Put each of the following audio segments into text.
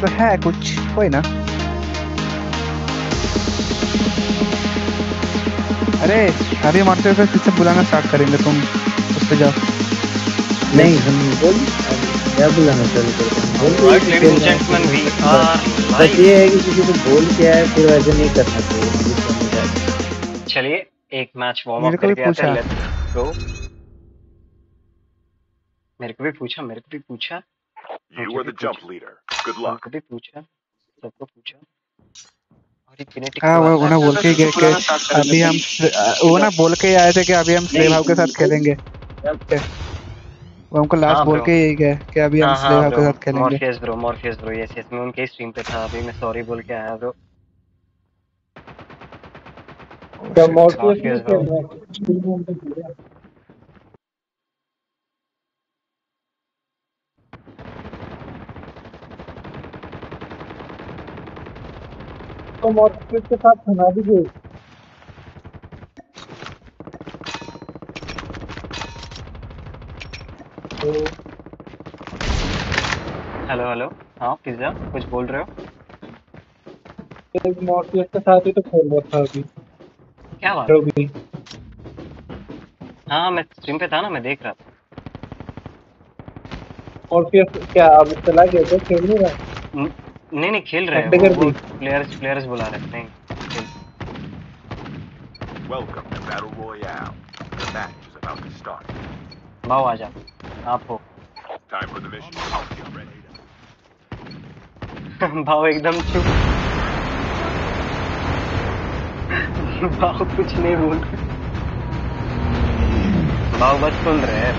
तो है कुछ कोई ना। अरे अभी मारते हुए फिर से बुलाना स्टार्ट करेंगे तुम उस पे जाओ। नहीं हम बोल क्या बुलाना चालू करते हैं? बोल ladies and gentlemen, we are बस ये है कि किसी को बोल क्या है फिर वैसे नहीं करना चाहिए आ गया। चलिए एक मैच वार्म अप करके आते हैं लेट्स गो मेरे को भी पूछा मेरे को भी पूछा। You मुझे are भी the jump leader. Good luck. हमको भी पूछा सबको पूछा। ये हाँ वो वो ना बोल के ही गए कि अभी हम वो ना बोल के आए थे कि अभी हम स्लेव हाउ के साथ खेलेंगे। वो हमको लास्ट हाँ, बोल. के ही गए कि अभी हम हाँ स्लेव हाँ हाउ के ब्रो साथ खेलेंगे। Morpheus bro Morpheus bro yes yes bro मैं उनके स्ट्रीम पे था अभी मैं सॉरी बोल के आया ब्रो क्या Morpheus bro. तो मॉर्फियस के साथ सुना दीजिए हेलो हेलो हाँ पिज्जा कुछ बोल रहे हो? मॉर्फियस के साथ ही तो खेल रहा था अभी। क्या बात? रवि हाँ हाँ मैं स्ट्रीम पे था ना मैं देख रहा था। मॉर्फियस क्या अब चला गया क्या खेल नहीं रहा नहीं नहीं खेल रहे हैं प्लेयर्स प्लेयर्स बुला रहे हैं नहीं खेल Welcome to Battle Royale. The match is about to start. भाव आ जाओ आप हो Time for the mission. Get ready. भाव एकदम चुप भाव कुछ नहीं बोल भाव बस सुन रहे हैं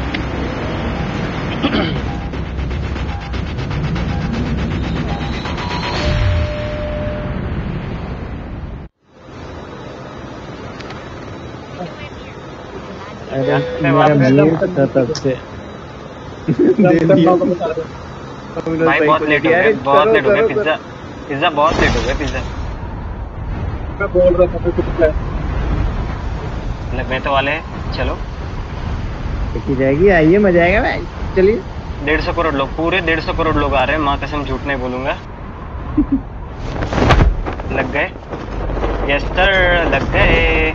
अरे था तब से। भाई बहुत लेट हो गए बहुत लेट हो गए पिज्जा पिज्जा बहुत लेट हो गया पिज्जा मैं बोल रहा था कुछ लगने तो वाले हैं चलो। देखी जाएगी आइए मज़ा आएगा भाई। चलिए। डेढ़ सौ करोड़ लोग पूरे डेढ़ सौ करोड़ लोग आ रहे हैं माँ कसम झूठ नहीं बोलूँगा। लग गए। यस सर लग गए।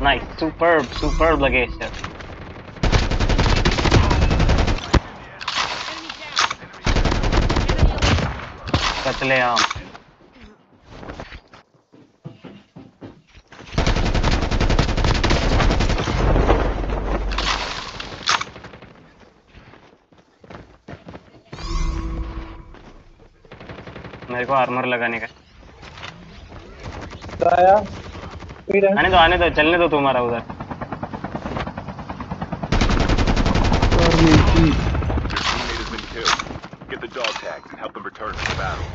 नाइस सुपर सुपर लगे सर कतले आम मेरे को आर्मर लगाने का। आने दो आने दो चलने दो तुम्हारा उधर। Your teammate has been killed. Get the dog tags and help them return to the battle.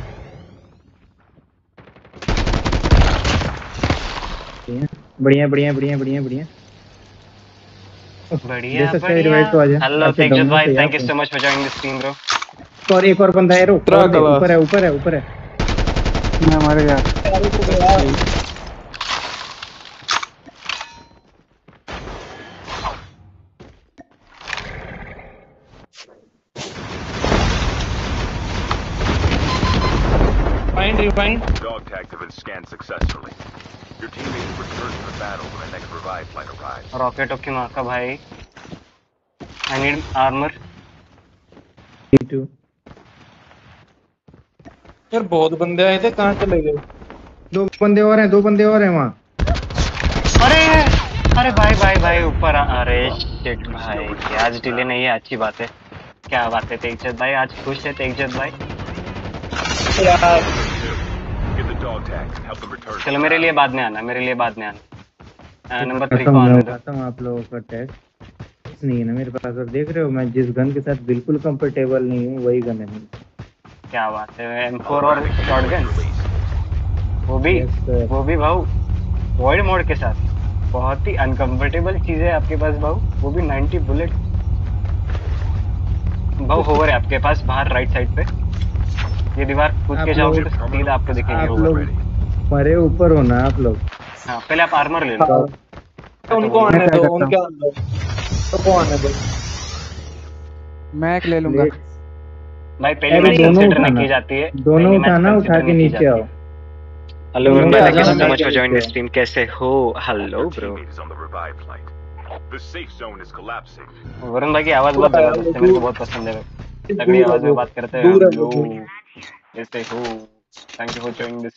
बढ़िया बढ़िया बढ़िया बढ़िया बढ़िया बढ़िया बढ़िया। हेलो भाई thank you so much for joining the stream bro और एक और बंदा है रुक ऊपर है ऊपर है ऊपर है। मैं मर गया find rewind Dog tags have successfully. Your teammate will return to the battle when the next revive flight arrives. Rocket off की माँ का भाई आई नीड आर्मर टू यार बहुत बंदे आए थे कहाँ चले गए? दो बंदे और हैं दो बंदे और हैं वहाँ। अरे अरे भाई भाई भाई ऊपर आ- अरे शिट भाई आज डिले नहीं है अच्छी बात है। क्या बात है तेजत भाई आज खुश है तेजत भाई। Get चलो मेरे लिए बाद में आना मेरे लिए बाद में आना। नंबर थ्री खत्म को आने दो हूँ आप लोगों का टैग नहीं है ना मेरे पास अब देख रहे हो मैं जिस गन के साथ बिल्कुल कंफर्टेबल नहीं हूँ वही गन है मेरी क्या बात है एम फोर और शॉटगन वो भी Yes, वो भी भाऊ वॉइड मोड के साथ। बहुत ही अनकंफर्टेबल चीज़ है आपके पास भाऊ वो भी 90 बुलेट भाऊ होवर है आपके पास बाहर राइट साइड पे। ये दीवार कूद के जाओगे तो सीधा आपको दिखेंगे आप होवर लोग मरे ऊपर हो ना आप लोग। हाँ पहले आप आर्मर ले लो। तो उनको आने दो हूँ? उनके अंदर तो को आने दो। मैं एक ले लूँगा। भाई पहली मैच दोनों कंसीडर नहीं की जाती है। दोनों उठाना उठा के नीचे आओ। हेलो दोनों वरुण भाई उठाना, thank you so much for joining the stream कैसे हो? Hello bro. The safe zone is collapsing. Varun भाई की आवाज़ बहुत ज़बरदस्त है मेरे को बहुत पसंद है। तगड़ी आवाज़ में बात करते हैं। है वो, दूर। कैसे हो thank you for joining the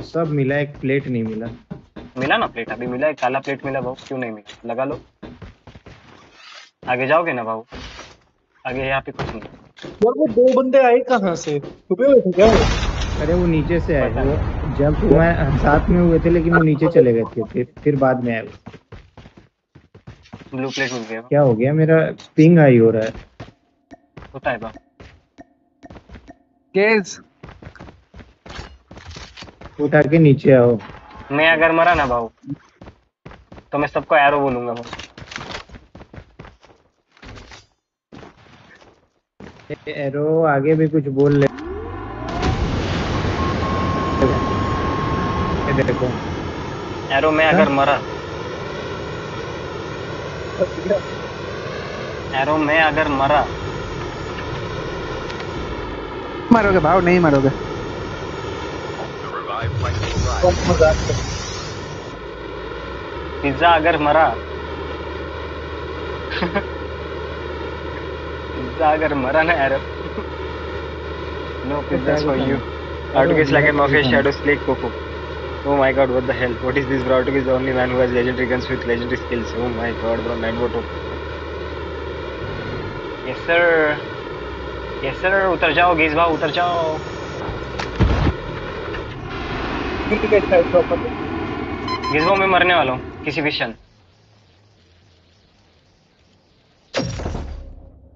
सब मिला एक प्लेट नहीं मिला। मिला ना प्लेट अभी मिला एक काला प्लेट मिला भाऊ। क्यों नहीं मिला? लगा लो। आगे जाओगे ना भाऊ? आगे यहाँ पे कुछ नहीं। यार वो दो बंदे आए कहाँ से? छुपे हुए थे क्या अरे वो नीचे से आए वो जब मैं साथ में हुए थे लेकिन वो नीचे चले गए थे फिर फिर बाद में आए ब्लू प्लेट मिल गया। क्या हो गया? मेरा पिंग हाई हो रहा है। होता है केस उठा के नीचे आओ। मैं अगर मरा ना भाऊ तो मैं सबको एरो बोलूँगा भाऊ। एरो आगे भी कुछ बोल ले। ये देखो। एरो मैं अगर मरा एरो मैं अगर मरा मरोगे भाव नहीं मरोगे पिज्जा अगर मरा पिज्जा अगर मरा ना arrow no pizza for you Arctic is like a mafia shadow snake Coco. Oh my god, what the hell? What is this bro? Arctic is the only man who has legendary guns with legendary skills. Oh my god, bro, Nightbot. Yes sir. Yes sir उतर जाओ gauge भाव उतर जाओ। Proper gauge भाव मैं मरने वाला हूँ किसी भी क्षण।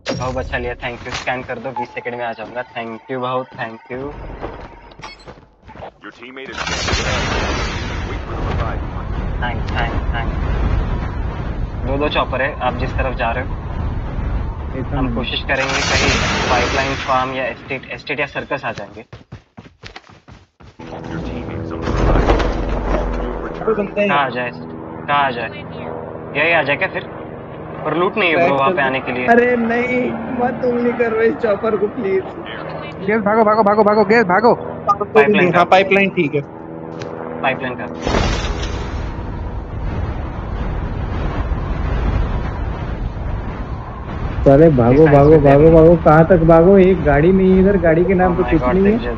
भाव बचा लिया थैंक यू स्कैन कर दो 20 सेकंड में आ जाऊँगा। थैंक यू भाव thank you Your teammate is standing down. Wait for the revive. Flight. Thank thank thank दो दो चॉपर है आप जिस तरफ़ जा रहे हो। हम कोशिश करेंगे कहीं पाइपलाइन फार्म या एस्टेट एस्टेट या सर्कस आ जाएँगे। कहाँ आ जाए? कहाँ आ जाए? यही आ जाए क्या फिर? पर लूट नहीं है ब्रो वहाँ पे आने के लिए। अरे नहीं मत उंगली करो इस चॉपर को प्लीज़ गेस भागो भागो भागो भागो गेस भागो। पाइपलाइन हाँ पाइपलाइन ठीक है। पाइपलाइन का। चले भागो भागो भागो भागो कहाँ तक भागो एक गाड़ी नहीं है इधर गाड़ी के नाम Oh पे कुछ नहीं है.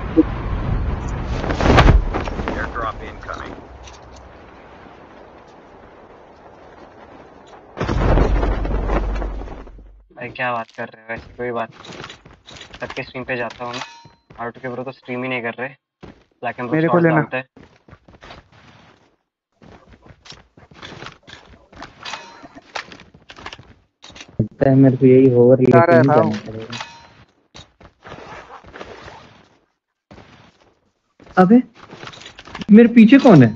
भाई क्या बात कर रहे हो ऐसी कोई बात नहीं। सबके स्ट्रीम पे जाता हूँ ना आउट के ब्रो तो स्ट्रीम ही नहीं कर रहे ब्लैक एंड मेरे को लेना। है लगता है मेरे को यही होवर जा लेके ही करना पड़ेगा। अबे मेरे पीछे कौन है?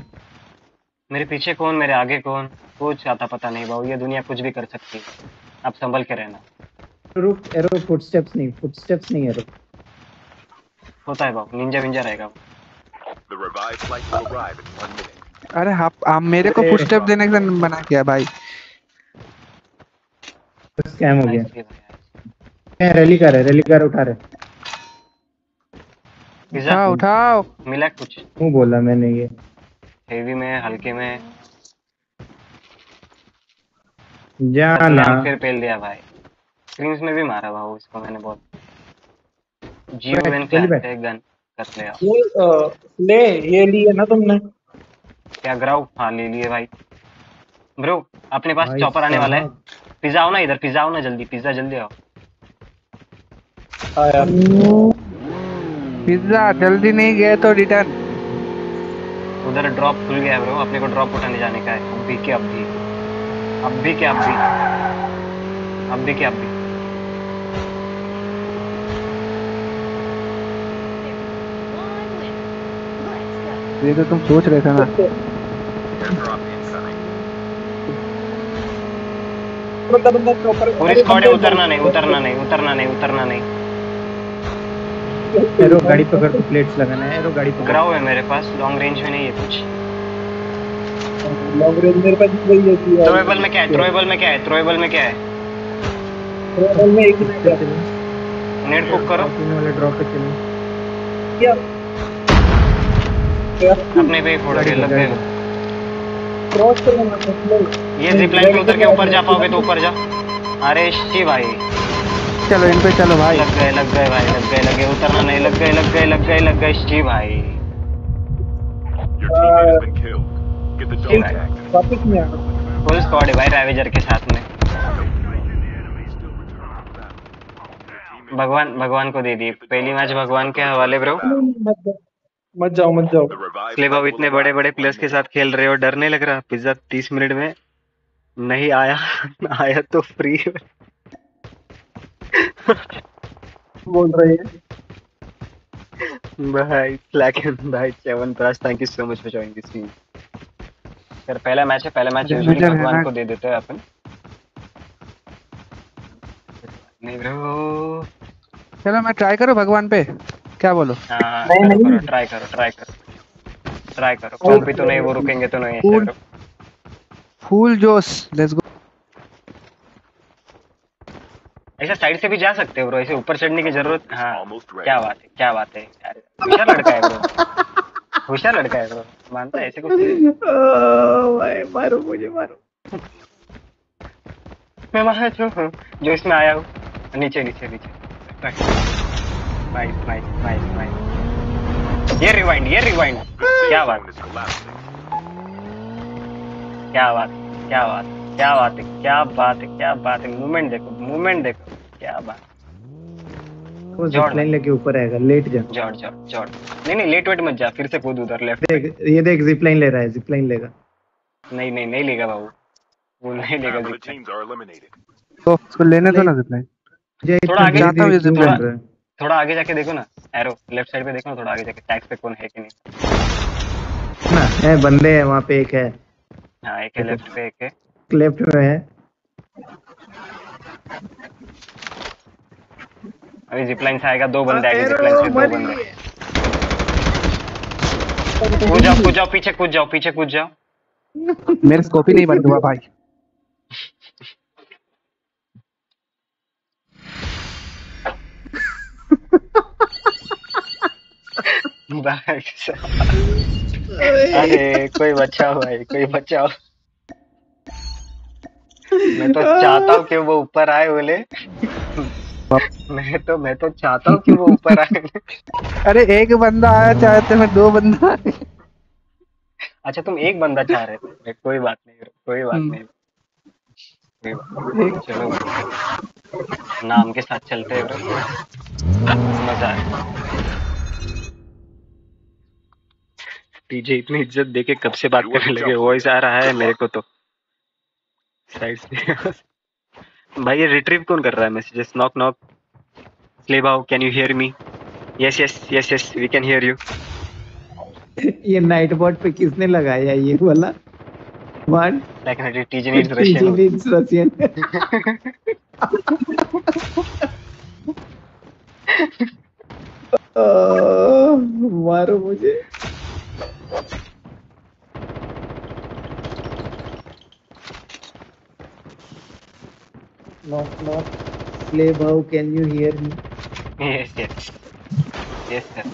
मेरे पीछे कौन मेरे आगे कौन? कुछ आता पता नहीं भाऊ ये दुनिया कुछ भी कर सकती है। आप संभल के रहना। रुक एरो फुटस्टेप्स नहीं फुटस्टेप्स नहीं एरो होता है भाऊ निंजा विंजा रहेगा The revive flight will arrive in one minute. अरे आप आप मेरे को फुटस्टेप देने के लिए बना किया भाई। स्कैम हो गया। भाई, है रैली कार है रैली कार उठा रहे। उठाओ उठाओ। मिला कुछ? क्यों बोला मैंने ये। हेवी में हल्के में। जाना। फिर पेल दिया भाई। स्क्रीन्स में भी मारा भाऊ इसको मैंने बहुत। एन चल बैठ। गन कर लिया। ये ले ये लिए ना तुमने। क्या ग्राउ हाँ ले लिए भाई। ब्रो अपने पास चॉपर आने वाला है। पिज्जा आओ ना इधर पिज्जा आओ ना जल्दी पिज्जा जल्दी आओ। हाँ यार। पिज्जा जल्दी नहीं गए तो रिटर्न उधर ड्रॉप खुल गया है ब्रो अपने को ड्रॉप उठाने जाने का है। अब भी के अब भी। अब भी के अब भी। अब भी के अब भी। ये तो तुम सोच रहे थे ना। बंदा बंदा प्रॉपर पूरी स्क्वाड है उतरना नहीं उतरना नहीं उतरना नहीं उतरना नहीं। एरो गाड़ी पकड़ के प्लेट्स लगाना है एरो गाड़ी पकड़। ग्राउ है मेरे पास लॉन्ग रेंज में नहीं है कुछ। लॉन्ग रेंज मेरे पास वही है थ्रोएबल में क्या है? थ्रोएबल में क्या है? थ्रोएबल में क्या है? ट्रेवल में एक ही मिनट है। नेट पुक करो। पीने वाले ड्रॉप पे चलो। क्या? क्या अपने पे फोड़ के लग गए क्रॉस करो ना मतलब। ये जिप लाइन पे उतर के ऊपर जा पाओगे तो ऊपर जा। अरे शी भाई। चलो इन पे चलो भाई। लग गए लग गए भाई लग गए लग गए उतरना नहीं लग गए लग गए लग गए लग गए शी भाई। फुल स्क्वाड है भाई रैवेजर के साथ में। भगवान भगवान को दे दी। पहली मैच भगवान के हवाले ब्रो मत जाओ। मत जाओ will इतने बड़े बड़े प्लेयर्स के साथ खेल रहे हो डर नहीं लग रहा पिज्जा तीस मिनट में नहीं आया आया तो फ्री बोल रहे हैं। भाई स्लैक भाई चवन Praj thank you so much for joining this team sir पहला मैच है पहला मैच यूजुअली भगवान को दे देते हैं अपन। नहीं ब्रो चलो मैं ट्राई करूँ भगवान पे? क्या बोलो? हाँ नहीं, करो नहीं। ट्राई करो ट्राई करो ट्राई करो। कॉपी तो नहीं वो रुकेंगे तो नहीं फुल जोश लेट्स गो ऐसा साइड से भी जा सकते हो ब्रो ऐसे ऊपर चढ़ने की ज़रूरत हाँ क्या बात है क्या बात है? यार होशियार लड़का है ब्रो होशियार लड़का है ब्रो मानता है ऐसे कुछ। भाई मारो मुझे मारो। मैं वहाँ जो हूँ जो इसमें आया हूँ। नीचे नीचे नीचे। नाइस नाइस नाइस नाइस ये रिवाइंड ये रिवाइंड क्या बात collapsing. क्या बात क्या बात क्या बात है क्या बात है क्या बात है मूवमेंट देखो मूवमेंट देखो क्या बात। वो जोड़। लेके ऊपर आएगा लेट जा। जॉर्ड जॉर्ड जॉर्ड नहीं नहीं लेट वेट मत जा फिर से कूद उधर लेफ़्ट देख ये देख जिप लाइन ले रहा है जिप लाइन लेगा। नहीं नहीं नहीं लेगा बाबू। वो नहीं लेगा eliminated. तो उसको लेने दो ना जिपलाइन थोड़ा आगे जाता हूँ ये है। थोड़ा आगे जाके देखो ना एरो लेफ़्ट साइड पे देखो ना थोड़ा आगे जाके टैक्स पे कौन है कि नहीं। ना है बंदे है वहाँ पे एक है। हाँ एक है लेफ़्ट पे एक है। लेफ़्ट में है। अभी जिप लाइन से आएगा दो बंदे आएँगे जिप लाइन से दो बंदे। कूद जाओ कूद जाओ पीछे कूद जाओ पीछे कूद जाओ। मेरा स्कोप ही नहीं बंद हुआ भाई। अरे कोई बचाओ भाई कोई बचाओ। मैं तो चाहता हूँ कि वो ऊपर आए बोले। मैं तो मैं तो चाहता हूँ कि वो ऊपर आए अरे एक बंदा आया चाहते मैं दो बंदा अच्छा तुम एक बंदा चाह रहे थे। कोई बात नहीं कोई बात हम्म। नहीं। कोई बात नहीं। चलो। नाम के साथ चलते हैं। मज़ा आए टीजे इतनी इज़्ज़त देके कब से बात करने लगे? वॉइस आ रहा है मेरे को तो। साइड से भाई ये रिट्रीव कौन कर रहा है messages knock knock slave how can you hear me yes yes yes yes we can hear you ये नाइट बॉट पे किसने लगाया ये वाला? One definitely TJ needs Russian Russian मारो मुझे। Knock knock slave how can you hear me? Yes yes. Yes sir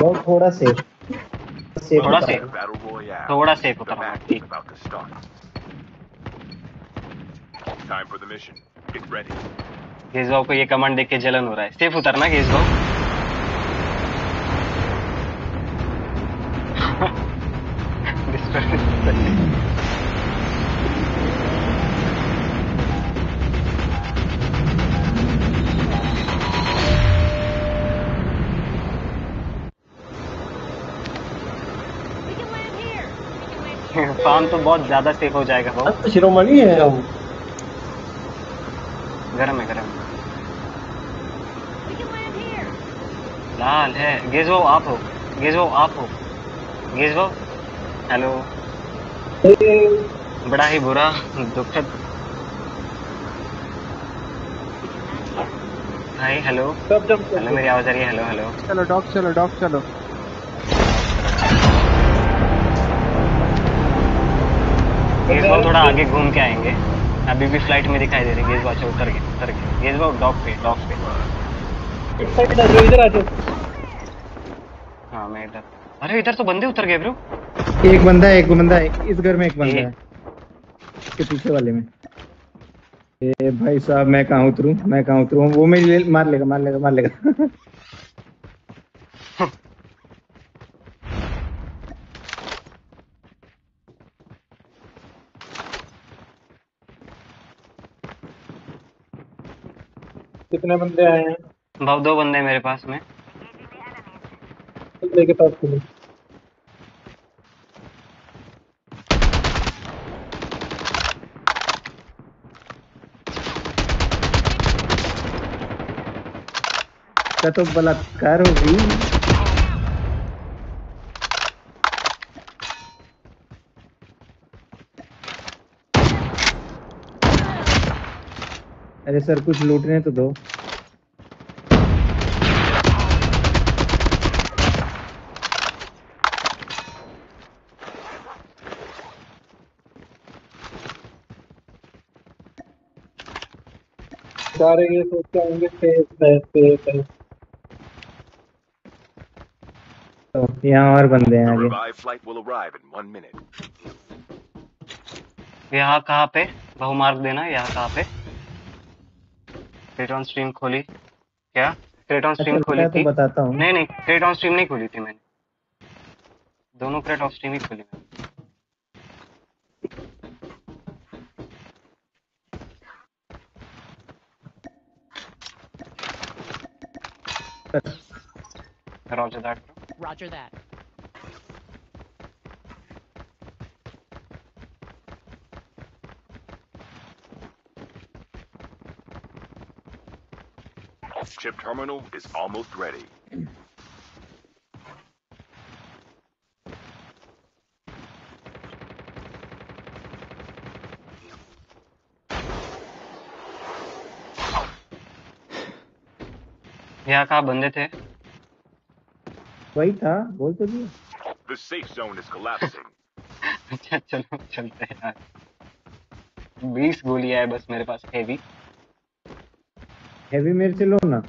थोड़ा safe थोड़ा सेफ़ थोड़ा सेफ़ उतर ठीक time for the mission get ये कमांड देख के जलन हो रहा है। सेफ़ उतरना गेस को काम तो बहुत ज़्यादा सेफ़ हो जाएगा बहुत तो शिरोमणि है गरम है गरम। लाल है। गेजो आप हो। गेजो आप हो। गेजो हेलो। बड़ा ही बुरा दुखद हाय हेलो। हेलो मेरी आवाज़ आ रही है। Hello hello. चलो डॉग चलो डॉग चलो। गेज भाव थोड़ा आगे घूम के आएँगे। अभी भी फ़्लाइट में दिखाई दे रहे गेज भाव अच्छा उतर गए उतर गए गेज भाव डॉग पे डॉग पे। इधर आ जाओ हाँ मैं इधर। अरे इधर तो बंदे उतर गए ब्रो। एक बंदा है एक बंदा है। इस घर में एक बंदा है इसके पीछे वाले में। ए भाई साहब मैं कहाँ उतरूं? मैं कहाँ उतरूं? वो मेरी ले- मार लेगा मार लेगा मार लेगा। कितने बंदे आए हैं? भाव दो बंदे हैं मेरे पास में। लेके पास चलो का तो बलात्कार होगी अरे सर कुछ लूटने तो दो। सारे ये सोचते होंगे सेफ़ है सेफ़ है। तो यहाँ और बंदे हैं आगे. यहाँ कहाँ पे? बहु मार्क देना यहाँ कहाँ पे? क्रेटॉन स्ट्रीम खोली। क्या? क्रेटॉन स्ट्रीम अच्छा खोली मैं तो थी? बताता हूँ। नहीं नहीं क्रेटॉन स्ट्रीम नहीं खोली थी मैंने। दोनों क्रेट ऑफ़ स्ट्रीम ही खोली मैंने। Roger that. Roger that. Chip terminal is almost ready. यहाँ कहाँ बंदे थे वही था बोल तो दिया The safe zone is collapsing. अच्छा चलो चलते हैं यार बीस गोलियाँ है बस मेरे पास हेवी हैवी मेरे से लो ना।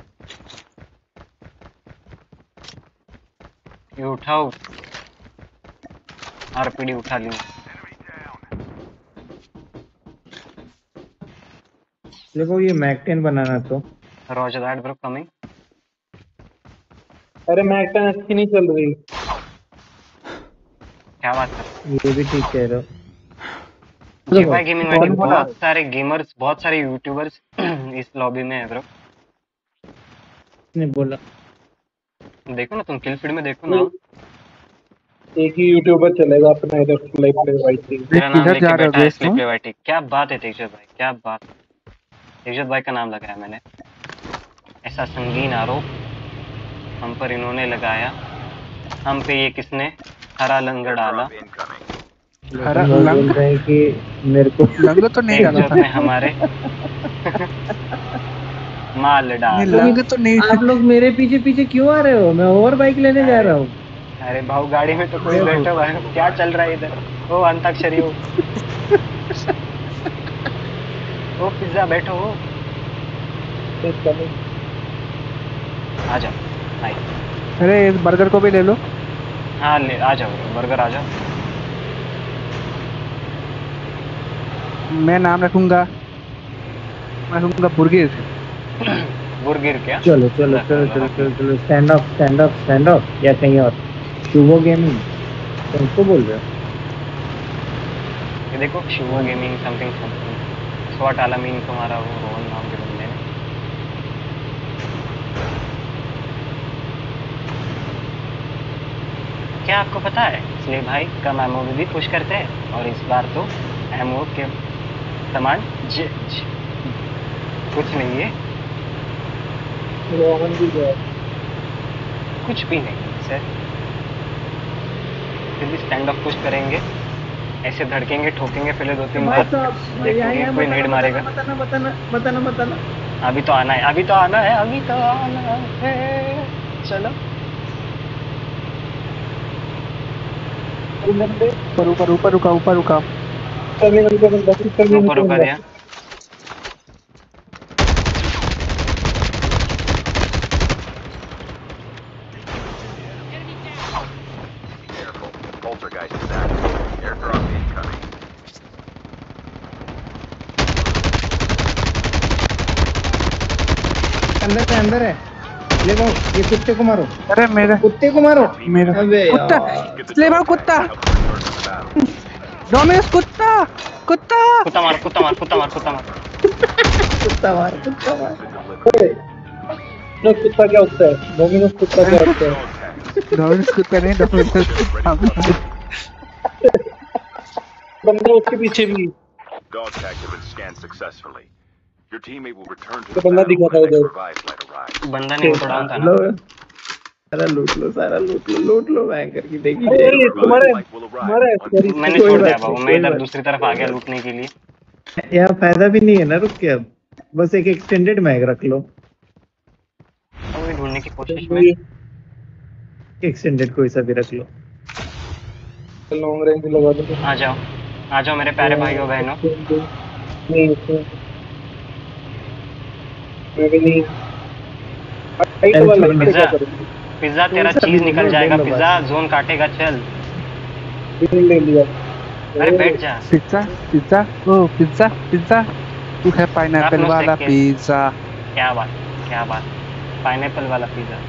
ये उठाओ। आरपीडी उठा ली देखो ये मैक टेन बनाना तो। रॉजर दैट ब्रो कमिंग अरे मैकटन अच्छी नहीं चल रही। क्या बात कर ये भी ठीक कह रहे हो। गेमिंग में बोला? बहुत सारे गेमर्स बहुत सारे यूट्यूबर्स इस लॉबी में है ब्रो इसने बोला। देखो ना तुम किल फ़ीड में देखो ना। एक ही यूट्यूबर चलेगा अपना इधर प्ले प्ले वाइट मेरा नाम किधर लेके जा रहे हो बैठा है दोस्तों? स्लिप वाइटी क्या बात है तेजत भाई क्या बात है। तेजत भाई का नाम लगाया मैंने। ऐसा संगीन आरोप हम पर इन्होंने लगाया। हम पे ये किसने हरा लंगर डाला. हरा लंग हैं कि मेरे को लंग तो नहीं डाला था हमारे। माल डाला। लंग तो नहीं। आप लोग मेरे पीछे पीछे क्यों आ रहे हो? मैं और बाइक लेने जा रहा हूँ। अरे भाऊ गाड़ी में तो कोई बैठा हुआ है। क्या चल रहा है इधर? ओ अंताक्षरी हो ओ पिज्जा बैठो हो आ जाओ अरे इस बर्गर को भी ले लो। हाँ ले आ जाओ बर्गर आ जाओ। मैं नाम रखूँगा मैं रखूँगा बुर्गिस बुरगिर क्या? चलो चलो चलो चलो चलो चलो standoff standoff standoff या कहीं और। शुभो गेमिंग तुम उसको बोल रहे हो? ये देखो Shiva gaming something something swat आलामीन तुम्हारा वो रोहन नाम के बंदे ने क्या आपको पता है? इसलिए भाई कम एमओ भी पुश करते हैं और इस बार तो एमओ के समान ज, ज, कुछ नहीं है। रोहन भी गया। कुछ भी नहीं सर। फिर भी स्टैंड ऑफ़ पुश करेंगे। ऐसे धड़केंगे ठोकेंगे पहले दो तीन बार देखेंगे कोई नेड मारेगा। बताना बताना बताना बताना अभी तो आना है अभी तो आना है अभी तो आना है। चलो। ऊपर ऊपर ऊपर रुका ऊपर रुका। टर्मिनल बंदा टर्मिनल दिया. अंदर है अंदर है। ले लो ये कुत्ते को मारो। अरे मेरा। कुत्ते को मारो। मेरा। कुत्ता। स्लेव dog कुत्ता tags and help them return to the battle. Dominus कुत्ता कुत्ता कुत्ता मार कुत्ता मार कुत्ता मार कुत्ता मार कुत्ता मार कुत्ता मार कुत्ता क्या होता है डोमिनोज कुत्ता क्या होता है. डोमिनस कुत्ता नहीं डोमिनस कुत्ता बंदा उसके पीछे भी Dog been scanned successfully. Your teammate will return to तो the बंदा battle दिखा when था the next उधर सारा लूट लो सारा लूट लो लूट लो बैंकर की देखी तुम्हारे तुम्हारा मैंने छोड़ दिया बाबू मैं इधर दूसरी तरफ़ आ गया लूटने के लिए। यहाँ फ़ायदा भी नहीं है ना रुक के अब। बस एक एक्सटेंडेड मैग रख लो। तो ढूँढने की कोशिश में एक्सटेंडेड कोई सा भी रख लो। लॉन्ग रेंज लगा दो। आ जाओ आ जाओ मेरे प्यारे भाइयों बहनों। मैं भी नहीं। पिज्जा। तेरा चीज़ निकल जाएगा पिज्जा जोन काटेगा चल। ले लिया अरे बैठ जा। Pizza pizza oh pizza pizza. तू है पाइनएप्पल वाला पिज्जा। क्या बात क्या बात। पाइनएप्पल वाला पिज्जा।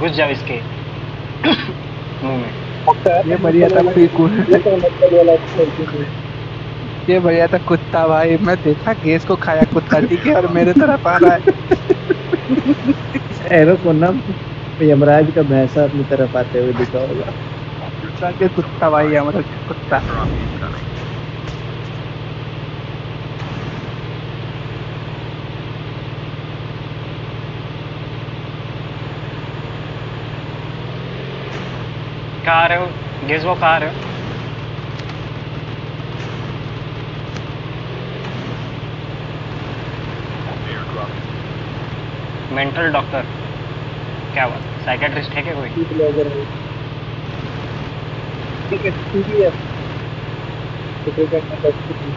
घुस जाओ इसके। मुँह में। ये बढ़िया था पीकू ये तो वाला ये बढ़िया था कुत्ता भाई। मैं देखा गैस को खाया कुत्ता ठीक है? और मेरे तरफ़ आ रहा है। एरो को ना यमराज का भैंसा अपनी तरफ़ आते हुए दिखा होगा। कुत्ता के कुत्ता भाई हमारा कुत्ता। Drop कहाँ रहे हो? गेस वो कहाँ रहे हो? मेंटल डॉक्टर क्या बात साइकेट्रिस्ट है क्या कोई? ठीक है ठीक है ठीक है तो कोई है।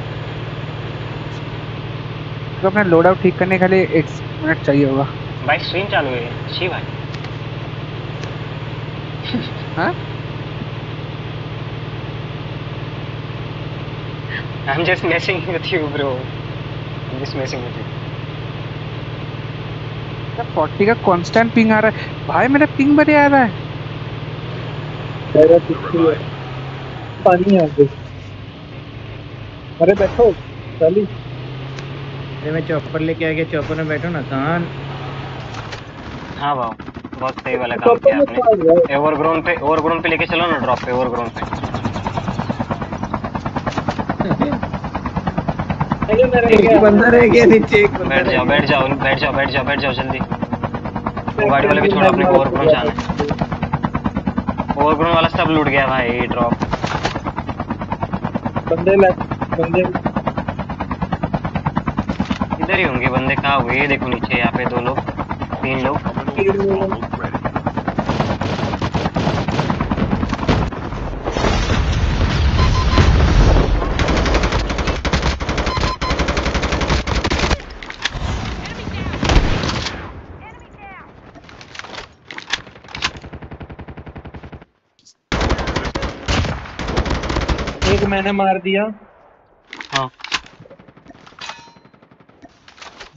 तो अपना लोड आउट ठीक करने के लिए एक मिनट चाहिए होगा। भाई स्ट्रीम चालू है। छी भाई हाँ? I'm just messing with you bro I'm just messing with you forty का कांस्टेंट पिंग आ रहा है। भाई मेरा पिंग बढ़िया आ रहा है। मेरा पिछले revived. पानी आ गई अरे बैठो चाली। अरे मैं चॉपर लेके आ गया चॉपर में बैठो ना कान हाँ भाव बहुत सही वाला काम किया आपने। ओवरग्राउंड पे ओवरग्राउंड पे लेके चलो ना ड्रॉप पे ओवरग्राउंड पे। एक बंदा रह गया नीचे एक बंदा बैठ जाओ। बैठ जाओ बैठ जाओ बैठ जाओ बैठ जाओ जल्दी। गाड़ी वाले भी छोड़ो अपने को ओवरग्राउंड जाना। है ओवरग्राउंड वाला सब लूट गया भाई ड्रॉप बंदे ला बंदे। इधर ही होंगे बंदे कहाँ हुए देखो नीचे यहाँ पे दो लोग। तीन लोग। एक मैंने मार दिया। हाँ।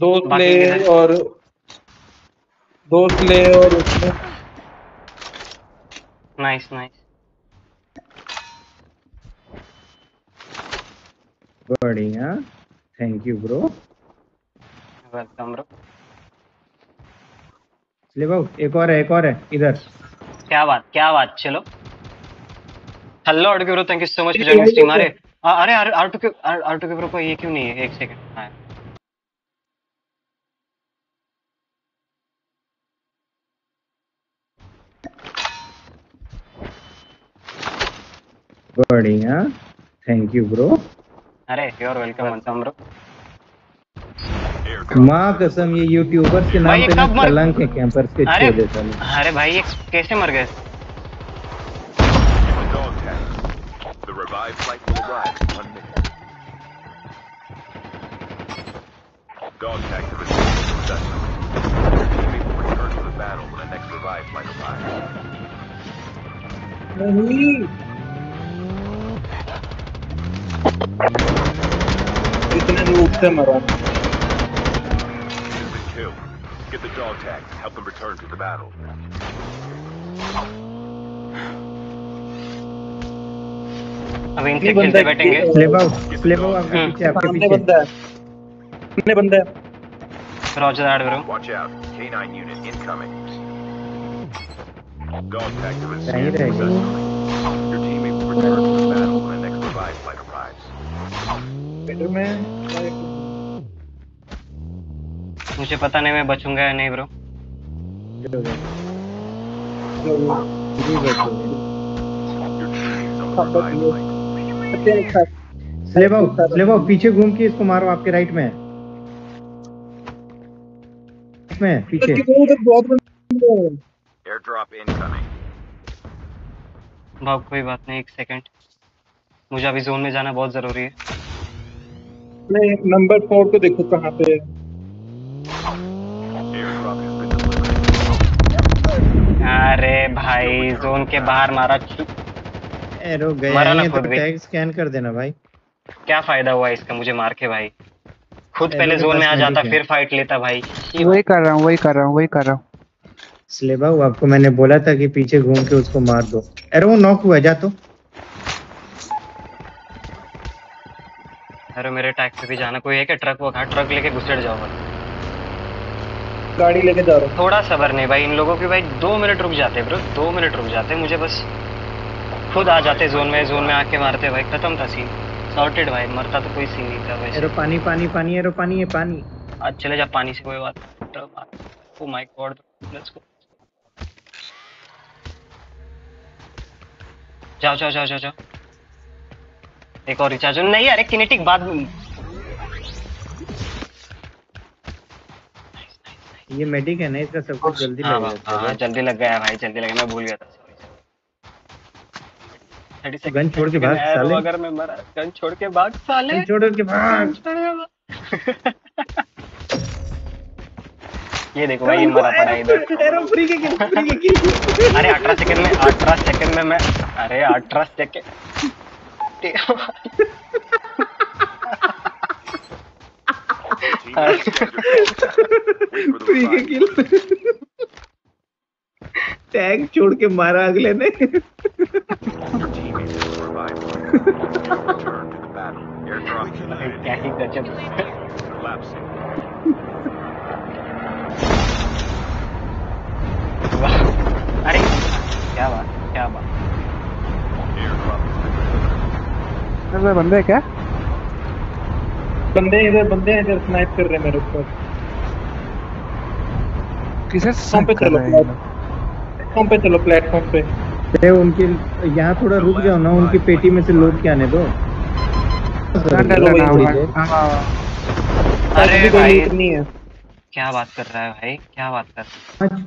बाकी ले और दोस्त ले और उसमें। नाइस नाइस बढ़िया। Thank you bro welcome bro ले एक और है एक और है। इधर। क्या बात क्या बात? चलो। Hello art K bro thank you so much for joining stream अरे अरे आर्ट के आर्ट के ब्रो को ये क्यों नहीं है? एक सेकंड हाँ बढ़िया। थैंक यू ब्रो अरे यू आर वेलकम मनसम ब्रो माँ कसम ये यूट्यूबर्स के नाम पे कलंक है कैंपर्स के अरे, अरे भाई ये कैसे मर गए? Revived flight will arrive in one minute. Dog tag to receive successful. Enemy will return to the battle when the next revived flight arrives. Lieutenant Luke Been killed. Get the dog tags and help them return to the battle. अब इनसे खेलते बैठेंगे। फ्लेबाउ फ्लेबाउ आपके पीछे आपके पीछे बंदा है। सामने बंदा है। रॉजर ऐड करो watch out K9 unit incoming contact with सही रहेगा your teammate return to the battle when next revive flight arrives. Spiderman मुझे पता नहीं मैं बचूँगा या नहीं bro Your team's on the revive flight. स्लेबाव पीछे घूम के इसको मारो आपके राइट में। में पीछे। एयरड्रॉप इनकमिंग तो भाव कोई बात नहीं एक सेकंड मुझे अभी जोन में जाना बहुत ज़रूरी है। मैं नंबर फोर को देखो कहाँ पे अरे भाई जोन के बाहर मारा। एरो गया है तो टैग स्कैन कर देना भाई। क्या फ़ायदा हुआ इसका मुझे मार के भाई? खुद पहले जोन में आ जाता फिर फाइट लेता भाई। वही कर रहा हूँ वही कर रहा हूँ वही कर रहा हूँ। स्लेबा हुआ आपको मैंने बोला था कि पीछे घूम के उसको मार दो। एरो नॉक हुआ जा तो। अरे मेरे टैग पे भी जाना कोई है क्या? ट्रक वो कहा ट्रक लेके घुसड़ जाओ गाड़ी लेके जा रहा हूँ। थोड़ा सबर नहीं भाई इन लोगों के भाई दो मिनट रुक जाते ब्रो दो मिनट रुक जाते मुझे बस। खुद आ जाते जोन में जोन में आके मारते भाई खत्म था सीन सॉर्टेड भाई मरता तो कोई सीन नहीं था भाई अरे पानी पानी पानी अरे पानी है पानी। आज चले जा पानी से कोई बात oh my God let's go जाओ जाओ जाओ जाओ जाओ। एक और रिचार्ज नहीं अरे किनेटिक बाद में। ये मेडिक है ना इसका सब कुछ हाँ, हाँ, जल्दी लग गया जल्दी लग गया भाई जल्दी लग गया मैं भूल गया था। थर्टी गन छोड़ के भाग साले। अगर मैं मरा गन छोड़ के भाग साले। गन छोड़ के भाग। ये देखो भाई मरा पड़ा इधर। एरो फ्री के फ्री के अरे 18 सेकंड में 18 सेकंड में मैं अरे 18 सेकंड। फ्री के किल। टैग छोड़ के मारा अगले ने। अरे क्या बात क्या बात। बंदे क्या? बंदे इधर बंदे इधर स्नाइप कर रहे हैं मेरे ऊपर। किसे स्नाइप कर रहे हैं? प्लेटफॉर्म पे चलो प्लेटफॉर्म पे। अरे उनके यहाँ थोड़ा रुक जाओ ना उनकी पेटी में से लोड के आने दो। हाँ, हाँ। हाँ। अरे भाई नहीं है। क्या बात कर रहा है भाई क्या बात कर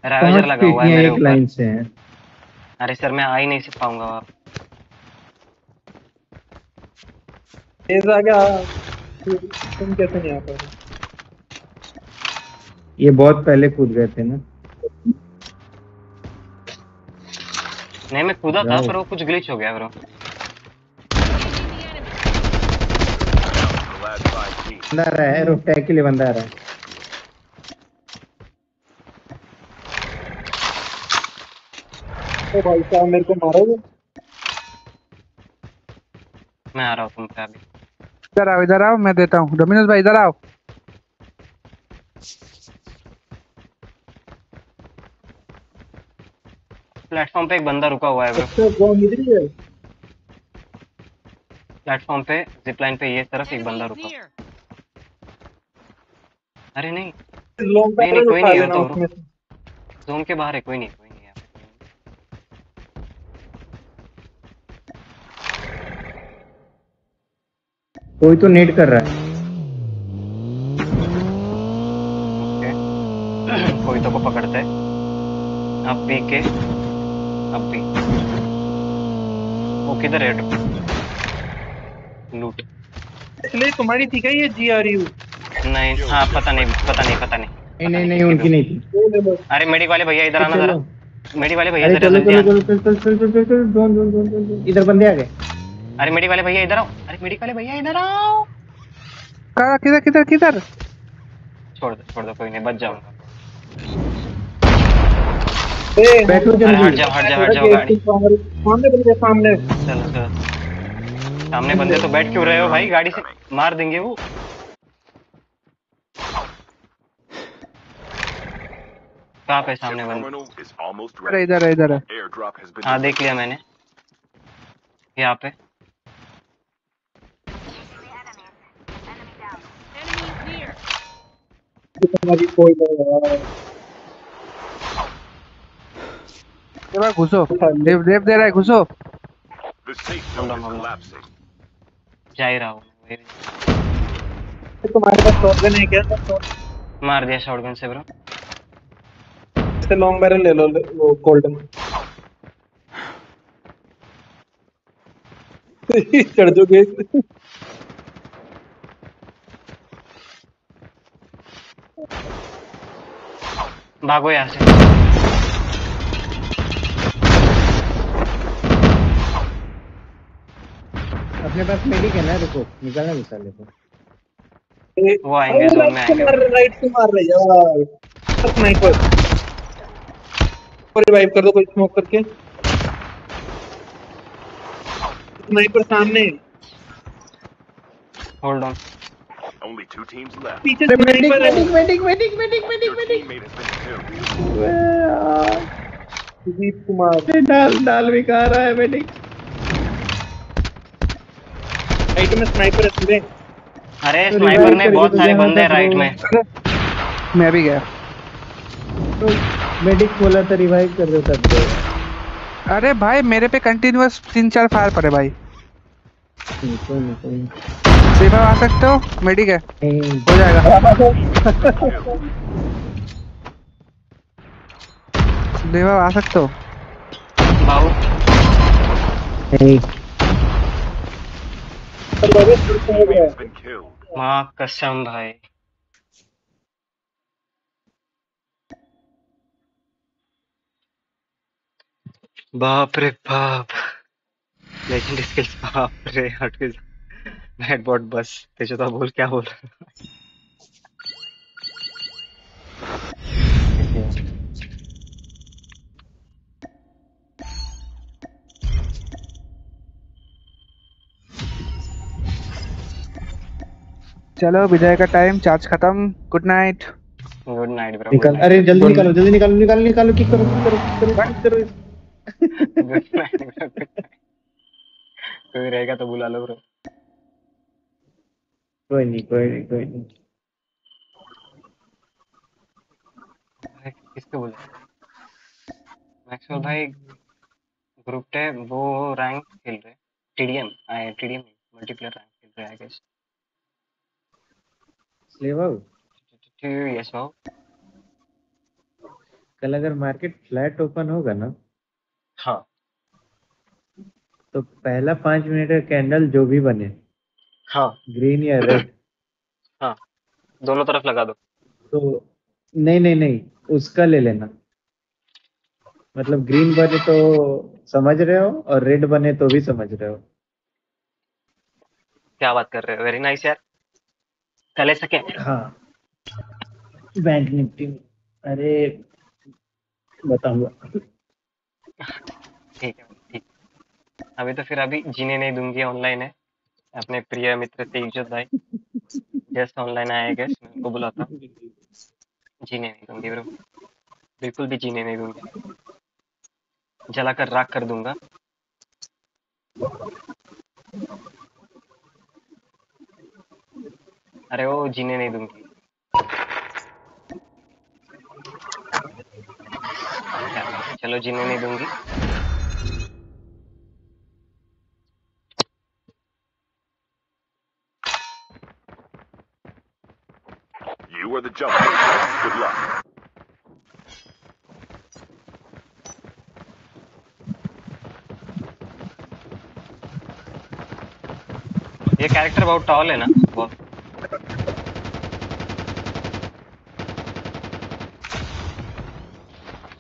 रहा है। लगा हुआ है मेरे लाइन से अरे सर मैं आ ही नहीं सक पाऊँगा आप तेज आ गया। तुम कैसे नहीं आ पाए ये बहुत पहले कूद गए थे ना। नहीं मैं कूदा था पर वो कुछ ग्लिच हो गया ब्रो बंदा रहा है रुक टैग के लिए बंदा आ रहा है। ओ भाई साहब मेरे को मारोगे? मैं आ रहा हूँ तुम पे अभी। इधर आओ इधर आओ मैं देता हूँ। डोमिनोस भाई इधर आओ। प्लेटफॉर्म पे एक बंदा रुका हुआ है ब्रो प्लेटफॉर्म पे जिपलाइन पे ये तरफ़ एक बंदा रुका। अरे नहीं। नहीं नहीं कोई नहीं है तो जोन के बाहर है कोई नहीं कोई नहीं कोई तो नेट कर रहा है। तुम्हारी थी क्या ये जी आर यू नहीं हाँ पता नहीं पता नहीं पता नहीं नहीं नहीं नहीं उनकी नहीं थी अरे मेडिक वाले भैया इधर आना जरा मेडिक वाले भैया इधर जल्दी। इधर बंदे आ गए अरे मेडिक वाले भैया इधर आओ अरे मेडिक वाले भैया इधर आओ कहाँ किधर किधर किधर छोड़ दो छोड़ दो कोई नहीं बच जाऊँगा बैठो अरे हट जल्दी जाओ हट जाओ हट जाओ गाड़ी सामने बंदे सामने चलो चलो सामने बंदे तो बैठ क्यों रहे हो भाई? गाड़ी से मार देंगे वो। कहाँ पे सामने बंदे? इधर है इधर है हाँ। देख लिया मैंने। यहाँ पे। तुम्हारी कोई नहीं ये बार घुसो। देव देव दे रहा है घुसो। The safe zone is collapsing. जा ही रहा हूँ मैं। तुम्हारे पास शॉटगन है क्या? तो मार दिया शॉटगन से ब्रो से लॉन्ग बैरल ले लो वो गोल्डन चढ़ जोगे भागो यहाँ से। अपने पास मेडिक है ना रुको निकालना निकाल को। वो आएँगे, जोन में आएँगे। राइट से मार रहे यार। स्नाइपर और रिवाइव कर दो कोई स्मोक करके। स्नाइपर सामने। Hold on Only two teams left. पीछे sniper medic medic medic medic Your teammate has been killed. Sudeep Kumar. डाल डाल भी खा रहा है मेडिक राइट में स्नाइपर है सीधे अरे स्नाइपर ने बहुत सारे बंदे हैं राइट में। मैं भी गया। तो मेडिक तो रिवाइव कर देता तो। अरे भाई मेरे पे कंटिन्यूअस तीन चार फायर पड़े भाई। सेवा आ सकते हो? मेडिक है। हो जाएगा। देवा आ सकते हो? बाबू नहीं Teammate has been killed. माँ, कसम भाई। बाप रे बाप। लेजेंड स्किल्स बाप रे हटके मॅट बॉट बस त्याच्यात बोल, क्या बोल चलो विजय का टाइम चार्ज खत्म. Good night good night bro निकाल अरे जल्दी निकालो जल्दी निकालो निकालो निकालो किक करो किक करो किक करो किक करो। गुड नाइट कोई रहेगा तो बुला लो ब्रो कोई नहीं कोई नहीं कोई नहीं। किसको बोला? मैक्सवेल भाई ग्रुप टे वो रैंक खेल रहे TDM I TDM multiplayer rank खेल रहे I guess slave out yes भाव कल अगर मार्केट फ्लैट ओपन होगा ना हाँ। तो पहला पाँच मिनट का कैंडल जो भी बने हाँ। ग्रीन या रेड। हाँ। दोनों तरफ़ लगा दो। तो नहीं नहीं नहीं उसका ले लेना। मतलब ग्रीन बने तो समझ रहे हो और रेड बने तो भी समझ रहे हो। क्या बात कर रहे हो? वेरी नाइस यार। कल ऐसा क्या हाँ। बैंक निफ्टी अरे बताऊँगा। ठीक है ठीक। अभी तो फिर अभी जीने नहीं दूँगी ऑनलाइन है। अपने प्रिय मित्र तेजोत भाई जस्ट ऑनलाइन आया गैस मैं उनको बुलाता हूँ। जीने नहीं दूँगी ब्रो बिल्कुल भी जीने नहीं दूँगी। जलाकर राख कर दूँगा। अरे वो जीने नहीं दूँगी चलो जीने नहीं दूँगी You are the jump. Good luck. ये कैरेक्टर बहुत टॉल है ना बहुत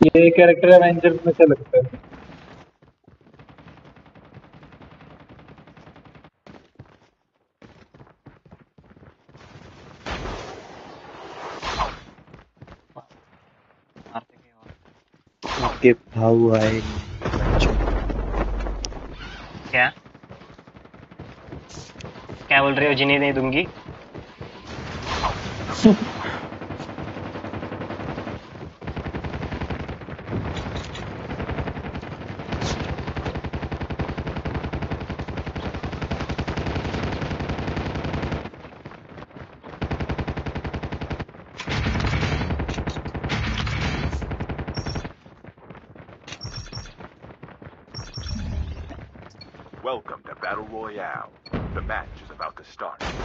ये कैरेक्टर एवेंजर्स में से लगता है। मारते के और आए। क्या? क्या बोल रहे हो? जिन्हें नहीं दूँगी। start.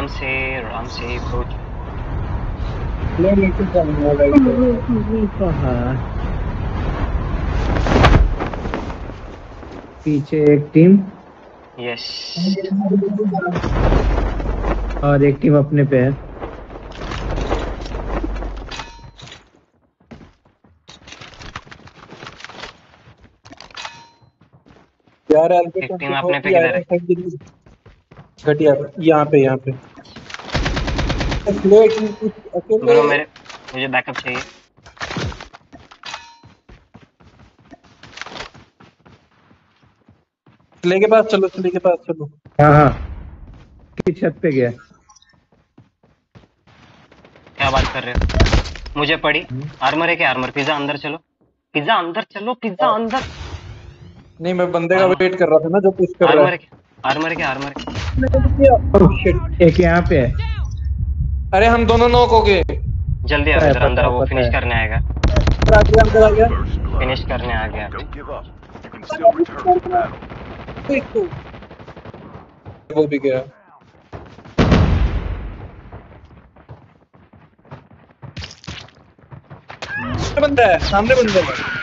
राम से राम से approach ले लेके जाऊँगा राइट पीछे एक टीम। यस और एक टीम अपने पे है। यार एक टीम अपने पे किधर है। घटिया यहाँ पे यहाँ पे। लेकिन कुछ ब्रो अकेले मेरे मुझे बैकअप चाहिए। किले के पास चलो किले के पास चलो। हाँ हाँ। की छत पे गया। क्या बात कर रहे हो? मुझे पड़ी। आर्मर है क्या? आर्मर पिज्जा अंदर चलो। पिज्जा अंदर चलो पिज्जा अंदर। नहीं मैं बंदे का वेट कर रहा था ना जो पुश कर रहा आर्मर है। क्या? आर्मर है क्या? आर्मर है क्या? है शिट एक यहाँ पे है। अरे हम दोनों नॉक हो गए। जल्दी आओ पता इधर अंदर वो फिनिश करने आएगा। आ गया अंदर आ गया। फिनिश करने आ गया. देखो वो भी गया। बंदा है सामने बंदा है।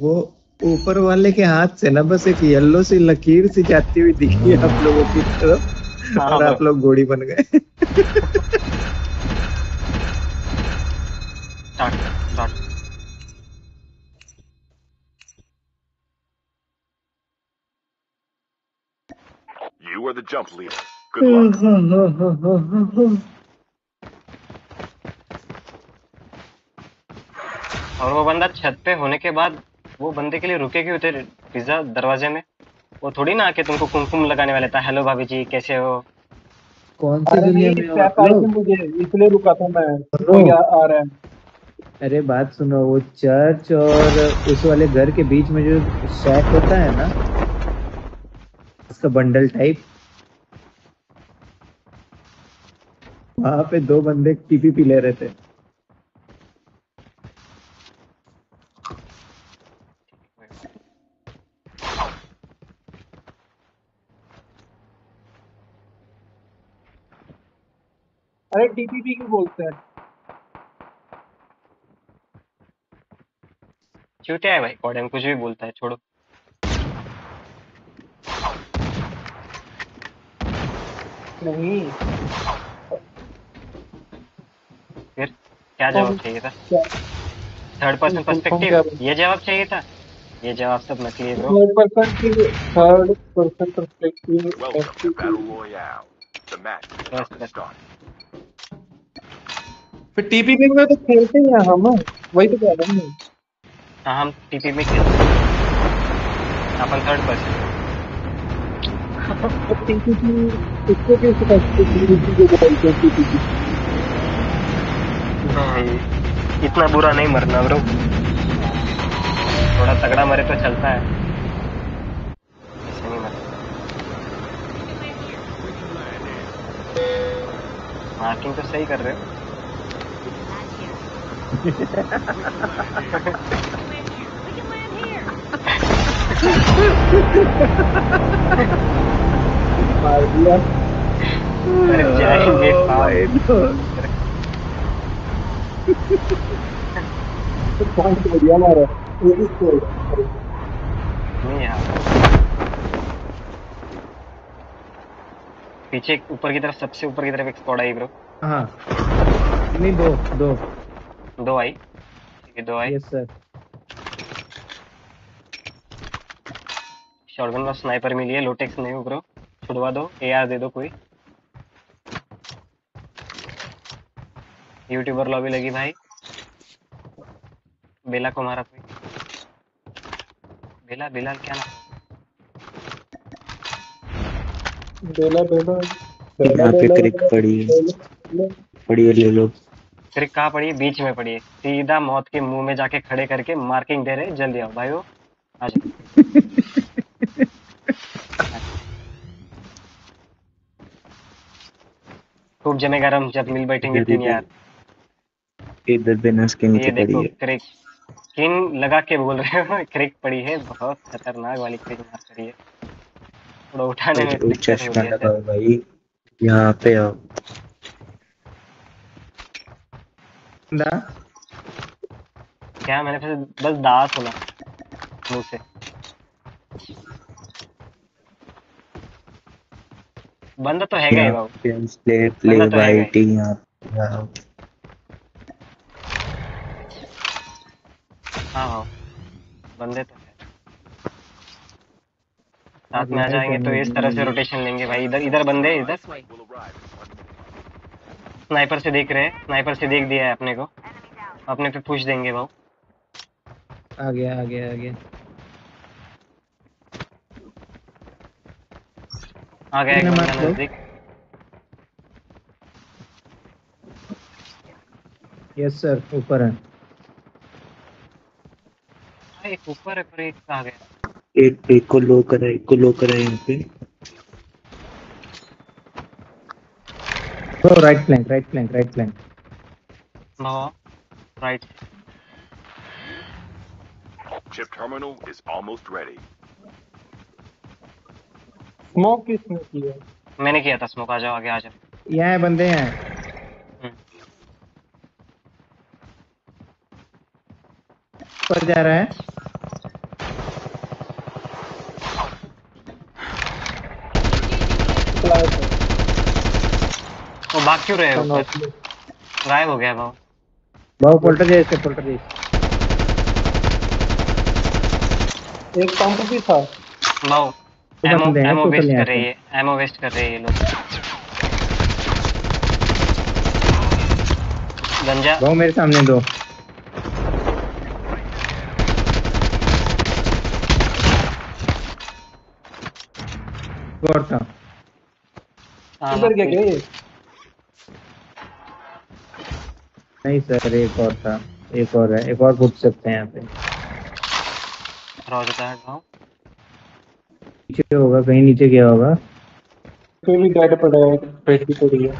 वो ऊपर वाले के हाथ से ना बस एक येलो सी लकीर सी जाती हुई दिखी आप लोगों की तरफ़ हाँ, और आप लोग गोड़ी बन गए start start You are the jump leader. Good luck. और वो बंदा छत पे होने के बाद वो बंदे के लिए रुके क्यों थे पिज्जा दरवाजे में? वो थोड़ी ना आके तुमको कुमकुम लगाने वाले था हेलो भाभी जी कैसे हो? कौन सी अरे दुनिया में मुझे इसलिए रुका था मैं। आ, आ रहा है। अरे बात सुनो वो चर्च और उस वाले घर के बीच में जो शैक होता है ना उसका बंडल टाइप वहाँ पे दो बंदे पीपी पी ले रहे थे। अरे टीपीपी क्यों बोलते हैं? चूतिया है भाई कॉडम कुछ भी बोलता है छोड़ो। नहीं। फिर क्या जवाब चाहिए था? थर्ड पर्सन पर्सपेक्टिव ये जवाब चाहिए था? ये जवाब सब नकली है थर्ड पर्सन की third person perspective Welcome to Battle Royale. The match is about Yes, to yes. start. फिर टीपीपी में तो खेलते ही हैं हम वही तो कह रहे हैं। हाँ हम टीपी में खेलते हैं। अपन थर्ड पर्सन टीपीपी इसको कैसे टीपीपी को बोलते हैं टीपीपी इतना बुरा नहीं मरना ब्रो थोड़ा तगड़ा मरे तो चलता है। नहीं मार्किंग तो सही कर रहे हो। पॉइंट बढ़िया मारा ये भी स्कोर नहीं यहाँ पीछे ऊपर की तरफ़, सबसे ऊपर की तरफ़ एक स्क्वाड आई ब्रो हाँ। नहीं, दो दो। दो आई। ठीक है दो आई। यस सर शॉटगन और स्नाइपर मिली है लोटेक्स नहीं हो ब्रो छुड़वा दो एआर दे दो कोई। यूट्यूबर लॉबी लगी भाई। बेला को मारा कोई। बेला बेला क्या नाम बेला बेला। यहाँ पे क्रिक पड़ी है। पड़ी है ले लो। फिर कहाँ पड़ी है? बीच में पड़ी है। सीधा मौत के मुँह में जाके खड़े करके मार्किंग दे रहे जल्दी आओ भाई आ जाओ। खूब जमेगा रम जब मिल बैठेंगे तीन यार। इधर बिनस के ये नीचे पड़ी देखो है। क्रिक। किन लगा के बोल रहे हो? क्रिक पड़ी है। बहुत खतरनाक वाली क्रिक मार करी है। थोड़ा उठाने में चश्मा रही लगाओ भाई। यहाँ पे आओ। बंदा क्या मैंने फिर बस दा सुना मुँह से। बंदा तो हैगा ही यहाँ बाबू प्ले प्ले तो है। वाइट ही यहाँ। हाँ हाँ। बंदे तो है। साथ में आ जाएँगे तो इस तरह से रोटेशन लेंगे भाई। इधर इधर बंदे इधर Will arrive in one minute. Sniper से देख रहे हैं। स्नाइपर से देख दिया है अपने को। अपने पे पुश देंगे भाऊ। आ गया आ गया आ गया। आ गया एक बंदा नज़दीक। यस सर ऊपर है। हाँ, एक ऊपर है पर एक आ गया। एक एक को लो करा एक को लो करा यहाँ पे। तो right flank right flank right flank Bhawa right Chip terminal is almost ready. Smoke किसने किया मैंने किया था स्मोक आ जाओ आगे आ जाओ। यहाँ है बंदे हैं। हम्म। ऊपर जा रहा है फ्लैश है वो भाग क्यों रहे हो गायब हो गया भाव भाव पोल्टर जैस से पोल्टर जैस एक पंप भी था। भाव तो एमो बंदे हैं, एमो total वेस्ट कर रही है एमो वेस्ट कर रहे हैं ये लोग। गंजा। भाव मेरे सामने दो। और था। हाँ, किधर गए हाँ, नहीं सर एक और था एक और है एक और पूछ सकते हैं यहाँ पे। रोज नीचे होगा कहीं नीचे गया होगा। कोई भी गाइड पड़ा है पड़ी है।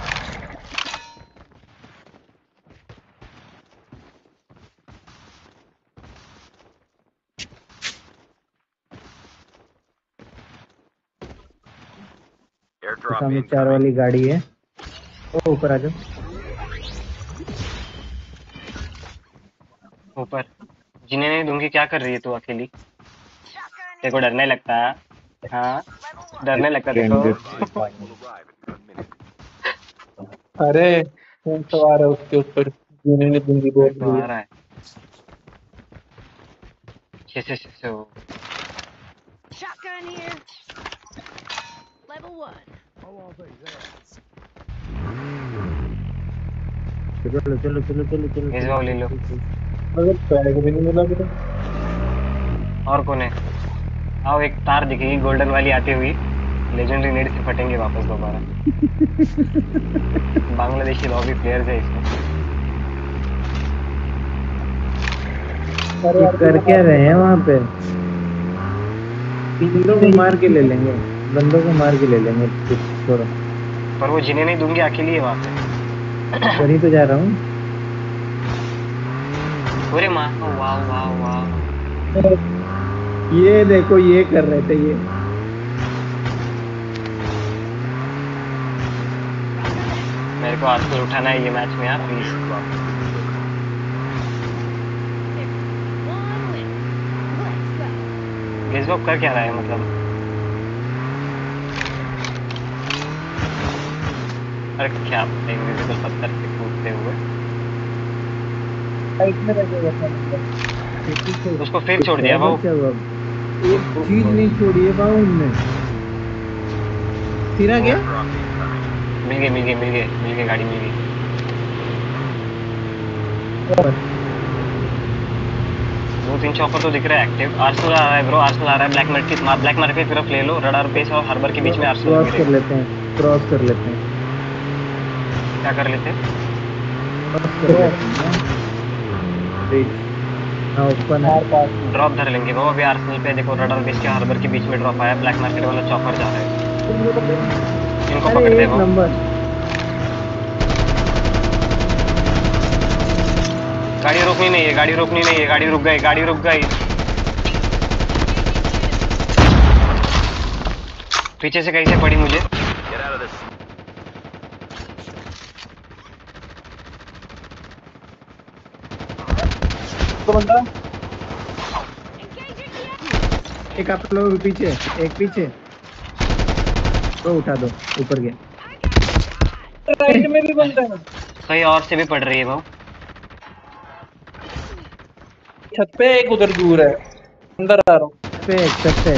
सामने चार वाली गाड़ी है। ओ ऊपर आ जाओ। ऊपर। जिन्हें नहीं दूँगी क्या कर रही है तू अकेली? तेरे को डरने लगता है। हाँ डरने लगता minute. अरे कौन सवार है उसके ऊपर। जीने नहीं दूँगी बहुत तो आ रहा है। कैसे कैसे हो Shotgun here. Level one. चलो चलो चलो चलो चलो। इस बार ले लो। अगर बैग भी नहीं मिला मुझे और कौन है? आओ एक तार दिखेगी गोल्डन वाली आती हुई। लेजेंडरी नेट से फटेंगे वापस दोबारा। बांग्लादेशी लॉबी प्लेयर्स है इसमें। कर क्या रहे हैं वहाँ पे? बंदों को मार के ले लेंगे। बंदों को मार के ले लेंगे पर वो जिन्हें नहीं दूँगी अकेली है वहाँ पे। कर ही तो जा रहा हूँ। अरे माँ वाह वाह वाह ये देखो ये कर रहे थे ये। मेरे को आजकल उठाना है ये मैच में यार प्लीज़. गेसबॉब कर क्या रहा है मतलब? अरे क्या इनविजिबल पत्थर से कूदते हुए। साइड में रह गया उसको फिर छोड़ दिया वो एक चीज़ नहीं छोड़ी है बाबू उनने सिरा क्या मिल गई मिल गई मिल गई मिल गई गाड़ी मिल गई। दो तीन चौपर तो दिख रहा है एक्टिव आर्सनल आ रहा है ब्रो आर्सनल आ रहा है। ब्लैक मार्केट ब्लैक मार्केट की तरफ़ ले लो। रडार बेस और हार्बर के बीच में आर्सनल क्रॉस कर लेते हैं क्रॉस कर लेते हैं। क्या कर लेते हैं क्रॉस कर लेते हैं रीच हाँ ओपन है ड्रॉप धर लेंगे वो अभी आर्सनल पे देखो रडार बेस के हार्बर के बीच में ड्रॉप आया ब्लैक मार्केट वाला चौपर जा रहा है। इनको पकड़ते एक वो। गाड़ी रोकनी नहीं है गाड़ी रोकनी नहीं है गाड़ी रुक गई गाड़ी रुक गई। पीछे से कैसे पड़ी मुझे Get out of this. तो बंदा. एक आप लोग पीछे एक पीछे। तो उठा दो ऊपर के राइट में भी बंदा है। कहीं और से भी पड़ रही है वो छत पे एक उधर दूर है। अंदर आ रहा हूँ। पे एक छत पे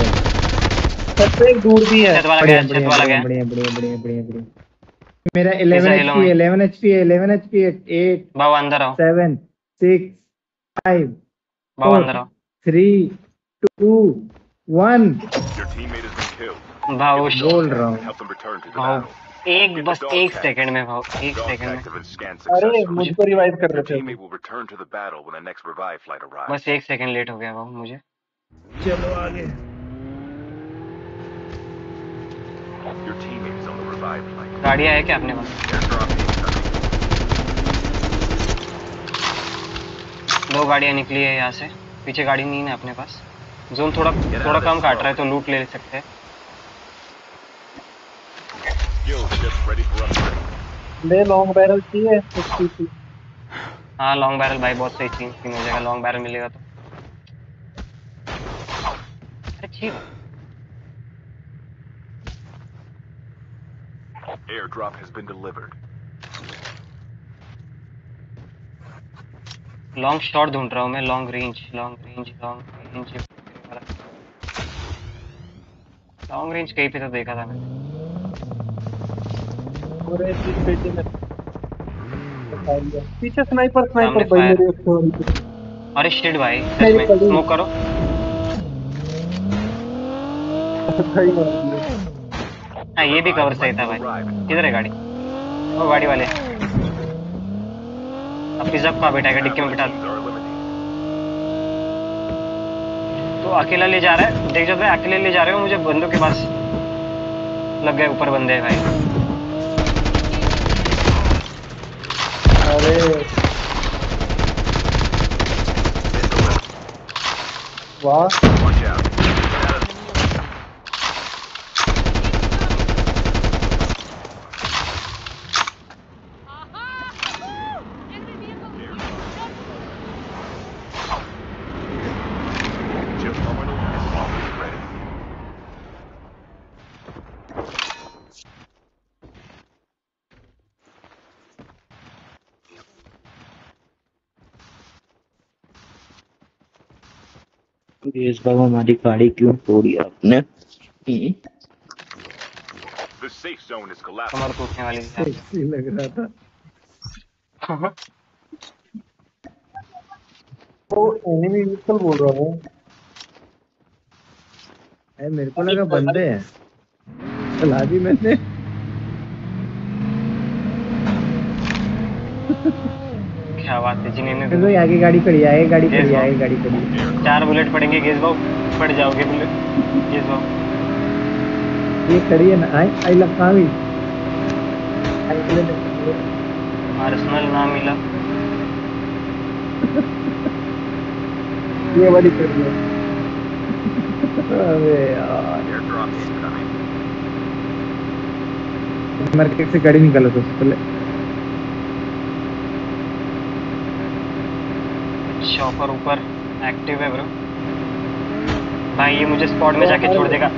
छत पे एक दूर भी है। छत वाला बढ़िया गया छत वाला गया। बढ़िया बढ़िया बढ़िया बढ़िया बढ़िया मेरा 11 एचपी 11 एचपी 11 एचपी 8 बाबू अंदर आओ। 7 6 5 बाबू अंदर आओ 3 2 1 Your teammate has been killed. भाऊ बोल रहा हूँ battle. एक बस एक. सेकंड में भाऊ एक सेकंड में अरे. मुझको रिवाइव कर रहे थे. बस एक सेकंड लेट हो गया भाऊ मुझे चलो आगे. गाड़ी है क्या अपने पास Airdrop incoming. दो गाड़ियाँ निकली है यहाँ से। पीछे गाड़ी नहीं है अपने पास। जोन थोड़ा थोड़ा कम काट रहा है तो लूट ले सकते हैं. ले लॉन्ग बैरल चाहिए 62 हाँ लॉन्ग बैरल भाई बहुत सही चीज़ सीन हो जाएगा लॉन्ग बैरल मिलेगा तो। अच्छी Airdrop has been delivered. Long shot ढूंढ रहा हूँ मैं long range long range long range long range कहीं पे तो देखा था मैंने। पीछे स्नाइपर स्नाइपर भाई मेरे। अरे शिट भाई सच में स्मोक करो। हाँ ये भी कवर सही था भाई। किधर है गाड़ी? वो गाड़ी वाले। अब पिज्जा कहाँ बैठाएगा डिक्की में बिठा. तो अकेला ले जा रहा है? देख जाते अकेले ले जा रहे हो, मुझे बंदों के पास लग गए ऊपर बंदे हैं भाई। अरे। वाह Watch out. Get out of Aha! Woo! Enemy vehicle. Chip terminal is always ready. गेस बाबा हमारी गाड़ी क्यों तोड़ी आपने. कमर टूटने वाली है लग रहा था। वो एनिमी व्हीकल बोल रहा हूँ। अरे मेरे को लगा बंदे हैं। चला दी मैंने। क्या बात है जिन्हें भाई आगे गाड़ी खड़ी है आगे गाड़ी खड़ी है आगे गाड़ी खड़ी चार बुलेट पड़ेंगे गेस बाबू पड़ जाओगे बुलेट गेस बाबू ये खड़ी है ना आई आई लव कहाँ गई आई के लिए आर्सेनल ना मिला। ये वाली खड़ी है। अबे यार. मार्केट से गाड़ी निकालो तो पहले। शॉपर ऊपर एक्टिव है ब्रो भाई ये मुझे स्पॉट में जाके छोड़ देगा।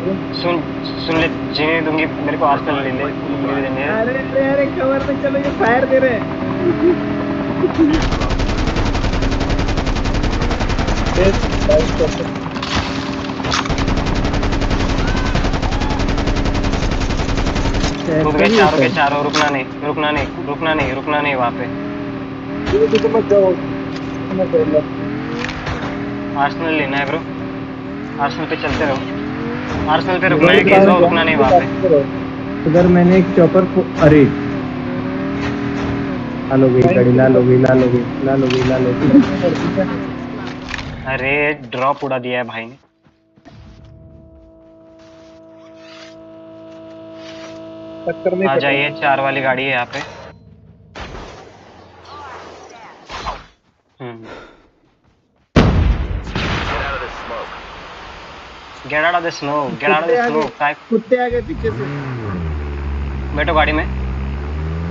सुन सुन ले जीने दूँगी मेरे को आर्सेनल ले ले मेरे देने अरे अरे अरे कवर में चलो ये फायर दे रहे हैं। रुक गए चारों के चारों रुकना नहीं रुकना नहीं रुकना नहीं रुकना नहीं वहाँ पे। तो मत जाओ। मत जाओ आर्सेनल लेना है ब्रो आर्सेनल पे चलते रहो। आर्सेनल पे रुकना है गेस रुकना नहीं वहाँ पे। उधर मैंने एक चॉपर को अरे। लाल हो गई गाड़ी लाल हो गई लाल हो गई लाल हो गई लाल हो गई अरे ड्रॉप उड़ा दिया है भाई ने। टक्कर में आ जाइए चार वाली गाड़ी है यहाँ पे। Hmm Get out of this smoke. Get out of the snow get out of the snow काय कुत्ते आ गए पीछे से। बैठो गाड़ी में।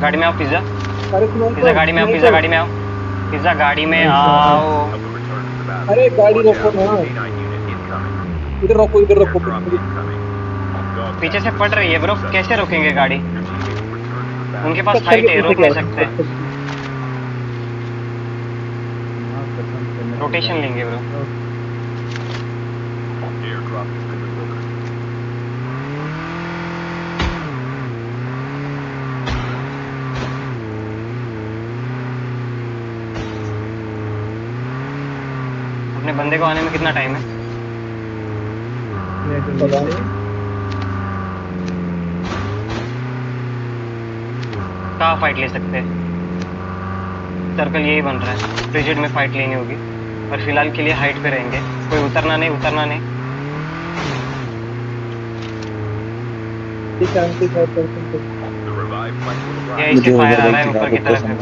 गाड़ी में आओ पिज्जा। अरे सुनो पिज्जा गाड़ी में आओ पिज्जा गाड़ी में आओ। पिज्जा गाड़ी में आओ. अरे गाड़ी रोको ना। K9 unit incoming. इधर रोको इधर रोको. पीछे से पड़ रही है ब्रो। कैसे रोकेंगे गाड़ी. उनके पास हाइट है रोक नहीं सकते। रोटेशन लेंगे ब्रो. अपने बंदे को आने में कितना टाइम है? फाइट ले सकते हैं? सर्कल यही बन रहा है। फ्रिजिड में फाइट लेनी होगी। और फ़िलहाल के लिए हाइट पे रहेंगे। कोई उतरना नहीं उतरना नहीं। ये। फायर आ रहा है ऊपर की तरफ़ है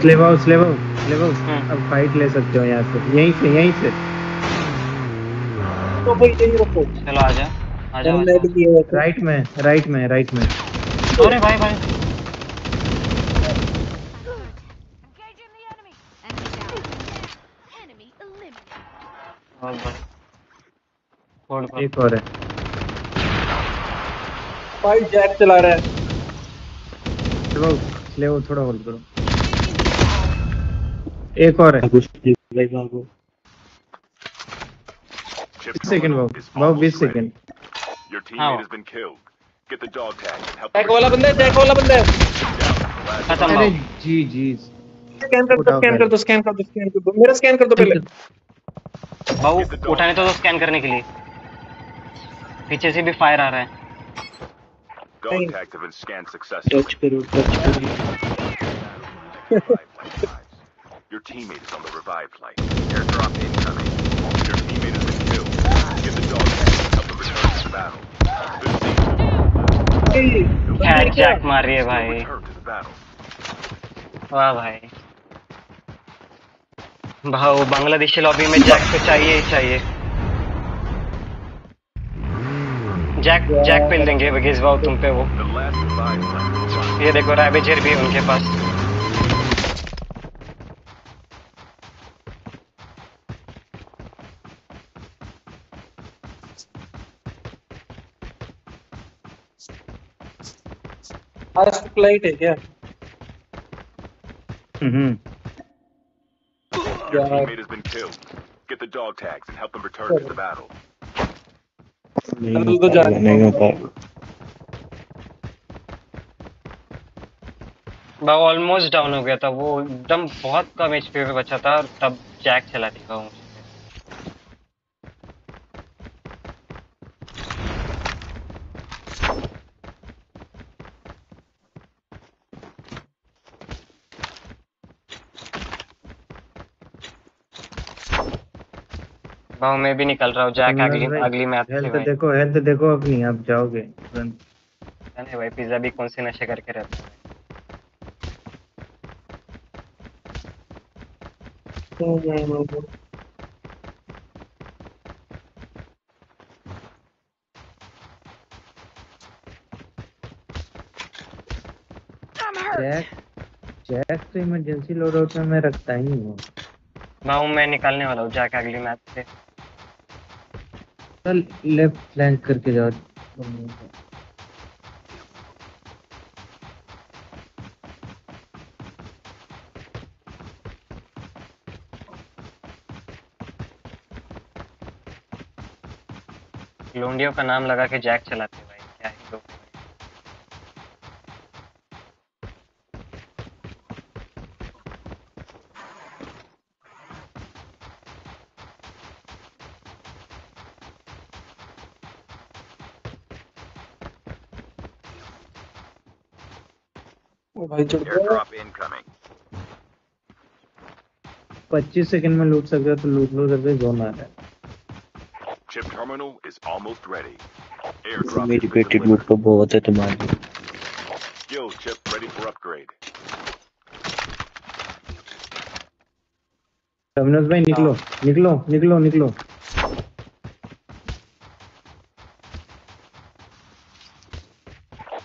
स्लेव स्लेव स्लेव हम्म। अब फाइट ले सकते हो यहाँ से। यहीं से यहीं से। तो भाई यही रखो। चलो आ जा आ राइट में राइट में राइट में। अरे भाई भाई Engaging the enemy. Enemy down. Enemy eliminated. बहुत बढ़िया होल्ड करो एक और है। भाई जैक चला रहा है। आओ स्लेव आओ थोड़ा होल्ड करो। एक और है। कुछ भाई बाबू सेकंड बाबू। बाबू बीस almost ready. Second Your teammate has been killed. Get the dog tag. And help jack वाला बंदा है जैक वाला बंदा है। खत्म। अरे जी जी स्कैन कर दो स्कैन। कर दो स्कैन कर दो स्कैन कर दो। मेरा स्कैन कर दो पहले। भाऊ उठाने तो स्कैन करने के लिए। पीछे से भी फायर आ रहा है tags. टच करो टच करो. Your teammate is on the revive flight. Airdrop incoming. Your teammate has been killed. Get the dog tag and help them return to the battle. Zone क्या जैक मार रही है भाई to. वाह भाई भाऊ बांग्लादेशी लॉबी में जैक तो चाहिए ही चाहिए जैक जैक पे देंगे बगीज भाऊ तुम पे वो The last revive flight will arrive. ये देखो रैबेजर भी है उनके पास आज फ्लाइट है क्या हम्म Your teammate has been killed. Get the dog tags and help them return to the battle. नहीं हो तो हो ऑलमोस्ट डाउन हो गया था वो एकदम बहुत कम एचपी पे बचा था तब जैक चला थी भाव मुझे। भाव मैं भी निकल रहा हूँ जैक अगली अगली मैच हेल्थ देखो हेल्थ देखो अपनी आप जाओगे तुरंत। नहीं भाई पिज्जा भी कौन से नशे करके रहता है? जैक जैक तो इमरजेंसी लोड आउट में मैं रखता ही हूँ। भाव मैं निकालने वाला हूँ जैक अगली मैच से लेफ़्ट फ्लैंक करके जा लोंडियो का नाम लगा के जैक चलाते Airdrop incoming. 25 सेकंड में लूट सकते हो तो लूट लो करके जोन आ रहा है Chip terminal is almost ready. Airdrop मेरी has been बेटी delivered. लूट तो बहुत है तुम्हारी Skills chip ready for upgrade. रविनोज भाई निकलो निकलो निकलो निकलो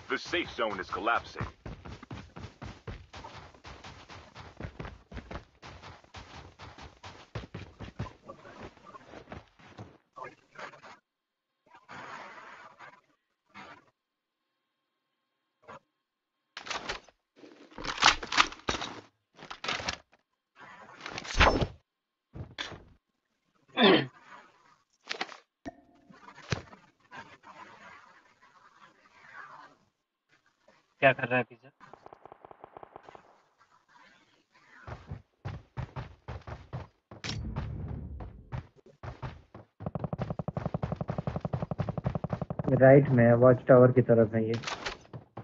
The safe zone is collapsing. Right में है वॉच टावर की तरफ़ है ये।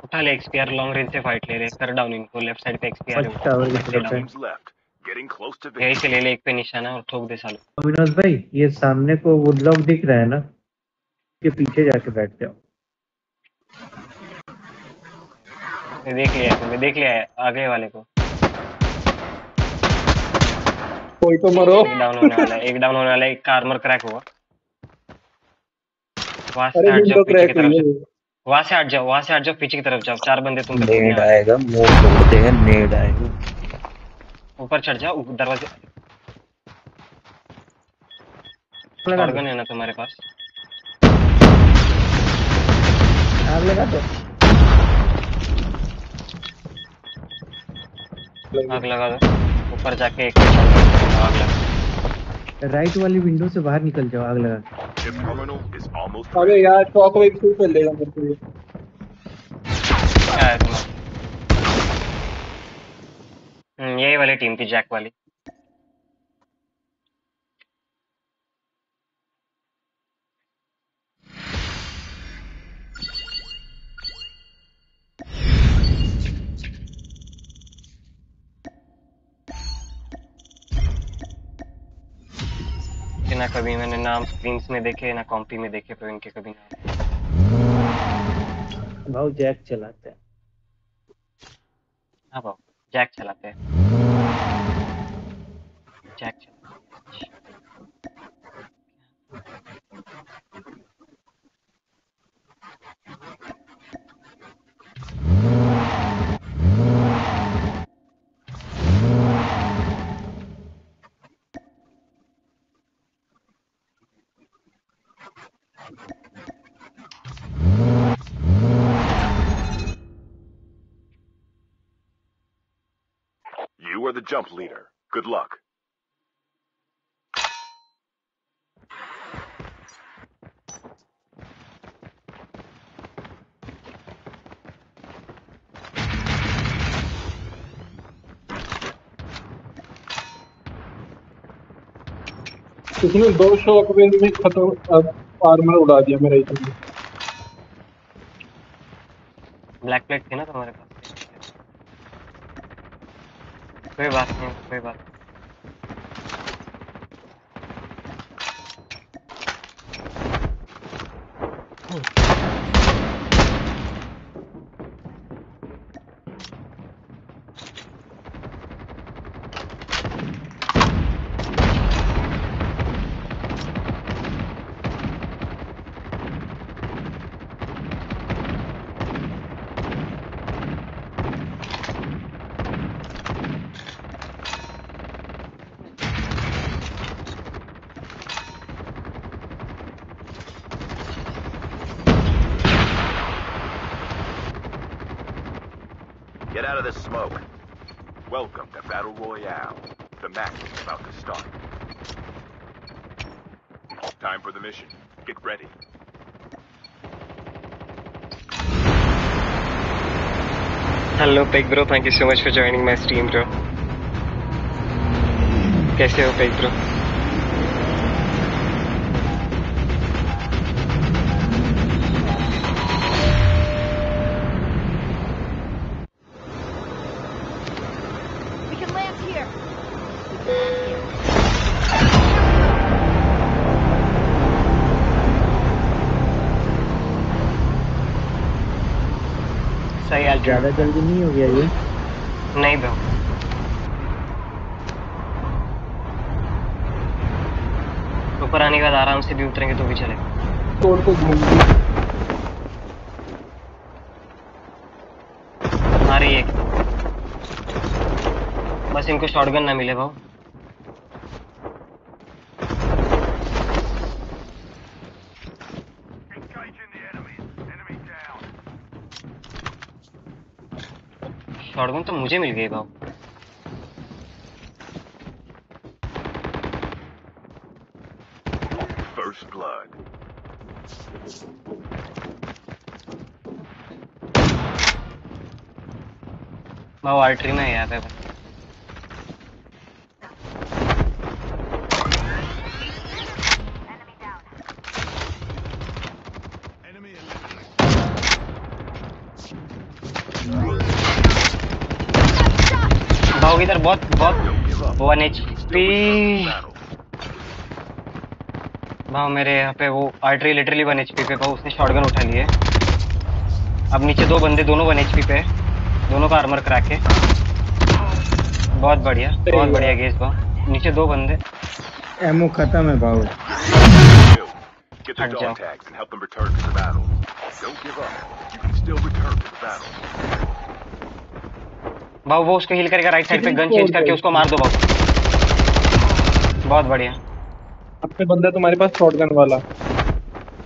उठा ले एक्सपीआर लॉन्ग रेंज से फाइट ले रहे कर डाउन इनको लेफ़्ट साइड पे एक्सपीआर वॉच टावर की तरफ़ है। left. Getting close to यही से ले ले एक पे निशाना और ठोक दे सालो। अविनाश भाई ये सामने को वुडलॉक दिख रहा है ना के पीछे जाके बैठ जाओ। मैं देख लिया है मैं देख लिया है आगे वाले को। कोई तो मरो। एक डाउन होने वाला है एक डाउन होने वाला है एक का आर्मर क्रैक हुआ। वहाँ से हट जाओ पीछे की तरफ़ जाओ। वहाँ से हट जाओ वहाँ से हट जाओ पीछे की तरफ़ जाओ। चार बंदे तुम नेड आएगा मुँह तोड़ देगा नेड आएगा। ऊपर चढ़ जाओ दरवाजे। ऑर्गन है ना तुम्हारे पास? आग लगा दो। आग लगा दो। ऊपर जाके एक आग लगा राइट वाली विंडो से बाहर निकल जाओ आग लगा के। Chip terminal is almost अबे ready. यार शॉक वेव क्यों चलेगा मेरे को ये यही वाली टीम थी जैक वाली ना कभी मैंने नाम स्क्रीन्स में देखे ना कॉम्पी में देखे तो इनके कभी नाम। भाव जैक चलाते हैं। हाँ बाबू जैक चलाते हैं। जैक चलाते You were the jump leader. Good luck. इसने दो शॉक रेंज में खत्म आर्मर उड़ा दिया मेरा इतना ब्लैक प्लेट थी ना तुम्हारे पास कोई बात नहीं कोई बात नहीं। out of this smoke. Welcome to Battle Royale. The match is about to start. Time for the mission. Get ready. Hello Peg bro thank you so much for joining my stream bro कैसे हो peg bro ज़्यादा जल्दी नहीं हो गया ये? नहीं bro ऊपर आने के बाद आराम से भी उतरेंगे तो भी चलेगा। तोड़ को घूम आ रही है एक बस इनको शॉटगन ना मिले भाव शॉटगन तो मुझे मिल गई First blood. भाव आर्टरी में है यहाँ पे बस बचाओ इधर बहुत बहुत वन एच पी भाव मेरे यहाँ पे वो आर्ट्री लिटरली वन एच पी पे भाव उसने शॉटगन उठा लिए। अब नीचे दो बंदे दोनों वन एच पी पे दोनों का आर्मर करा के। बहुत बढ़िया बहुत बढ़िया गेस भाव। नीचे दो बंदे। एमओ खत्म है भाव। भाव वो उसको हिल करेगा राइट साइड पे गन चेंज करके उसको मार दो भाव बहुत बढ़िया। अपने बंदा तुम्हारे पास शॉटगन वाला।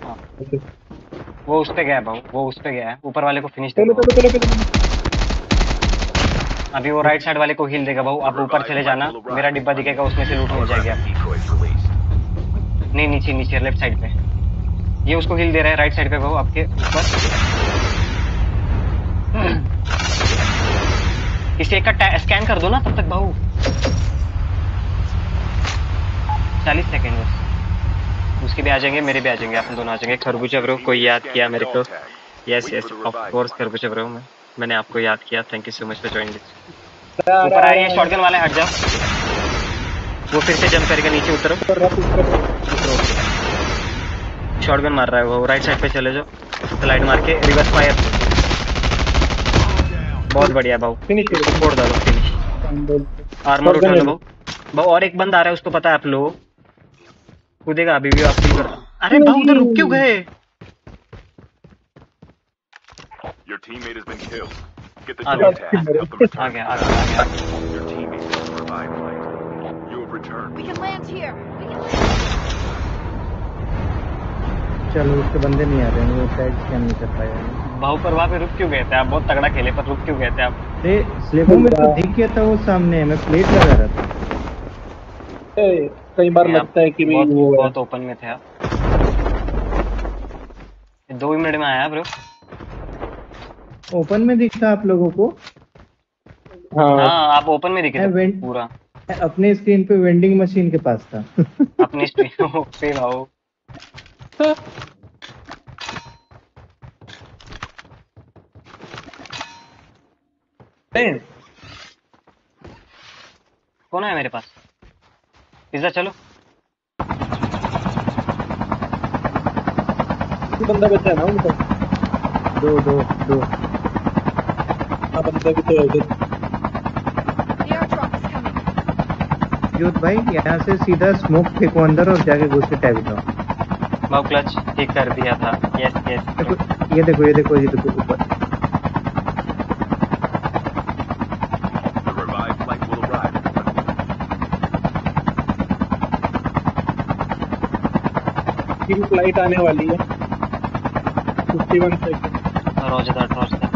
हाँ। वो उस पे गया भाव वो उस पे गया है। ऊपर वाले को फिनिश चलो चलो चलो चलो। अभी वो राइट साइड वाले को हिल देगा भाव आप ऊपर चले जाना मेरा डिब्बा दिखेगा उसमें से लूट मिल जाएगी आपकी। नहीं नीचे नीचे लेफ़्ट साइड पे। ये उसको हिल दे रहा है राइट साइड पे भाव आपके ऊपर। इसे एक स्कैन कर दो ना, तब तक भाऊ चालीस सेकेंड बस। उसके भी आ जाएँगे, मेरे भी आ जाएँगे, अपन दोनों आ जाएँगे। खरबूजा ब्रो कोई याद किया मेरे को? यस यस ऑफ़ कोर्स खरबूजा ब्रो मैं मैंने आपको याद किया। Thank you so much for joining ऊपर आ रही है शॉटगन वाले, हट जाओ वो फिर से जंप करेगा नीचे उतरो। शॉटगन मार रहा है वो। राइट साइड पे चले जाओ। स्लाइड मार के रिवर्स फायर बहुत बढ़िया भाऊ फिनिश इसको डालो फिनिश आर्मर उठा लो भाऊ भाऊ और एक बंदा आ रहा है उसको पता है आप लोग कूदेगा अभी भी आप कर अरे भाऊ उधर रुक क्यों गए Your teammate has been killed. Get the uh dog and help them return गया to आ the गया आ battle. गया Your teammate on the flight. You have returned. We can land here. We can land. चलो उसके बंदे नहीं आ रहे हैं वो शायद स्कैन नहीं कर पाया भाऊ पर वहाँ पे रुक क्यों गए थे? आप बहुत तगड़ा खेले पर रुक क्यों गए थे आप? अरे स्लेबो मेरे को दिख गया था वो सामने मैं प्लेट लगा रहा था। कई बार लगता है कि बहुत वो बहुत ओपन में थे आप। दो ही मिनट में आया ब्रो ओपन में दिखता आप लोगों को? हाँ। हाँ आप ओपन में दिखे है, थे पूरा। अपने स्क्रीन पे वेंडिंग मशीन के पास था। अपनी स्क्रीन पे आओ कौन है मेरे पास पिज्जा चलो बंदा बचा है ना उनका दो दो दो हाँ बंदा भी तो है उधर. युद्ध भाई यहाँ से सीधा स्मोक फेंको अंदर और जाके घुस के टैब जाओ माउ क्लच ठीक कर दिया था यस यस देखो ये देखो ये देखो ये देखो ऊपर The revived flight will arrive. तीन फ़्लाइट आने वाली है। फिफ्टी वन सेकेंड रोज दैट रोज दैट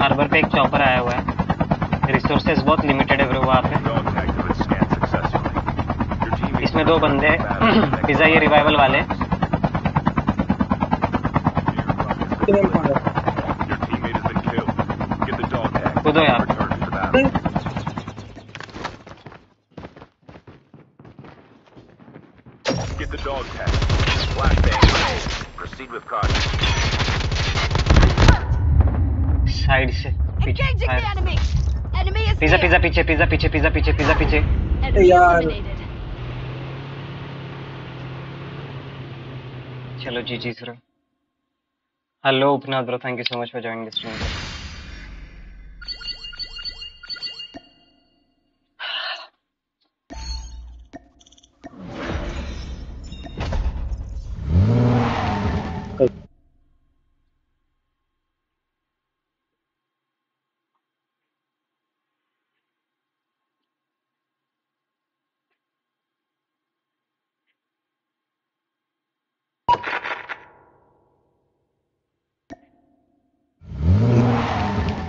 हार्बर पे एक चॉपर आया हुआ है। रिसोर्सेज बहुत लिमिटेड है ब्रो वहाँ पे। इसमें दो बंदे. पिज्जा ये रिवाइवल वाले कितने में मारा Your teammate has been killed. Get the dog tag. कूदो यार Return to the battle. Get the dog tag. Flashbang. Proceed with caution. Side से पीछे Engaging the enemy. Enemy is pizza near. Pizza पीछे pizza पीछे pizza पीछे pizza पीछे यार। चलो जी जी sir. Hello Upnath bro thank you so much for joining the stream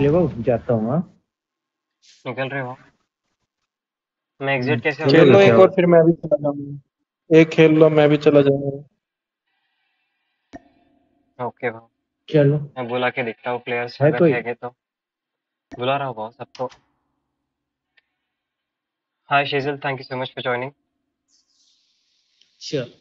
ले वो जाता हूँ हाँ। निकल रहे हो। मैं एग्जिट कैसे खेल लो एक और फिर मैं भी चला जाऊँगा। एक खेल लो मैं भी चला जाऊँगा। ओके भाव चलो। मैं बुला के देखता हूँ प्लेयर्स है कोई? है तो। बुला रहा हूँ बहुत सबको। Hi Shejal thank you so much for joining sure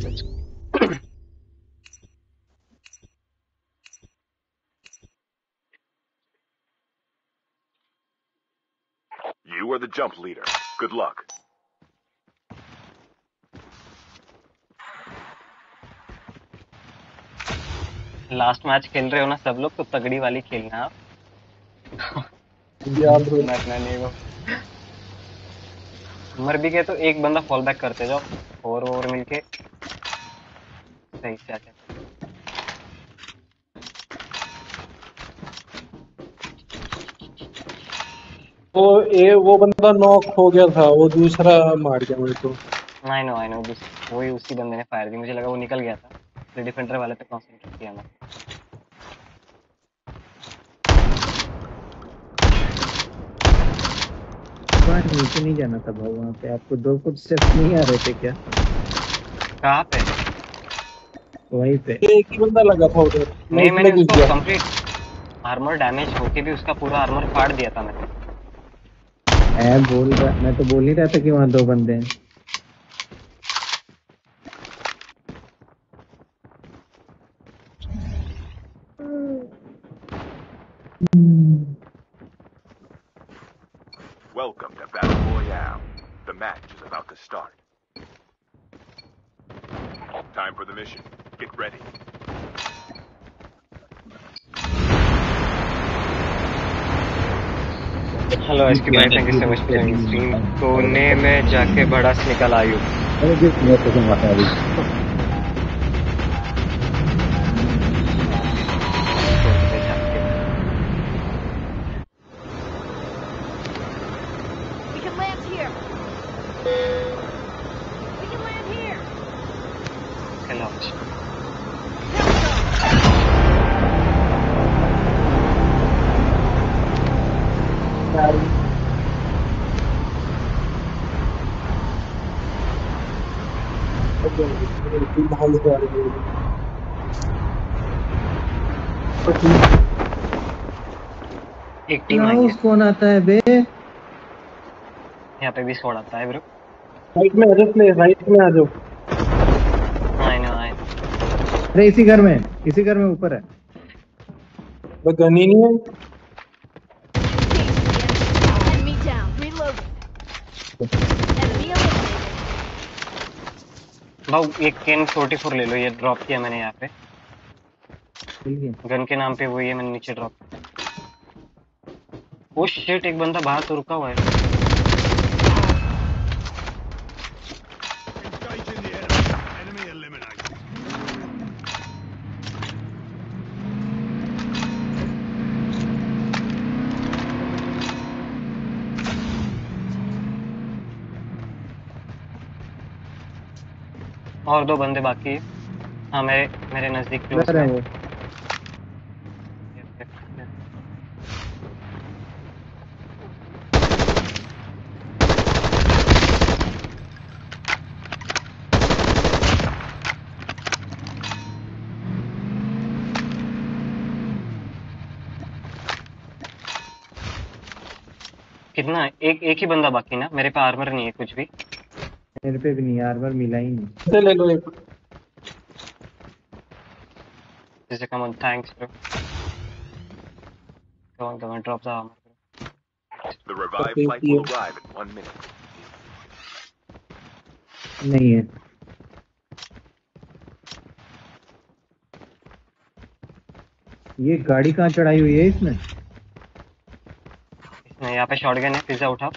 You are the jump leader. Good luck. Last match खेल रहे हो ना सब लोग तो तगड़ी वाली खेलना आप। मर भी गए तो एक बंदा फॉल बैक करते जाओ और और मिलके। सही से आके वो ए वो बंदा नॉक हो गया था वो दूसरा मार गया मेरे को। आई नो आई नो वही उसी बंदे ने फायर दी मुझे लगा वो निकल गया था। फिर डिफेंडर वाले पे कॉन्सेंट्रेट किया मैं नीचे नहीं जाना था भाई वहाँ पे आपको दो कुछ स्टेप्स नहीं आ रहे थे क्या? कहाँ पे? वहीं पे। एक ही बंदा लगा था उधर। मैं नहीं मैंने उसको कंप्लीट आर्मर डैमेज होके भी उसका पूरा आर्मर फाड़ दिया था मैंने। मैं बोल रहा मैं तो बोल ही रहा था कि वहाँ दो बंदे हैं Welcome to Battle Royale. The match is about to start. Time for the mission. Get ready. Hello SK भाई thank you so much for stream कोने में जाके बड़ा से निकल आयु। कौन आता है बे? यहाँ पे भी स्क्वाड आता है ब्रो राइट में आ जाओ प्ले राइट में आ जाओ. आई नो आई अरे इसी घर में इसी घर में ऊपर है। वो गन ही। नहीं है. भाऊ एक केन 44 ले लो ये ड्रॉप किया मैंने यहाँ पे। गन के नाम पे वो ये मैंने नीचे ड्रॉप ओ शिट एक बंदा बाहर तो रुका हुआ है. और दो बंदे बाकी है। हाँ मेरे मेरे नज़दीक क्लोज उधर है वो कितना है? एक एक ही बंदा बाकी ना मेरे पे आर्मर नहीं है कुछ भी। मेरे पे भी नहीं आर्मर मिला ही नहीं। से ले लो एक। जैसे come on thanks bro come on come on drop the armour The revived flight will arrive in one minute. नहीं है। ये गाड़ी कहाँ चढ़ाई हुई है इसमें? यहाँ पे शॉटगन है पिज्जा उठाओ।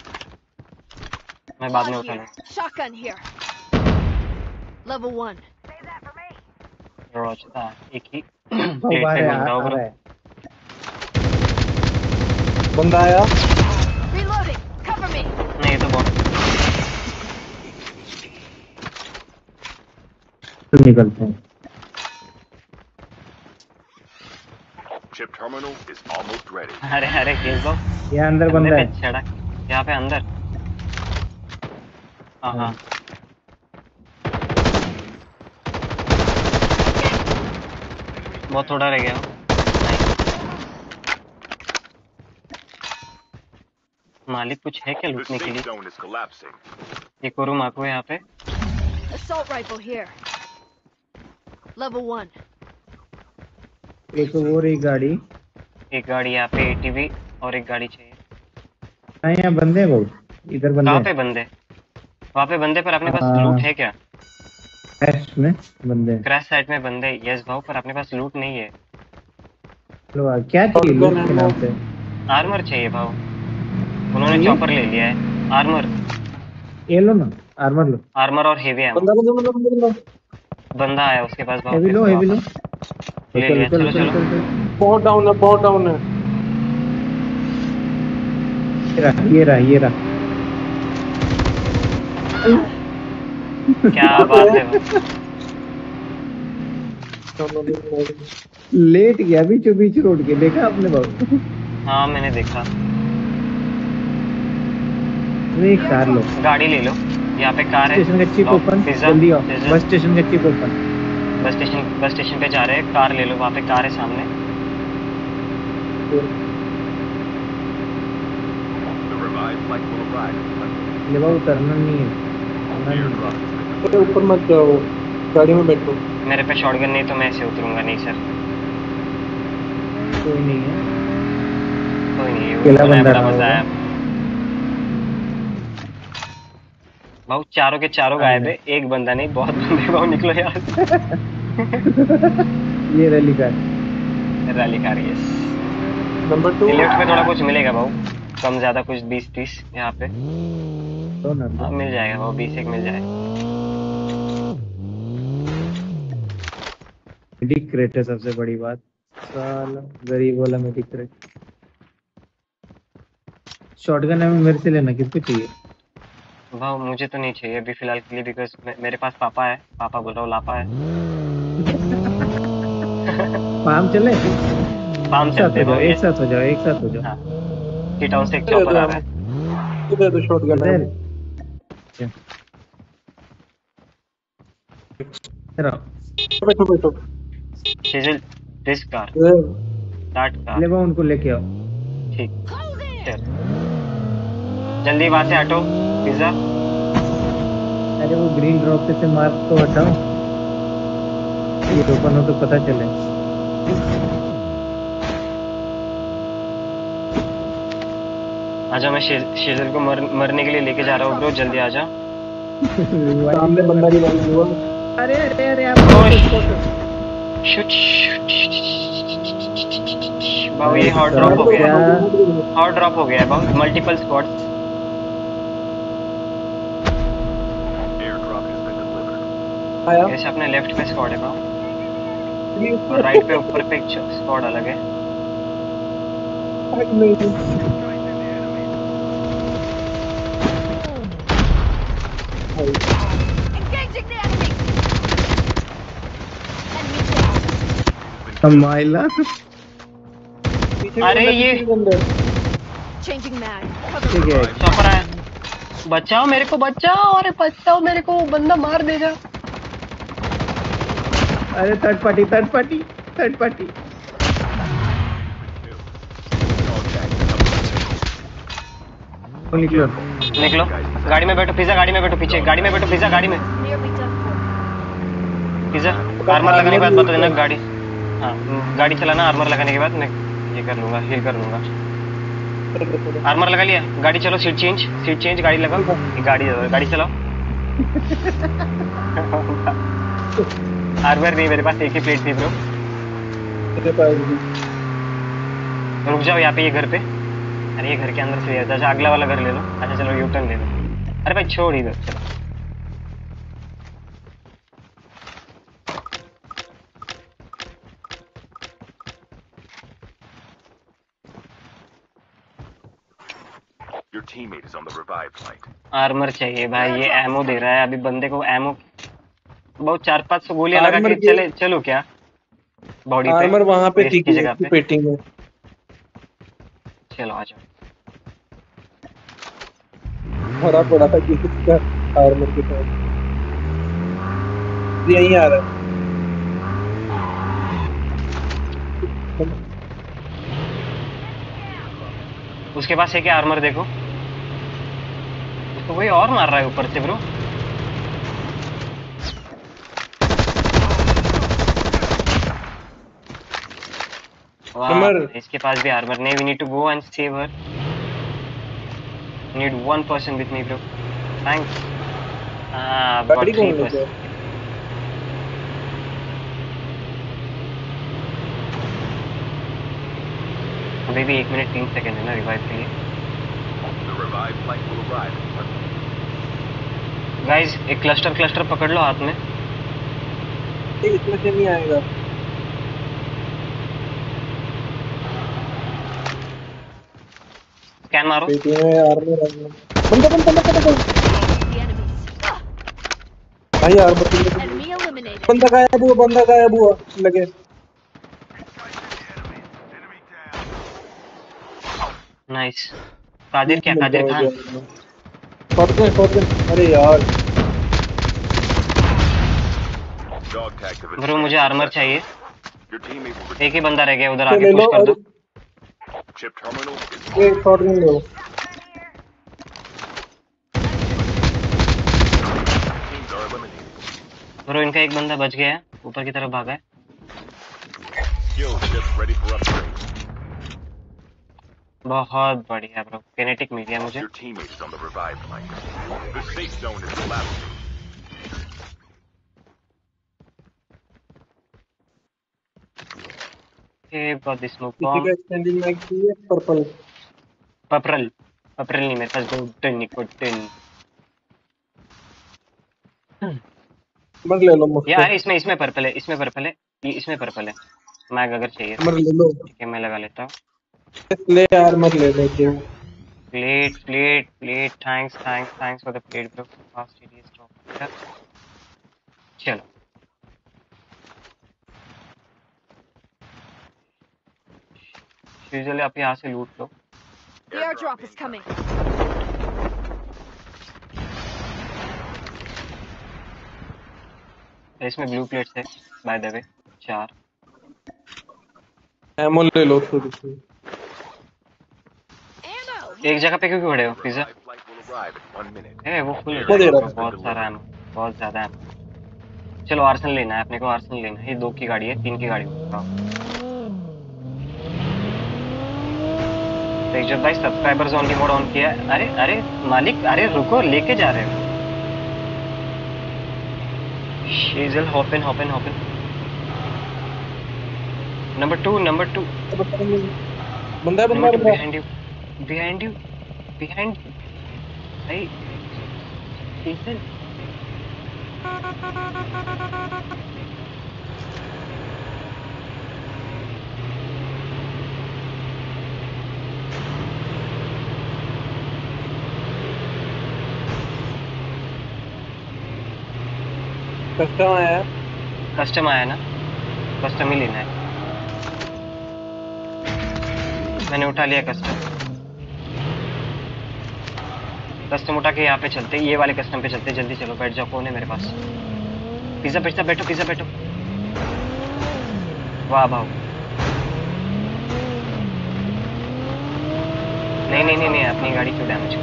मैं बाद में Shot उठा here. लूँ Shotgun here. Level एक ही। प्लेट पे बंदा आ होगा रहा है। बंदा आया? Reloading. Cover me. नहीं तो बहुत। तो निकलते हैं Chip अरे अरे खेल दो। ये अंदर बंदा है। छड़ा। यहाँ पे अंदर। हाँ हाँ। बहुत थोड़ा रह गया। मालिक कुछ है क्या लूटने के लिए? एक और रूम यहाँ पे। Assault rifle here. Level 1 एक और एक गाड़ी। एक गाड़ी यहाँ पे एटीवी और एक गाड़ी चाहिए। हाँ यहाँ बंदे हैं बहुत इधर बंदे कहाँ पे बंदे वहाँ पे बंदे पर अपने पास हाँ। लूट है क्या? क्रैश में बंदे क्रैश साइड में बंदे यस भाव पर अपने पास लूट नहीं है। लो आ, क्या चाहिए लूट के नाम पे? आर्मर चाहिए भाव। उन्होंने चॉपर ले लिया है। आर्मर ये लो ना आर्मर लो। आर्मर और हेवी बंदा बंदा बंदा बंदा बंदा। आया उसके पास भाव हेवी लो हेवी ले। चलो चलो चलो बहुत डाउन है बहुत डाउन है। ये रहा ये रहा क्या बात है। लेट गया बीचों बीच रोड के देखा आपने बाबू? हाँ मैंने देखा। एक कार लो। गाड़ी ले लो। यहाँ पे कार है। स्टेशन का चिप ओपन जल्दी आओ। बस स्टेशन का chip open bus station bus station पे जा रहे हैं कार ले लो वहाँ पे कार है सामने। उतरना नहीं है। है। ऊपर मत जाओ गाड़ी में बैठो। मेरे पे शॉटगन नहीं तो मैं ऐसे उतरूँगा नहीं सर कोई नहीं है। कोई नहीं बंदा बड़ा मज़ा आया। भाऊ चारों के चारों गायब है एक बंदा नहीं बहुत बंदे भाऊ निकलो यार ये rally car rally car yes number two left पे थोड़ा कुछ मिलेगा भाऊ। कम ज़्यादा कुछ बीस तीस यहाँ पे। तो ना। हाँ मिल जाएगा भाऊ बीस एक मिल जाएगा। मेडिक क्रेट है सबसे बड़ी बात। साला गरीब वाला मेडिक क्रेट शॉटगन है मेरे से लेना किसको चाहिए? भाऊ मुझे तो नहीं चाहिए अभी फ़िलहाल के लिए बिकॉज़ मेरे पास पापा है। पापा बोल रहा हूँ लापा है। फार्म चले? फार्म चलते हो एक साथ हो जाओ एक साथ हो जाओ। हाँ। टी टाउन से एक चौपर आ रहा है। इधर तो शॉट गन है। इधर। आओ। बैठो बैठो Shizzle, this car, ये ले वो उनको लेके आओ। ठीक। चल। जल्दी वहाँ से हटो। पिज्जा? अरे वो ग्रीन ड्रॉप पे से मार्क तो हटाओ। ये ओपन हो तो पता चले। आजा मैं शिजल को मर, मरने के लिए लेके जा रहा हूँ ब्रो जल्दी आजा। सामने बंदा भी लगा हुआ। अरे अरे अरे। आप शुट बाबू ये हॉट ड्रॉप हो गया। हॉट ड्रॉप हो गया है बाबू। Multiple spots Airdrop has been delivered. आया। जैसे अपने लेफ़्ट पे स्क्वाड है बाबू और राइट पे ऊपर पे स्क्वाड अलग है. कमाइला अरे ये. ठीक है। बचाओ मेरे को बचाओ अरे बचाओ मेरे को वो बंदा मार देगा। अरे third party third party third party निकलो। निकलो। गाड़ी में बैठो पिज्जा गाड़ी में बैठो पीछे। गाड़ी में बैठो पिज्जा गाड़ी में. पिज्जा। आर्मर लगाने के बाद बता देना गाड़ी। हाँ गाड़ी चलाना आर्मर लगाने के बाद मैं ये कर लूँगा हील कर लूँगा। आर्मर लगा लिया? गाड़ी चलो सीट चेंज सीट चेंज गाड़ी लगाओ। गाड़ी गाड़ी चलाओ। आर्मर नहीं मेरे पास एक ही प्लेट थी ब्रो रुक जाओ यहाँ पे ये घर पे। अरे ये घर के अंदर से अच्छा अगला वाला घर ले लो। अच्छा चलो यू टर्न ले लो। अरे भाई छोड़ इधर चलो। Your teammate is on the revive flight. Armour चाहिए भाई ये एमो दे रहा है। अभी बंदे को एमो बहुत चार पाँच सौ गोलियाँ लगा के चले चलो क्या? बॉडी पे आर्मर वहाँ पे ठीक जगह पे। पेटी में चलो आ जाओ। भरा पड़ा था का आर्मर के साथ यहीं आ रहा है। उसके पास है क्या आर्मर देखो? उसको वही और मार रहा है ऊपर से ब्रो। Armor. इसके पास भी आर्मर नहीं we need to go and save her need one person with me bro thanks हाँ गाड़ी थ्री पर्सन अभी भी एक मिनट तीन सेकंड है ना रिवाइव के लिए. गाइस एक क्लस्टर क्लस्टर पकड़ लो हाथ में। ये इसमें से नहीं आएगा। स्कैन मारो पेटी में आर्मर आर्मर बंदा बंदा बंदा बंदा भाई आर्मर. बंदा गायब हुआ बंदा गायब हुआ लगे नाइस कादिर क्या कादिर खान फॉर्चून फॉर्चून अरे यार ब्रो मुझे आर्मर चाहिए एक ही बंदा रह गया उधर आगे पुश कर दो. Chip terminal is on. Chip bro इनका एक बंदा बच गया है ऊपर की तरफ़ भागा है। बहुत बढ़िया ब्रो केनेटिक मिल मुझे। बहुत स्मोक किसी बॉम्ब का एक्सटेंडेड मैग चाहिए पर्पल पपरल पपरल नहीं मेरे पास गोल्डन निकोटिन मर ले लो मुझसे। यार इसमें इसमें पर्पल है इसमें पर्पल है ये इसमें पर्पल है। मैग अगर चाहिए तो। मर ले लो। ठीक है मैं लगा लेता हूँ। ले आर्मर ले लेते हो plate plate plate thanks thanks thanks for the plate bro fast it stop चलो। यूजुअली आप यहाँ से लूट लो। The airdrop is coming. इसमें ब्लू प्लेट्स है बाय द वे चार। एमो ले लो थोड़ी सी। एक जगह पे क्यों खड़े हो पिज्जा. ए वो फुल हूँ। बहुत सारा है बहुत ज़्यादा है चलो आर्सन लेना है अपने को आर्सन लेना है। ये दो की गाड़ी है तीन की गाड़ी। बताओ तेजत भाई सब्सक्राइबर जोन की मोड ऑन किया। है अरे अरे मालिक अरे रुको लेके जा रहे हो। शेजल hop in hop in hop in number two number two बंदा बंदा behind you behind you behind भाई सीज़न कस्टम आया कस्टम आया ना? कस्टम ही लेना है मैंने उठा लिया कस्टम कस्टम उठा के यहाँ पे चलते ये वाले कस्टम पे चलते जल्दी चलो बैठ जाओ कौन है मेरे पास? पिज्जा पिज्जा बैठो पिज्जा बैठो। वाह भाव नहीं नहीं नहीं नहीं अपनी गाड़ी क्यों डैमेज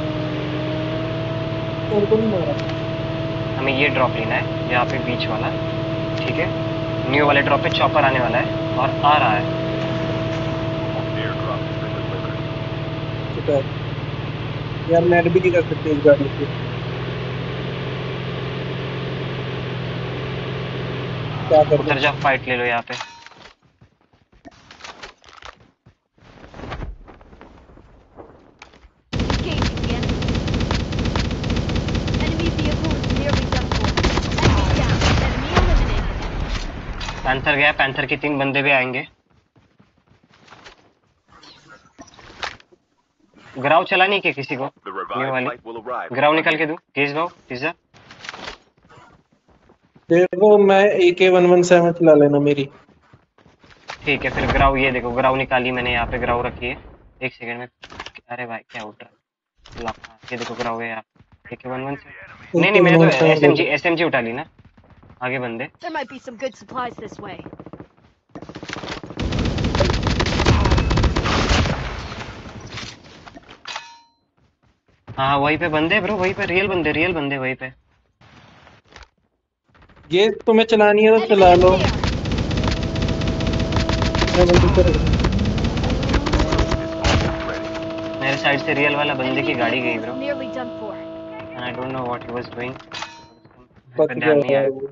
उनको नहीं मारा? हमें ये ड्रॉप लेना है यहाँ पे बीच वाला ठीक है? न्यू वाले ड्रॉप पे चॉपर आने वाला है और आ रहा है। यार नेट भी नहीं कर सकते इस गाड़ी से क्या कर उधर जा फाइट ले लो यहाँ पे Engaging again. Enemy vehicle is nearly done for. Enemy down. Enemy eliminated. Panther गया पैंथर के तीन बंदे भी आएँगे। ग्राव चला नहीं क्या किसी को? ये वाली। ग्राव निकाल के. दू केस भाव पिज्जा देखो मैं ए के वन वन सेवन चला लेना मेरी। ठीक है फिर ग्राव ये देखो ग्राव निकाली मैंने यहाँ पे ग्राव रखी है। एक सेकंड में। अरे भाई क्या उठ रहा है? ये देखो ग्राव है यहाँ एक वन वन से नहीं नहीं मैंने तो S M G S M G उठा ली ना। आगे बंदे। हाँ वही पे बंदे ब्रो वही पे रियल बंदे रियल बंदे वही पे। ये तुम्हें चलानी है तो चला लो। मेरे साइड से रियल वाला बंदे की गाड़ी गई bro. I don't know what he was doing ही नहीं गया आया वो।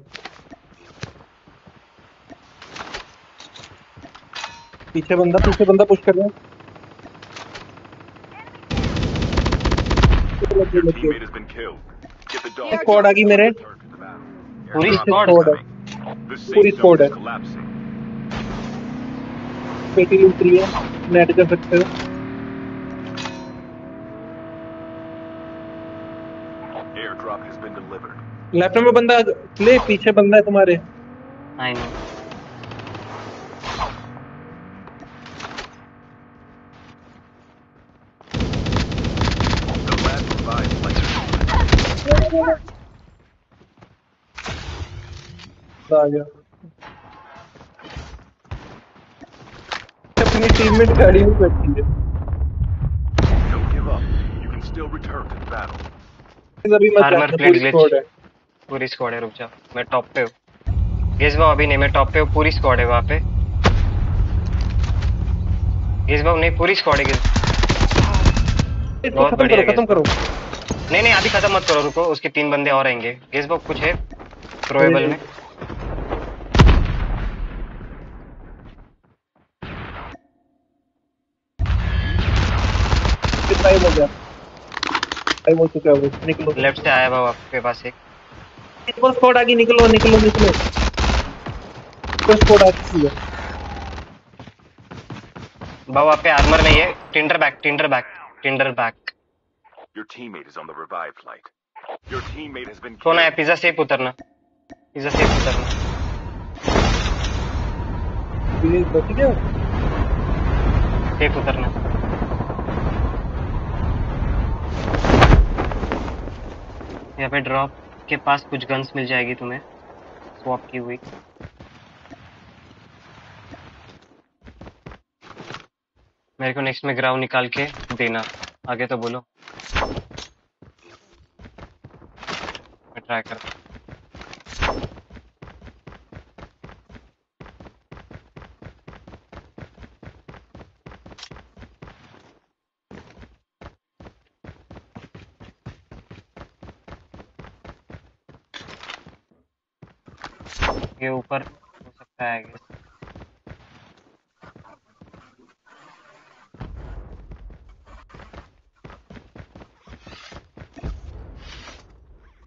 पीछे बंदा पीछे बंदा पुश कर रहा है स्क्वाड आ गई मेरे. पूरी स्क्वाड है पूरी स्क्वाड है. पेटी लूट रही है नेट कर सकते हो लेफ़्ट में बंदा ले पीछे बंदा है तुम्हारे आई नो अपनी टीममेट गाड़ी में बैठी है Don't give up. You can still return to the battle. अभी मत Armor जाना, plate पूरी glitch. स्क्वाड है पूरी स्क्वाड है रुक जाओ मैं टॉप पे हूँ। गेस भाव अभी नहीं मैं टॉप पे हूँ पूरी स्क्वाड है वहाँ पे। गेस भाव नहीं पूरी स्क्वाड है गेस बहुत बढ़िया खत्म करो। नहीं नहीं अभी खत्म मत करो रुको उसके तीन बंदे और आएँगे। गेस भाव कुछ है थ्रोएबल में? हो गया। हो चुका है वो निकलो। लेफ़्ट से आया भाव आपके पास एक। निकलो स्क्वाड आ गई निकलो निकलो निकलो। तो स्क्वाड आ चुकी है भाव आप पे आर्मर नहीं है tinder back tinder back tinder back teammate is on the revived flight. Your teammate has been कौन आया killed. पिज्जा सेफ़ उतरना। पिज्जा सेफ़ उतरना। ये बच गया? सेफ़ उतरना। यहाँ पे ड्रॉप के पास कुछ गन्स मिल जाएगी तुम्हें। स्वॉप की हुई। मेरे को नेक्स्ट में ग्राउंड निकाल के देना। आगे तो बोलो। मैं ट्राई करता हूँ। ये ऊपर हो सकता है आगे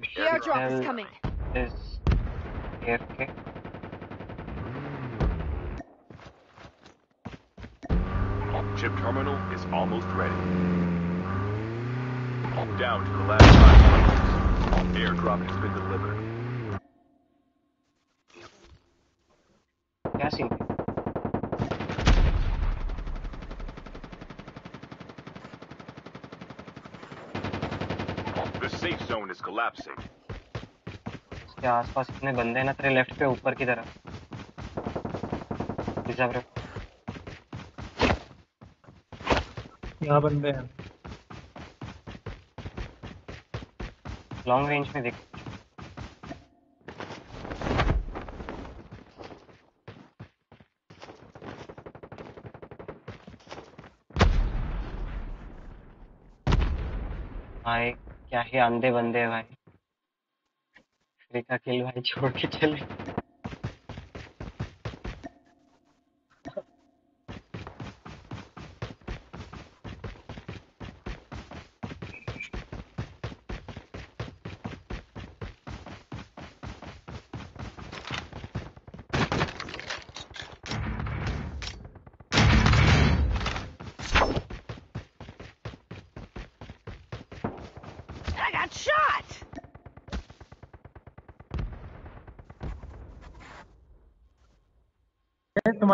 The airdrop is Hell coming. is AFK. Chip terminal is almost ready. Down to the last five minutes. Airdrop has been delivered. Collapsing. इसके आसपास इतने बंदे हैं ना तेरे लेफ़्ट पे ऊपर की तरफ़। रिज़र्व रख यहाँ बंदे हैं। लॉन्ग रेंज में देख। भाई क्या ही अंधे बंदे हैं भाई। फ्री खेल भाई छोड़ के चले I got shot!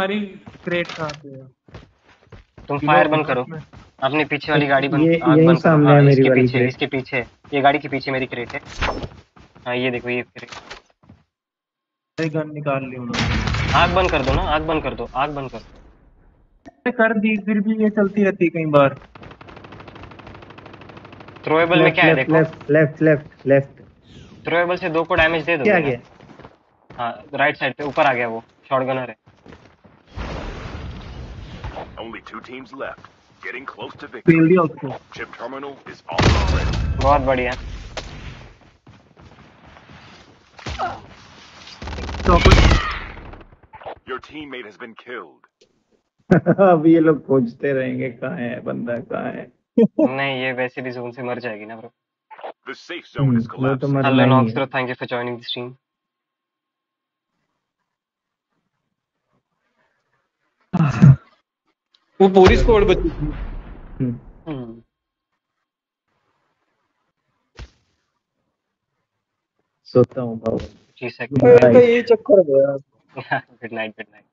तुम्हारी क्रेट कहाँ पे है? तुम फायर बंद करो। अपने पीछे वाली गाड़ी बंद ये- आग यही बंद करो। सामने हाँ, मेरी इसके वाली पीछे इसके पीछे। ये गाड़ी के पीछे मेरी क्रेट है। हाँ ये देखो ये क्रेट मेरी गन निकाल ली उन्होंने। आग बंद कर दो ना आग बंद कर दो आग बंद कर दो। कर दी फिर भी ये चलती रहती है कई बार। थ्रोएबल में क्या है देखो। Left left left left throwable से दो को डैमेज दे दो क्या गया? हाँ राइट साइड पे ऊपर आ गया वो शॉटगनर है। two teams left. Getting close to victory. Fail दिया उसको Chip terminal is almost ready. बहुत बढ़िया चौकट Your teammate has been killed. अब ये लोग खोजते रहेंगे कहाँ है बंदा कहाँ है नहीं ये वैसे भी जोन से मर जाएगी ना bro The safe zone is हम्म, वो तो collapsing. मरना हेलो ही नॉक्स है ब्रो थैंक यू वो पूरी स्क्वाड बची थी। हम्म, सोता हूँ भाव। जी सर Good ये चक्कर गया गुड नाइट गुड नाइट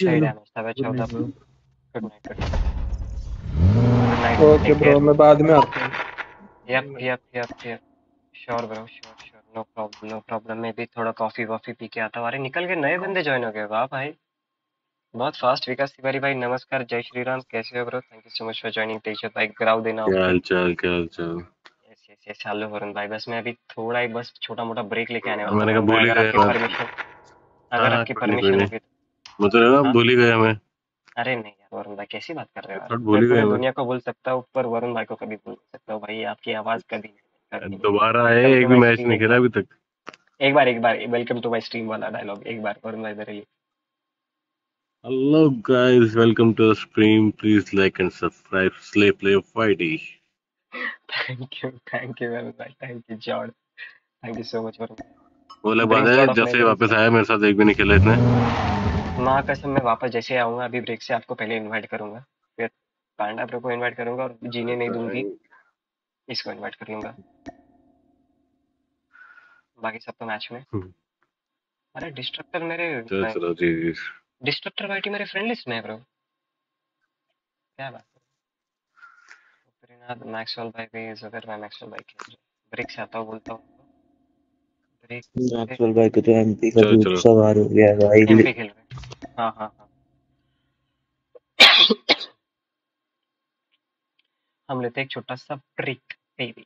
सही डैमेज था अच्छा होता good night good night okay bro मैं बाद में आता हूँ yup yup yup yup sure bro sure sure no problem no problem मैं भी थोड़ा कॉफ़ी वॉफी पी के आता हूँ अरे निकल के नए बंदे ज्वाइन हो गए वाह भाई बहुत फास्ट विकास तिवारी भाई नमस्कार जय श्री राम कैसे हो bro thank you so much for joining तेजत भाई ग्राउ देना क्या हाल चाल क्या हाल चाल yes yes yes hello Varun भाई बस मैं अभी थोड़ा ही बस छोटा मोटा ब्रेक लेके आने वाला मैंने कहा भूल ही आपकी परमिशन अगर हाँ, आपकी परमिशन। होगी तो मुझे लगा हाँ? भूल ही गया मैं अरे नहीं यार वरुण भाई कैसी बात कर रहे हो यार भूल गया दुनिया को बोल सकता हूँ पर वरुण भाई को कभी बोल सकता हूँ भाई आपकी आवाज़ कभी दोबारा आए वेलकम एक टू भी मैच स्ट्रीम नहीं खेला अभी तक एक बार एक बार वेलकम टू माय स्ट्रीम वाला डायलॉग एक बार वरुण भाई मेरे लिए Hello guys, welcome to the stream. Please like and subscribe. Slay Play Friday. Thank you thank you Varun भाई थैंक यू जॉर्ड थैंक यू सो मच वो अलग बात है lot of जब से वापस आया मेरे साथ एक भी नहीं खेला इसने माँ कसम मैं वापस जैसे आऊँगा अभी ब्रेक से आपको पहले इनवाइट करूँगा। फिर पांडा ब्रो को इनवाइट करूँगा और जीने नहीं दूँगी इसको इनवाइट कर लूँगा बाकी सब तो मैच में। हम्म। अरे डिस्ट्रक्टर मेरे डिस्ट्रक्टर वाइटी मेरे फ्रेंड लिस्ट में है ब्रो क्या बात है। मैक्सवेल भाई भी अगर मैं मैक्सवेल भाई खेल ब्रेक से आता हूँ बोलता हूँ। मैक्सवेल भाई को तो एमपी का चलो, चलो। सवार हो गया भाई। एमपी खेल रहे हाँ। हाँ हाँ हम लेते हैं एक छोटा सा ब्रेक बेबी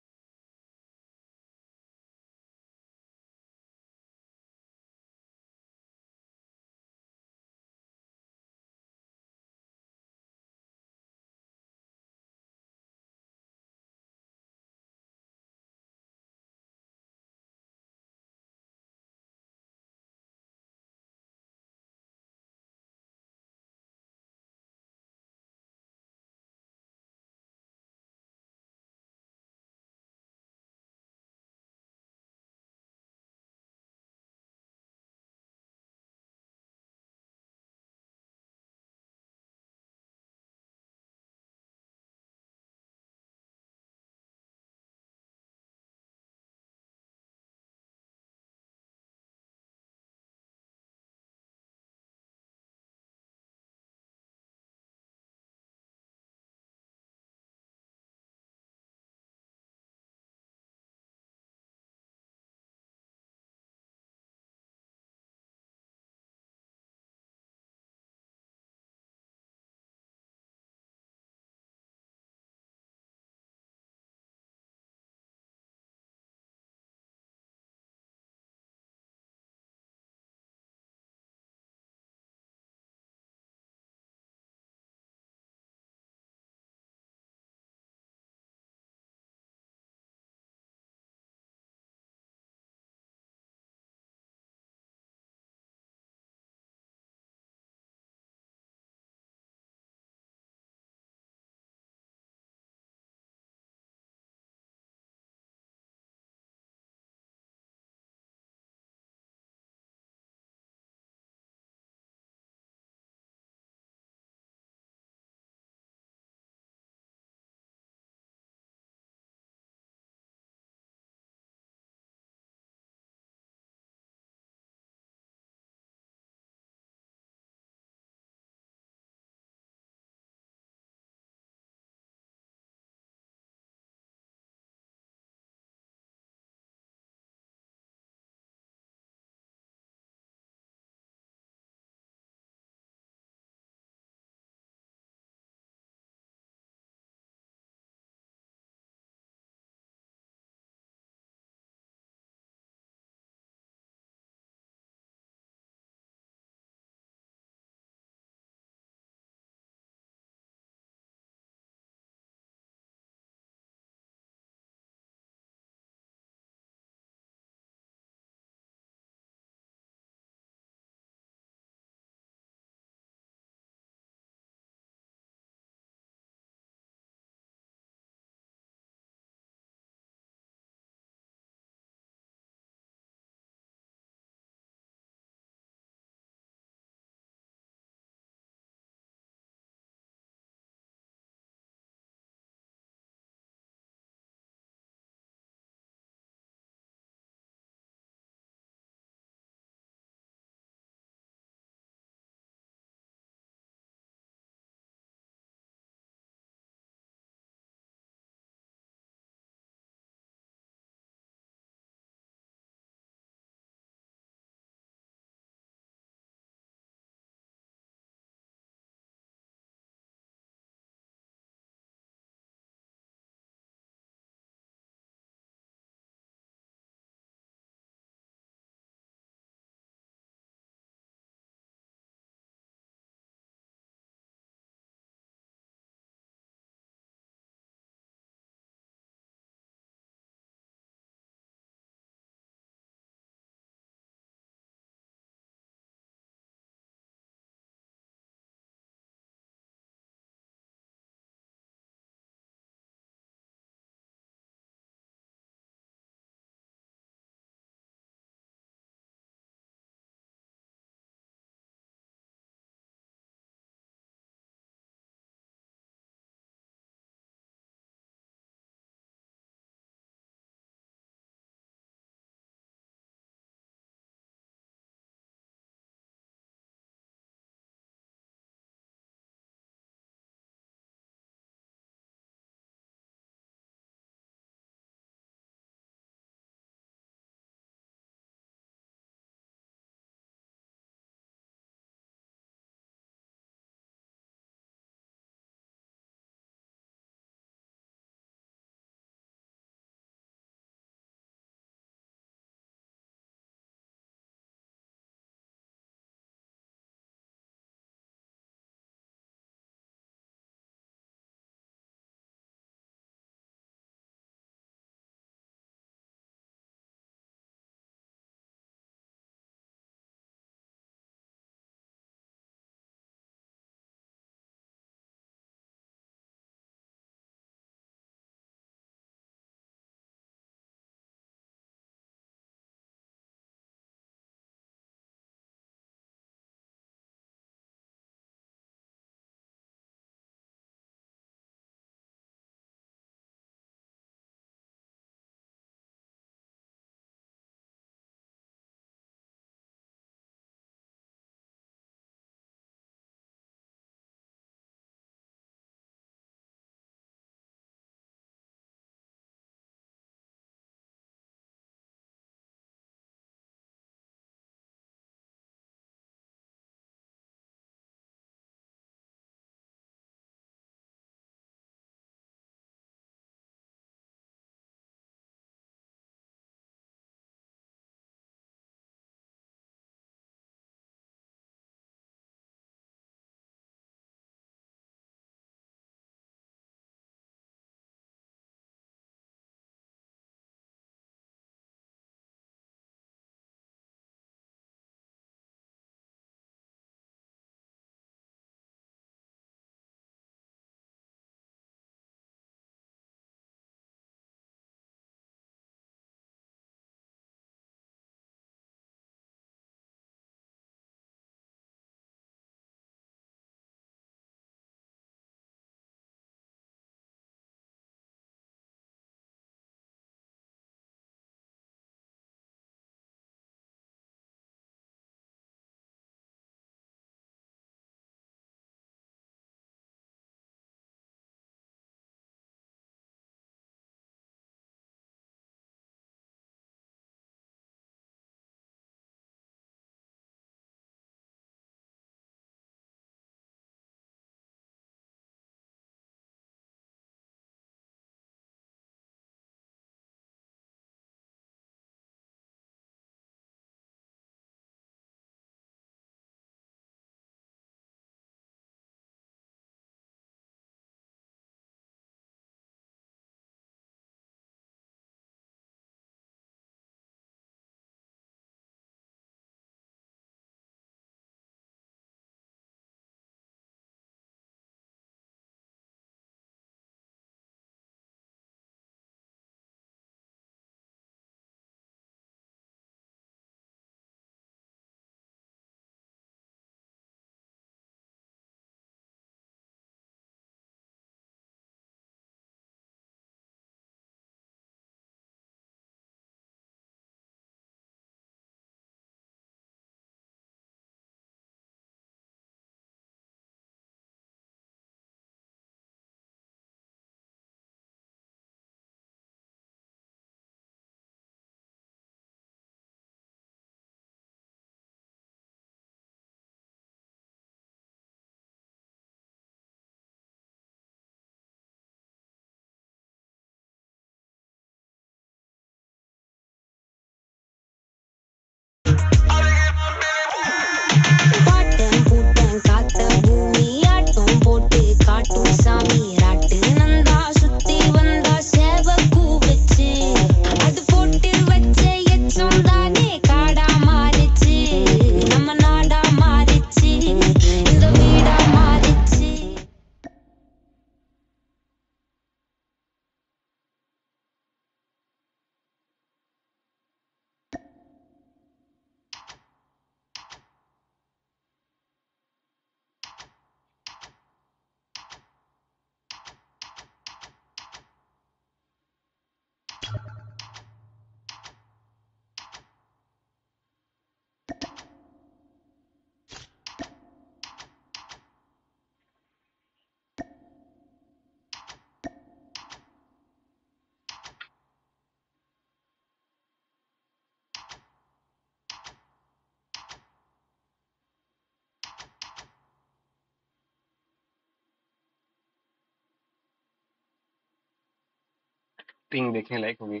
पिंग देखने लायक होगी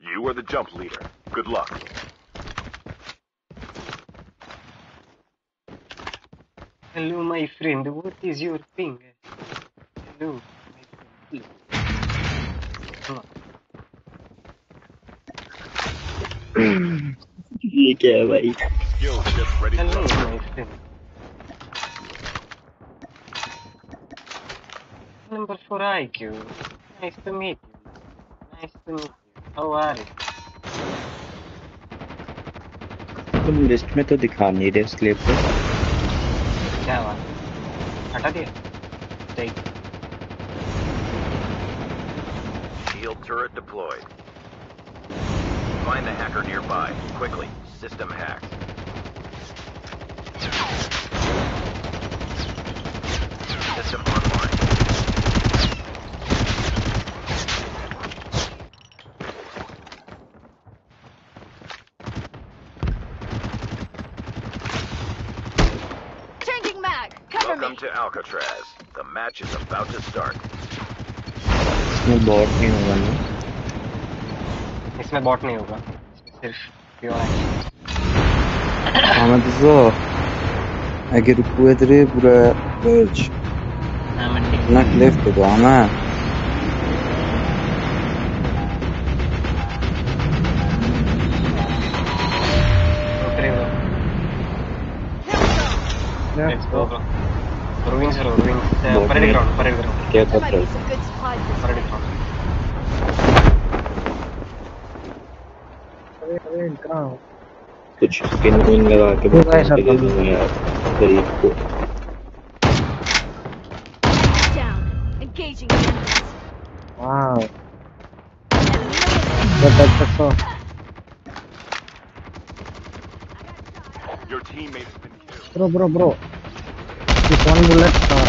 You are the jump leader. Good luck. Hello, my friend. What is your ping? Hello, my friend. Hello. ये क्या है भाई Skill chip ready Hello, for my friend. Number four IQ. Nice to meet you. Nice to meet you. How are you? तुम list में तो दिखा नहीं रहे स्लेब पे क्या बात हटा दिया सही Shield turret deployed. Find the hacker nearby. Quickly. System hacked. System online. Alcatraz. The match is about to start. इसमें बॉट नहीं होगा ना इसमें बॉट नहीं होगा सिर्फ प्योर एक्शन हमें तो सो अगर पूरे तेरे पूरा बर्ज ना क्लिफ तो आना है parade नहीं। ground parade ground क्या There parade ground अरे अरे कहाँ हो? कुछ स्किन विन लगा के तो बता ऐसा दे करो। दूँगा यार गरीब को. Wow. That's so. Your teammate has been killed. Bro, bro, bro. This one bullet, uh,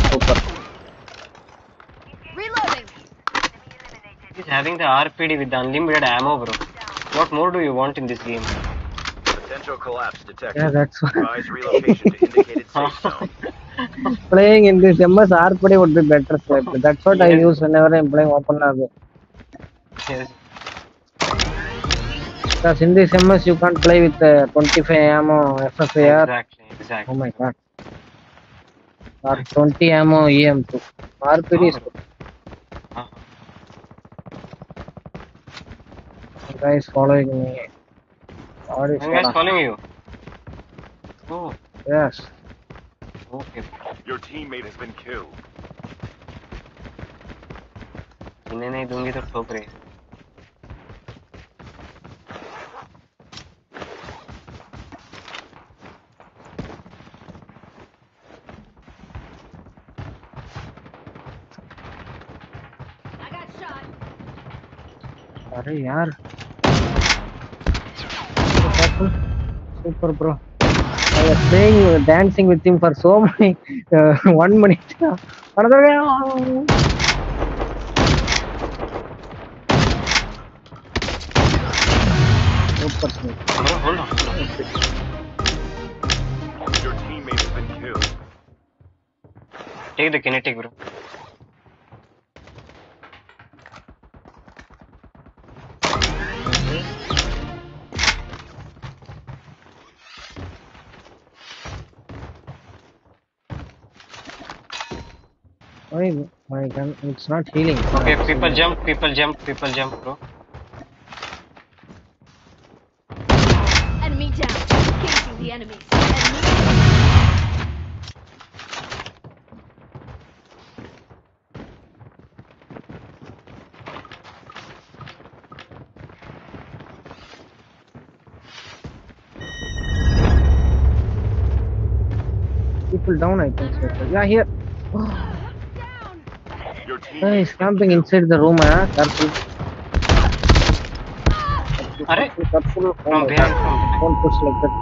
the rpd with the unlimited ammo bro what more do you want in this game Potential collapse detected. Yeah, that's why. Advise relocation to indicated safe zone. Playing in this MS RPD would be better swipe. That's what I use whenever I'm playing open lobby. yes Because in this MS you can't play with uh, 25 ammo FFAR. exactly exactly Oh my god. Or 20 ammo EM2. RPD is good. You guys following me. God is One guy's gonna- following you oh Yes. okay Your teammate has been killed. इन्हें नहीं दूंगी तो ठोक रहे I got shot. अरे यार super bro I was playing dancing with him for so many one minute வரதவே super Take the kinetic, bro. My gun? It's not healing. okay people jump people jump people jump bro Enemy down. Engaging the enemies. Enemy. People down, I think. So. Yeah, here. Hey, he's camping inside the room, huh? Careful. अरे Careful. Oh from behind Don't push like that.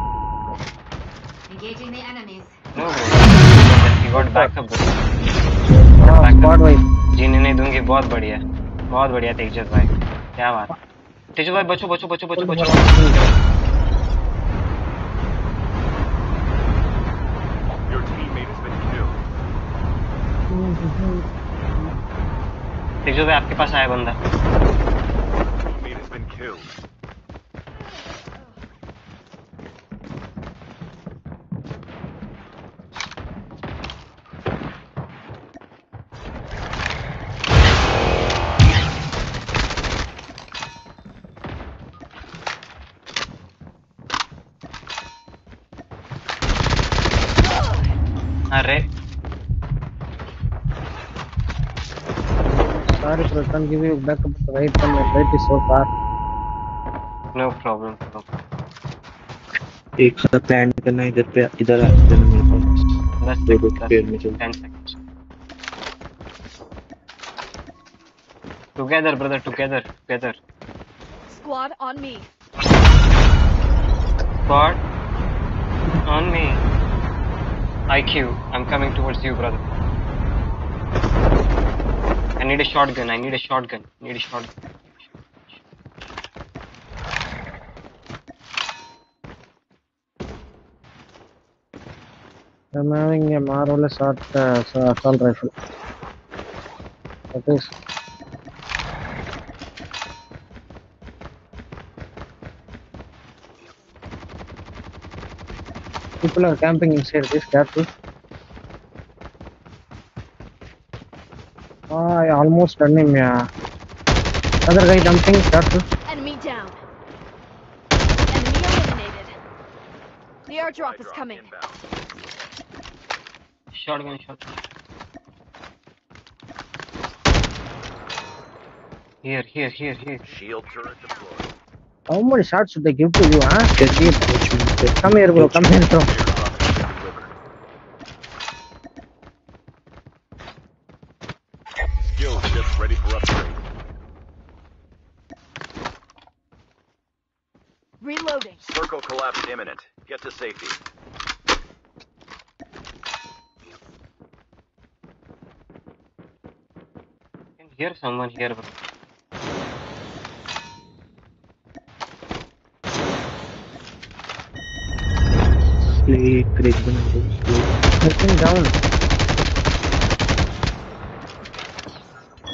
Engaging the enemies. no he got backup Ah, squad wise. जीने नहीं दूँगी बहुत बढ़िया बहुत बढ़िया तेजस भाई क्या बात तेजस भाई बचो बचो बचो बचो बचो Your teammate has been killed. भाई आपके पास आया बंदा। Can't give you backup. but Right from your right is so far. No problem no एक साथ प्लान करना इधर पे इधर आ जाना मेरे पास दो दो पेड़ में चल together brother together together Squad on me. Squad on me. IQ, I'm coming towards you, brother. I need a shotgun. I need a shotgun. Need a shotgun. I'm having a marvelous short uh, assault rifle. That is. People are camping inside this, careful. Ah, I almost done him, yeah. Other guy dumping shot. Enemy down. Enemy eliminated. The airdrop is coming. Shotgun, shotgun. Here, here, here, here. Shield turret deployed. How many shots should they give to you, huh? Come here, bro. Come here, bro. I can hear someone here, bro. Play crack बना दो slow. Looking down.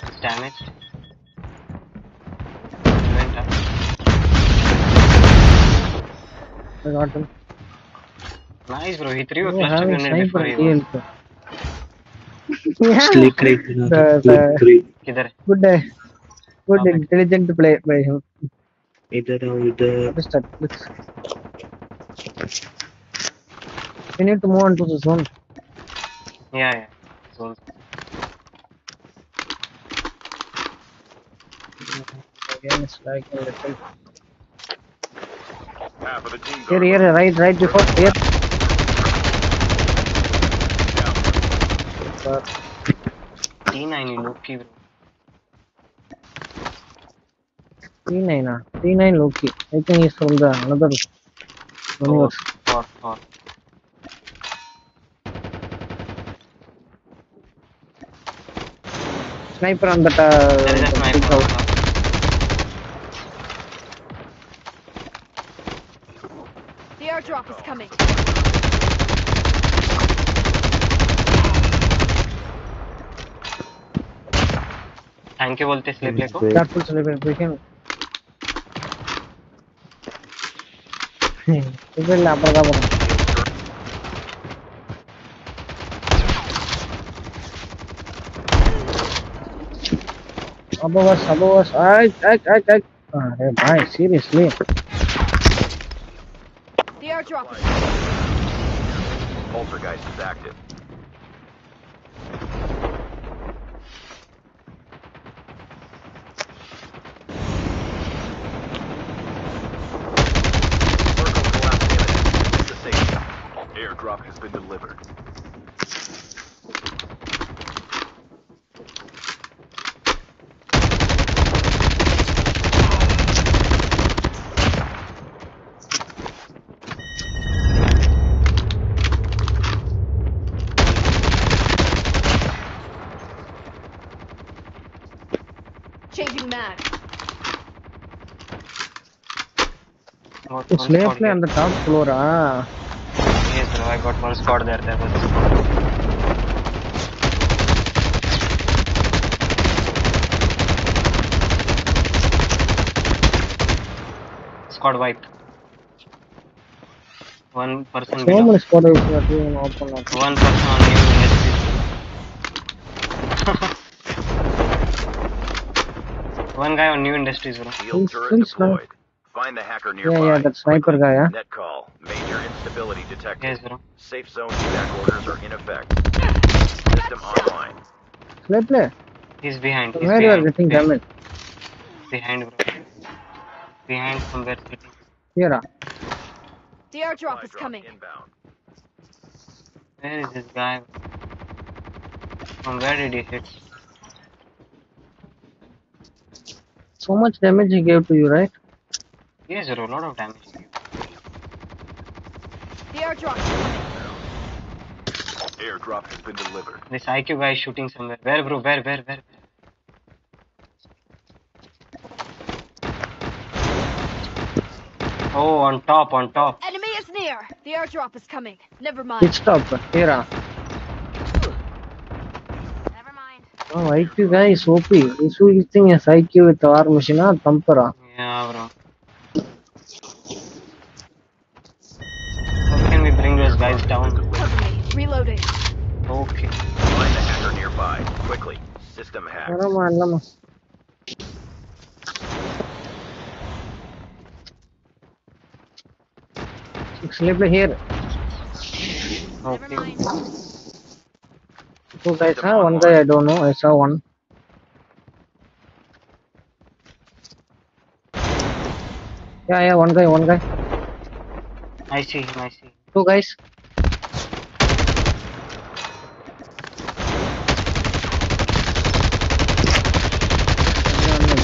It's damaged. Went up. I got him. Nice, bro. He threw a Oh, cluster having grenade sniper before he was. DL. Yeah. Slay crack बना दो The- slow the- crack किधर है? Good, uh, good Okay. intelligent play by him. इधर आओ इधर What is that? Let's. We need to move on to the zone. Yeah, yeah. So, Again, it's like a little. Half of the team Here, guard here, right, right before here. down. T9 Loki, bro. T9, ah. T9 Loki. I think he's from the another Oh, universe. Thor, Thor. Sniper on that. Uh, There is a the sniper. big house. Thor. The airdrop is coming. Thank you बोलते slip ले को Careful, Sullivan. We இல்ல இல்ல அப்புறம் தான் above us, above us. I, I, I, hey, my, seriously. The airdrop. Poltergeist is active. Airdrop has been delivered. changing mag. Got It's one squad I got one squad there, there was a squad. squad. One person so below. Squad. One person on you. One guy on new industries, bro. Field turret deployed. Find the hacker nearby. Yeah, yeah, that sniper guy, yeah. Net call. Major detected. Safe zone evac orders are in effect. System online. Play, play. He's behind. He's where you are behind. getting behind, damage? behind, bro. Behind somewhere sitting. Here, ah. The airdrop Supply is coming. Inbound. Where is this guy? From where did he hit? So much damage he gave to you, right? Yes, bro. lot of damage. The airdrop is coming. Airdrop has been delivered. This IQ guy is shooting somewhere. Where, bro? Where, where, where? Oh, on top, on top. Enemy is near. The airdrop is coming. Never mind. It's stop. Here. Never mind. Oh, IQ guy is OP. He's using his IQ with war machine, thumper, ah. Yeah, bro. How can we bring those Guys down. Reloading. Okay. Find the hacker nearby. Quickly. System hack. I don't want them. Slipper here. Okay. Two guys, huh? One guy, I don't know. I saw one. Yeah, yeah, one guy, one guy. I see him, I see. Two guys.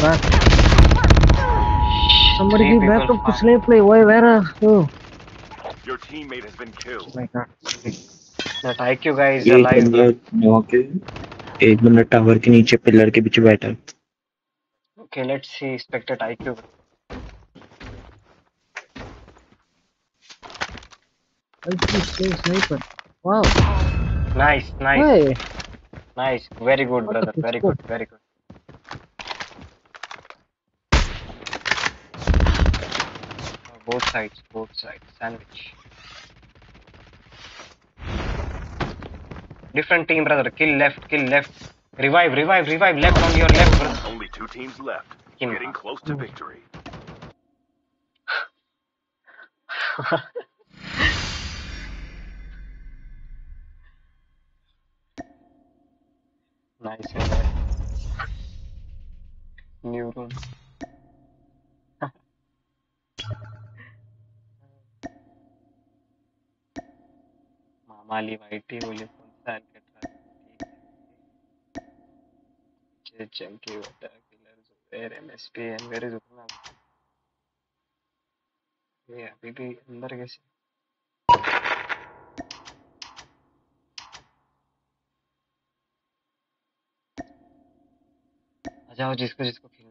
Back. Somebody Three give back up to slave play. Why, where are you? Your teammate has been killed. Oh my god. That IQ guy is alive. है एक बंदा tower के नीचे pillar के पीछे बैठा है Okay, let's see. Spectate IQ. IQ sniper. Wow. Nice, nice, Hey. nice. Very good, What brother. Very good, very good. Both sides, both sides. Sandwich. Different team, brother. Kill left, kill left. Revive, revive, revive. Left on your left, brother. Only two teams left. Kim. Getting close to victory. Nice. New room. मामाली वाइटी बोले, कौन सा Alcatraz chunky water killer Zubair MSP is उतना ये अभी भी अंदर कैसे? आ जाओ, जिसको जिसको खेलना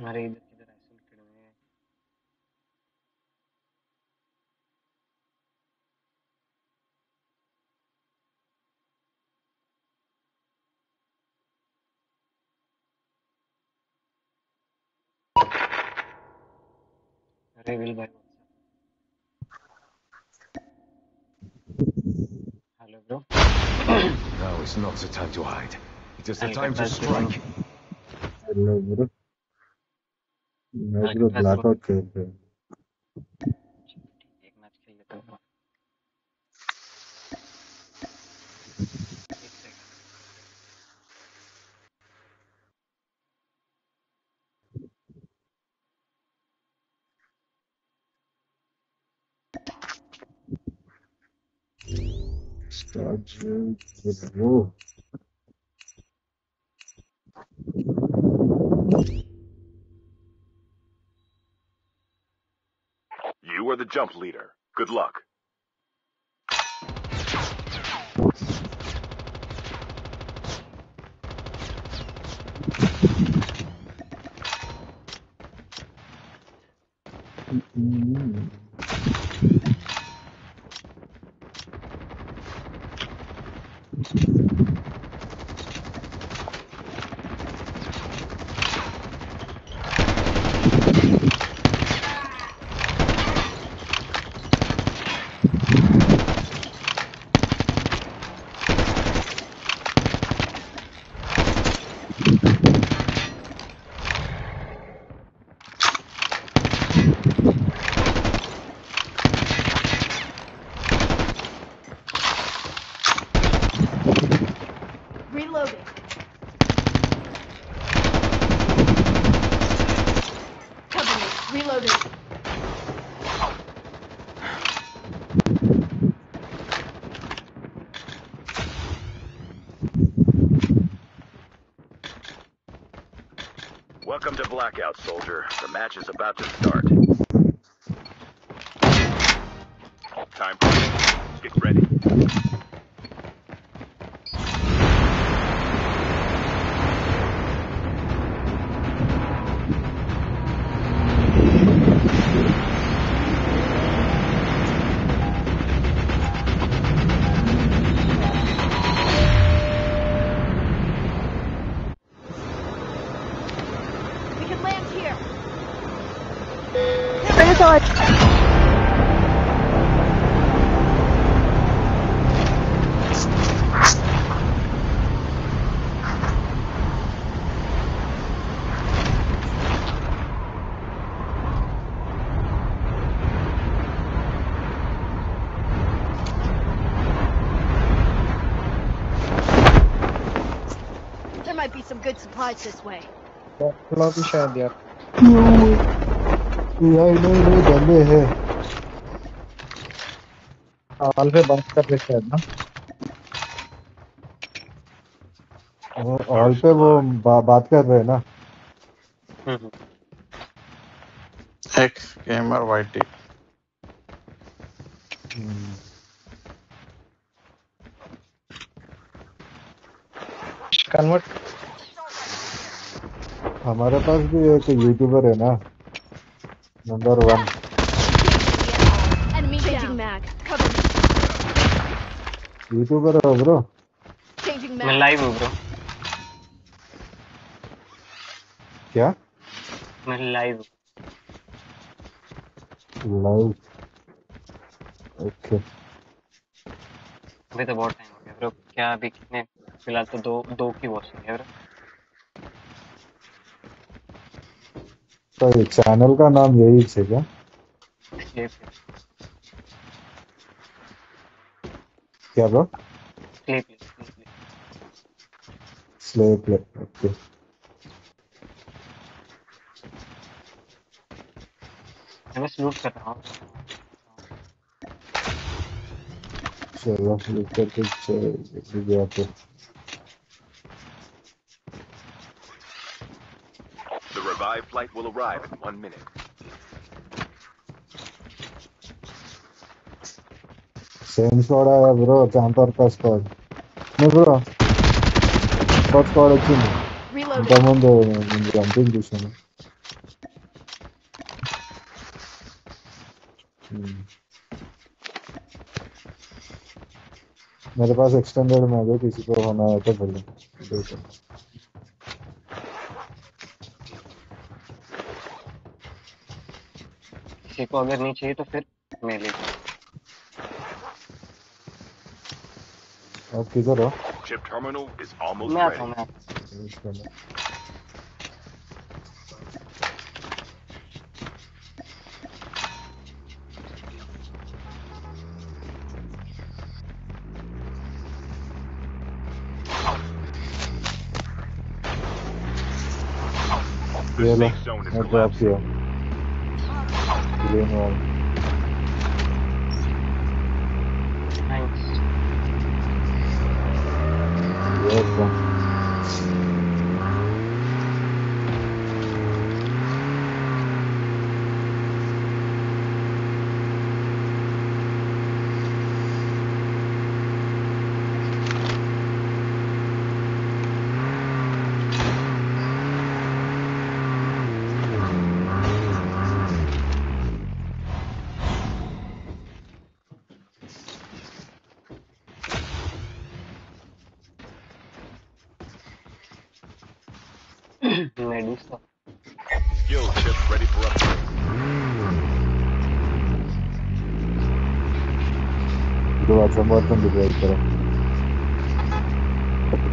अरे इधर किधर आइसोलेटेड में अरे विल भाई hello bro No, it's not the time to hide. It is the I'll time get to back to you. strike. Hello bro मैं get back to खेल रहा हूँ। एक मैच खेल लेता हूँ एक second start bro You are the jump leader. Good luck. Reloading. Cover me. Reloading. Welcome to Blackout, soldier. The match is about to start. Some good supplies this way. खुला भी शायद यार यार नहीं नहीं बंदे हैं हाल पे बात कर रहे शायद ना वो हॉल पे वो बा, बात कर रहे हैं ना एक्स गेमर वाईटी कन्वर्ट हमारे पास भी एक यूट्यूबर है ना नंबर वन. यूट्यूबर है ब्रो मैं लाइव हूँ ब्रो क्या? मैं लाइव लाइव ओके अभी तो बहुत टाइम हो गया ब्रो क्या अभी कितने फ़िलहाल तो दो दो की वॉच है ब्रो तो ये चैनल का नाम यही है क्या? क्या ब्रो स्लीप प्ले ओके मैं बस लूट कर रहा हूँ। चलो लेकर के चल गया तो Revive flight will arrive in one minute. Same squad, bro. Champer first squad. No, bro. First squad, actually. Reload. Come on, the jumping mission. मेरे पास एक्सटेंडेड में है किसी को होना है तो बोलो किसी को अगर नहीं चाहिए तो फिर मैं ले आप किधर हो Chip terminal is almost मैं आता हूँ ready. मैं हूँ। लो safe zone is collapsing. किया ग्रीन वॉल Thanks. वेलकम मैं दो अच्छा बॉटम डिवाइड करो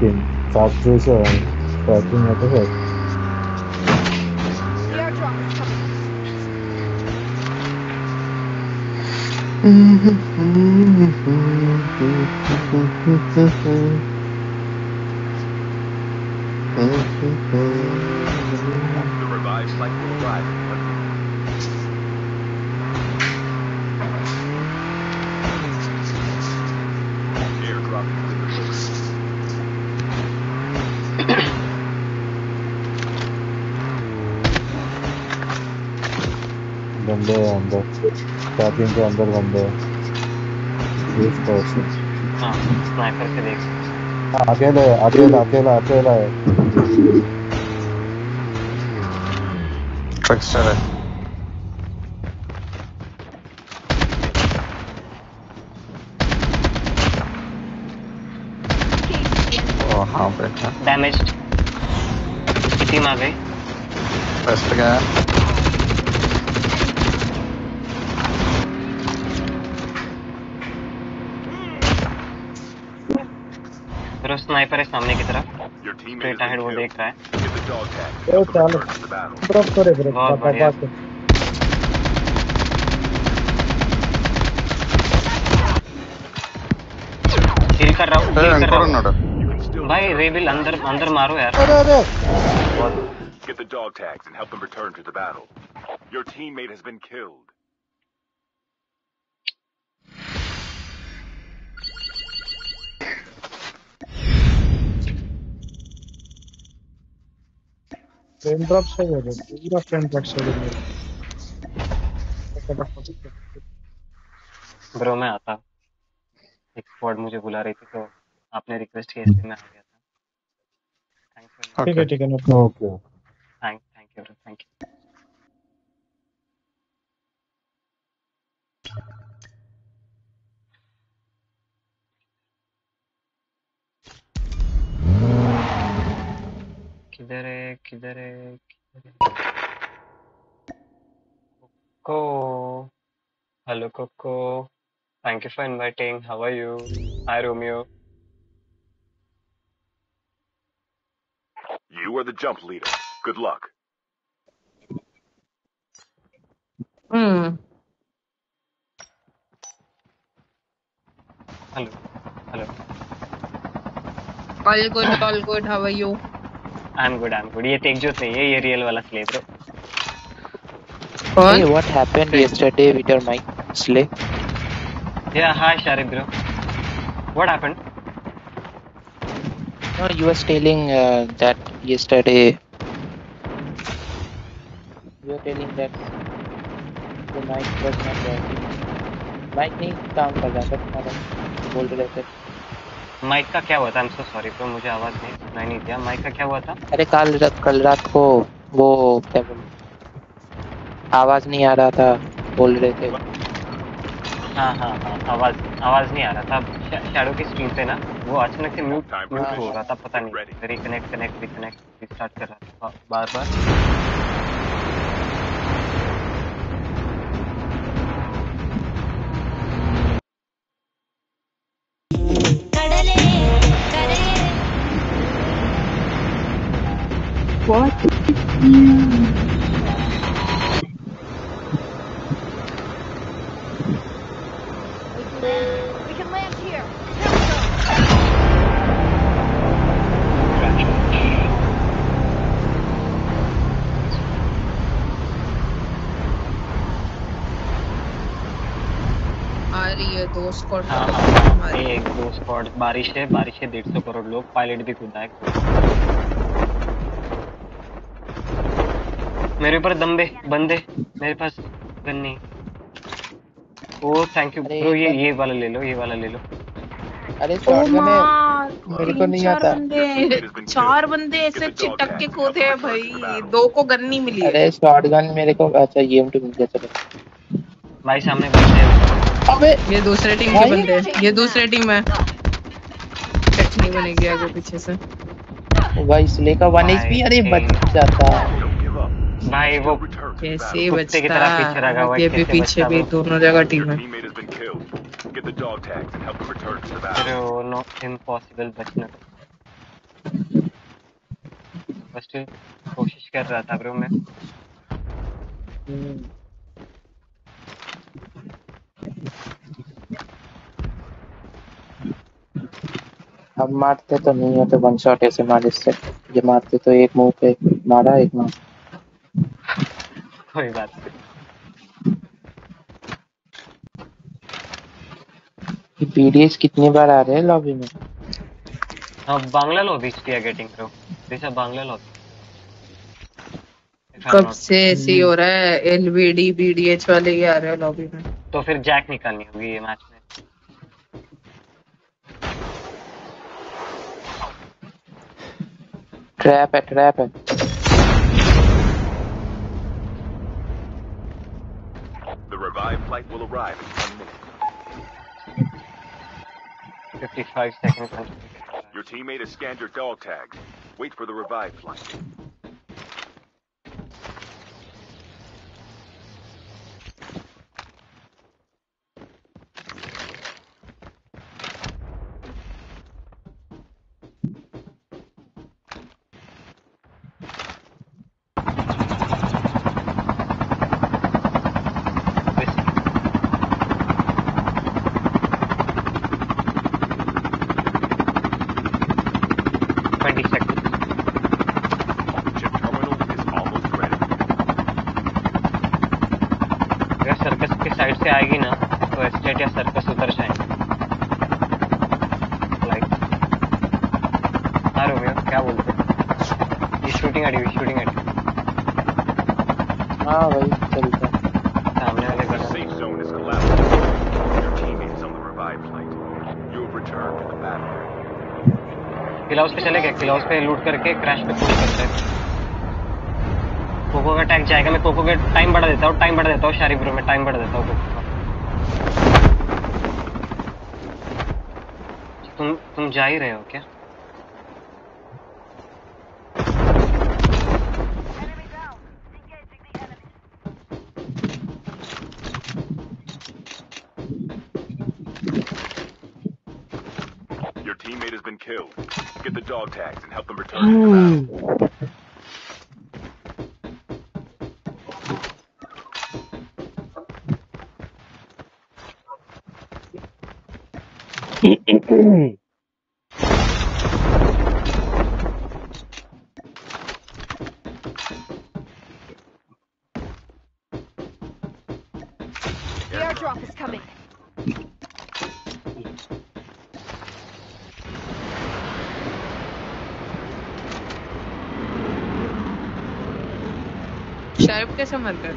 तीन सात से से पैकिंग है तो है The airdrop is coming. The revived flight will arrive in one minute. Airdrop has been delivered. बंदे हैं अंदर पैकिंग के अंदर बंदे हैं हाँ अकेले अकेला अकेला अकेला है ट्रिक्स्टर है हाँ पे है डैमेज्ड टीम आ गई फ़र्स्ट गया स्नाइपर है सामने की तरफ़ अहेड been वो. देख रहा है. ओ चलो. ड्रॉप करे ब्रो बहुत बढ़िया। हिल कर रहा हूँ हिल कर रहा हूँ भाई रेबिल अंदर अंदर मारो यार अरे अरे get the dog tags and help them return to the battle. Your teammate has been killed. Frame drop से हो गया पूरा फ्रेम ड्रॉप से हो। गया ब्रो मैं आता एक स्क्वाड मुझे बुला रही थी तो आपने रिक्वेस्ट किया इसलिए मैं आ गया था। थैंक यू ठीक है ठीक है no okay thank thank you bro thank you किधर है किधर है किधर है Coco hello Coco thank you for inviting how are you hi Romeo You are the jump leader. Good luck. Hello hello All good, all good. How are you? I am good I am good ये तेगजोत नहीं है ये real वाला Slay bro What? Hey, what happened yesterday with your mic, Slay? या hi Sharid bro what happened No, you were telling uh, that yesterday. You were telling that the mic was not working. Mic नहीं काम कर रहा था तुम्हारा बोल रहे थे माइक का क्या हुआ था? I am so sorry bro मुझे आवाज़ नहीं सुनाई नहीं दिया। माइक का क्या हुआ था? अरे कल रात कल रात को वो क्या बोल आवाज़ नहीं आ रहा था बोल रहे थे। हाँ हाँ हाँ आवाज़ आवाज़ नहीं आ रहा था। शैडो की स्ट्रीम पे ना वो अचानक से म्यूट म्यूट हो रहा था पता नहीं। रिकनेक्ट कनेक्ट रिकनेक्ट रिस्टार्ट कर रहा था। बार बार। स्क्वाड हाँ हाँ हाँ एक दो स्क्वाड बारिश है बारिश है डेढ़ सौ करोड़ लोग पायलट भी खुदा है मेरे ऊपर दम्बे बंदे मेरे पास गन नहीं। ओ थैंक यू ब्रो ये ये वाला ले लो ये वाला ले लो। अरे ओ शॉटगन मेरे को नहीं चार आता। बंदे चार बंदे ऐसे चिटक के कूदे हैं भाई दो को गन नहीं मिली अरे शॉटगन मेरे को अच्छा ये एम मिल गया चलो। भाई सामने बंदे अबे ये दूसरे टीम के बंदे हैं। ये दूसरे टीम है। चेक नहीं बनेगी आगे पीछे से। भाई इसलिए का वन एचपी अरे बच जाता। भाई वो कैसे कुत्ते की बचता। तरह पीछे लगा हुआ है, आगे भी पीछे भी दोनों जगह टीम है। अरे वो नो इम्पॉसिबल बचना। बस कोशिश कर रहा था ब्रो मैं। हम मारते तो नहीं होते वन शॉट ऐसे मारे इससे। ये मारते तो एक मुँह पे मारा एक मार कोई बात नहीं। बीडीएस कितनी बार आ रहे हैं लॉबी में? हाँ बांग्ला लॉबी है getting bro this is Bangla lobby कब से ऐसे हो रहा है? एलवीडी बीडीएच वाले ही आ रहे हैं लॉबी में। तो फिर जैक निकालनी होगी ये मैच में। Trap है trap है The revived flight will arrive in one minute. 55 seconds. Your teammate has scanned your dog tags. Wait for the revived flight. चले पे लूट करके क्रैश पे पूरी करते हैं। कोको का टैग जाएगा, मैं कोको का टाइम बढ़ा देता हूँ टाइम बढ़ा देता हूँ शारी में टाइम बढ़ा देता हूँ कोको का। तुम तुम जा ही रहे हो क्या? ऐसा मत कर।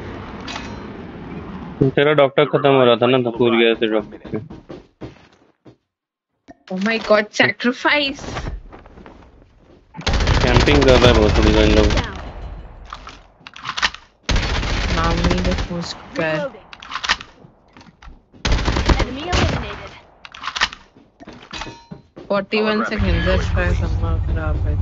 तो तेरा डॉक्टर खत्म हो रहा था ना तो भूल गया से doctor oh my god sacrifice camping कर रहा है बहुत सारे लोग। मामी ने फोर्स कर। फोर्टी वन सेकेंड खराब है।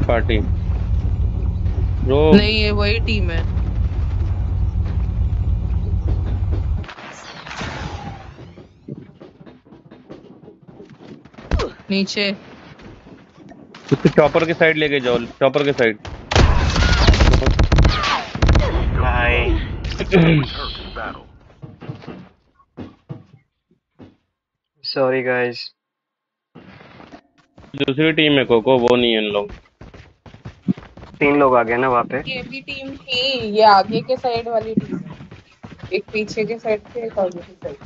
थर्ड पार्टी ब्रो नहीं ये वही टीम है। नीचे। उसको चॉपर के साइड लेके जाओ चॉपर के साइड. सॉरी गाइस दूसरी टीम है कोको वो नहीं है इन लोग। तीन लोग आ गए ना वहाँ पे। ये भी टीम थी ये आगे के साइड वाली टीम एक पीछे के साइड पे एक आगे के साइड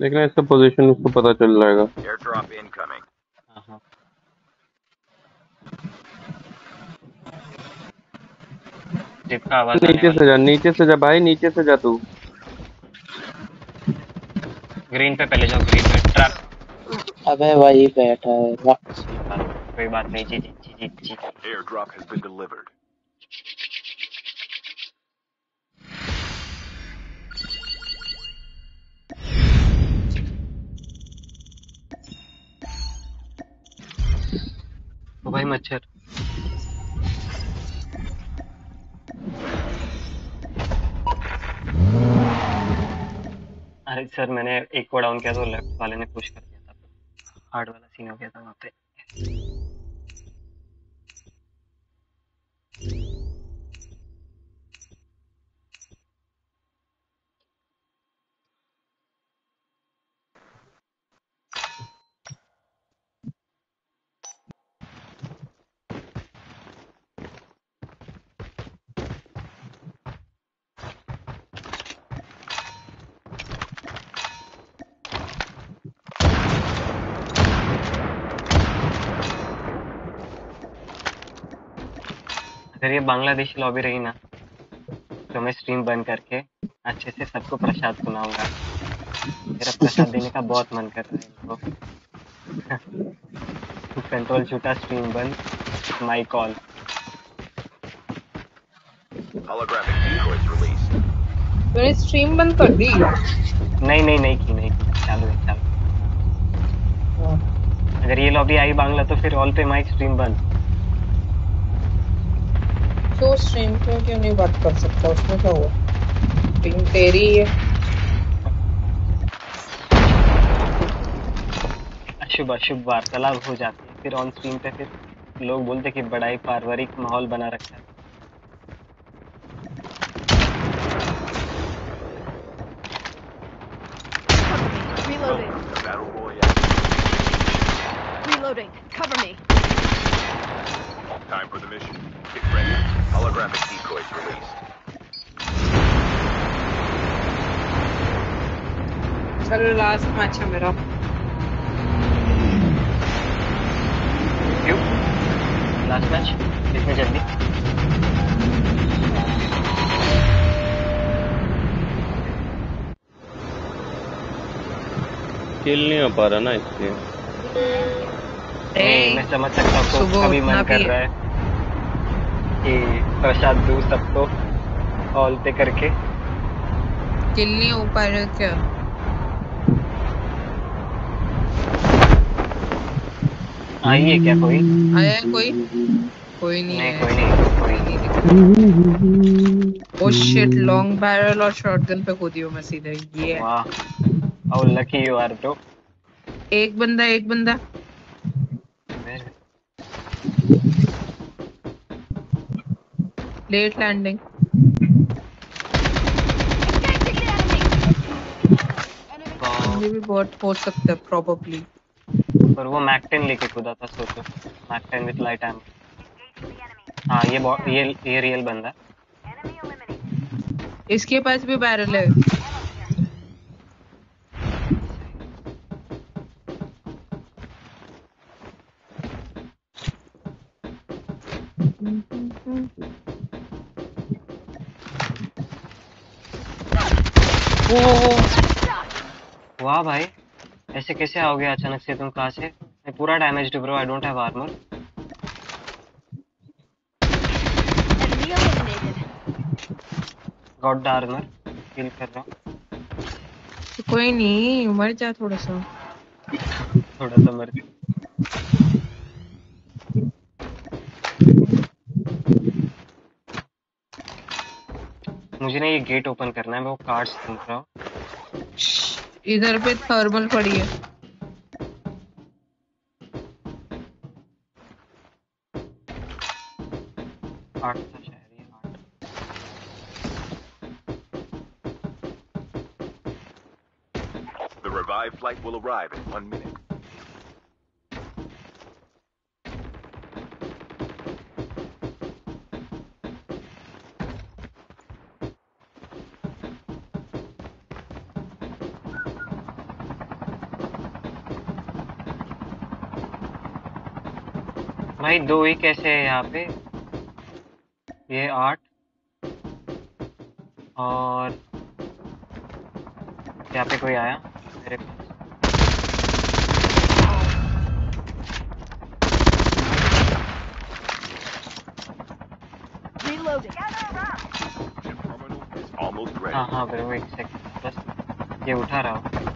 लेकिन इसका पोजीशन उसको पता चल जाएगा। Airdrop incoming. जिप का आवाज़ नीचे से जा नीचे से जा भाई नीचे से जा तू। ग्रीन पे पहले जाओ ग्रीन पे। ट्रैप अबे वही बैठा है। कोई बात नहीं जी जी जी जी जी। Airdrop has been delivered. ओ भाई मच्छर। अरे सर, मैंने एक वो डाउन किया था लेफ़्ट वाले ने पुश कर दिया था। हार्ड वाला सीन हो गया था वहाँ पे। अगर ये बांग्लादेशी लॉबी रही ना तो मैं स्ट्रीम बंद करके अच्छे से सबको प्रसाद सुनाऊँगा। मेरा प्रसाद देने का बहुत मन कर रहा है इनको कंट्रोल छूटा स्ट्रीम बंद माई कॉल. तूने स्ट्रीम बंद कर दी। नहीं नहीं नहीं की नहीं की। चालू है चालू अगर ये लॉबी आई बांग्ला तो फिर ऑल पे माइक स्ट्रीम बंद। तो स्ट्रीम पे क्यों नहीं बात कर सकता? उसमें क्या हुआ? पिंग तेरी है। अशुभ अशुभ वार्तालाप हो जाती है। फिर ऑन स्क्रीन पे फिर लोग बोलते कि बड़ा ही पारिवारिक माहौल बना रखा है Reloading. The battle royale. Reloading. Cover me. Time for the mission. Get ready. Holographic decoys released. चलो है मेरा। क्यों? लास्ट मैच इतनी जल्दी? किल नहीं हो पा रहा ना इसलिए। मैं समझ सकता हूँ सुबह उसका मन कर रहा है कि प्रसाद दूँ सबको ऑल पे करके। किल नहीं हो पा रहा क्या? आई है क्या कोई? आया है कोई? कोई नहीं नहीं है कोई नहीं कोई नहीं। ओ शिट लॉन्ग बैरल और शॉटगन पे कूदी हूँ मैं सीधे। ये वाह how lucky you are bro एक बंदा एक बंदा। लेट लैंडिंग ये भी बहुत हो सकता है प्रोबेबली पर वो मैक टेन लेके कूदा था सोचो। MAC ten with light M हाँ ये ये ये रियल बंदा इसके पास भी बैरल है। वाह भाई। ऐसे कैसे आओगे अचानक से तुम कहाँ से? मैं पूरा damaged bro I don't have armour. Got the armour feel कर रहा हूँ। तो कोई नहीं मर जा थोड़ा सा। थोड़ा सा मर गया मुझे ना ये गेट ओपन करना है मैं वो कार्ड्स ढूंढ रहा हूँ। इधर पे थर्मल पड़ी है आठ था शायद ये आठ The revived flight will arrive in one minute. भाई दो ही कैसे है यहाँ पे? ये आठ। और यहाँ पे कोई आया? मेरे पास. हाँ हाँ ब्रो एक सेकंड बस। ये उठा रहा हूँ।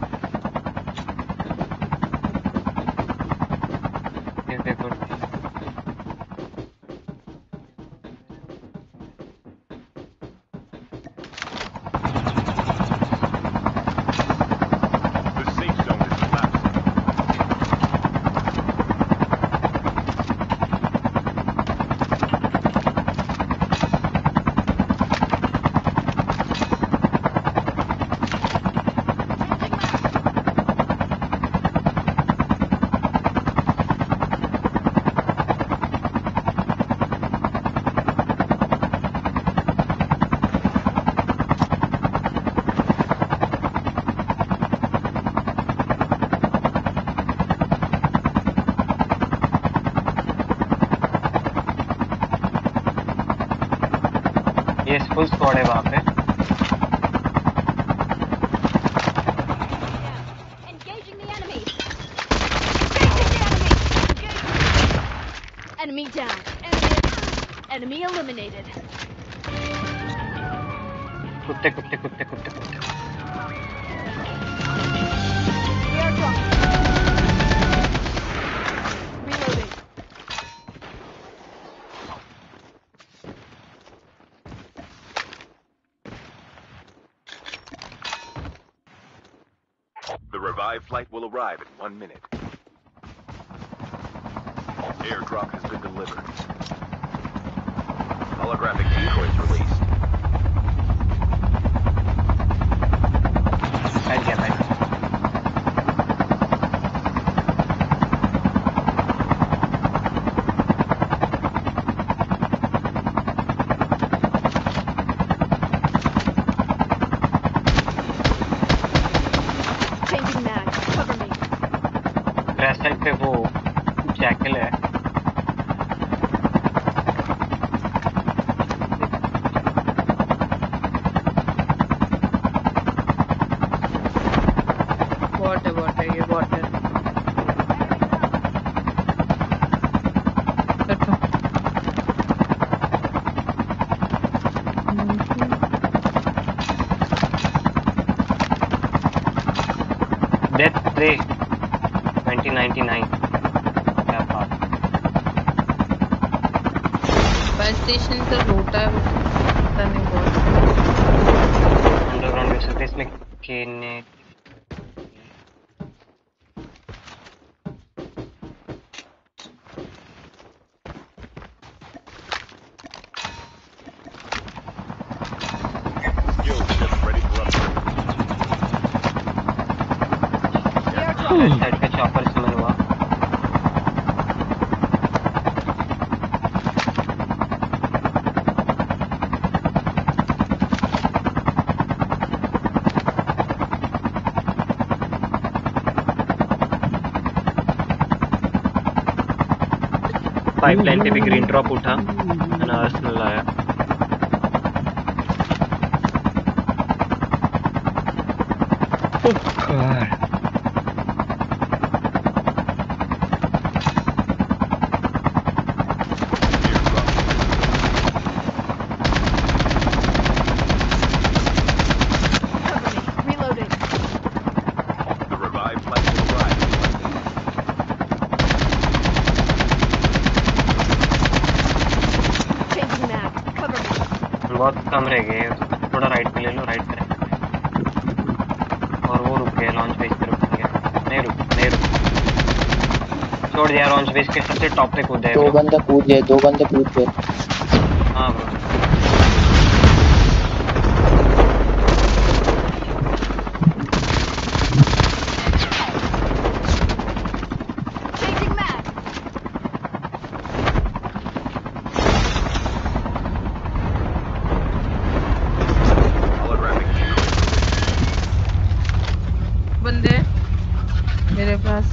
पे ग्रीन ड्रॉप उठा आर्सेनल आया कम रह गए थोड़ा राइट पे ले लो राइट पे और वो रुक गया लॉन्च बेस पे रुक गया नहीं रुक नहीं रुक छोड़ दिया लॉन्च बेस के सबसे टॉप पे दो। बंदे कूद गए दो बंदे कूद गए हाँ bro Changing mag. Holographic decoy. बंदे मेरे पास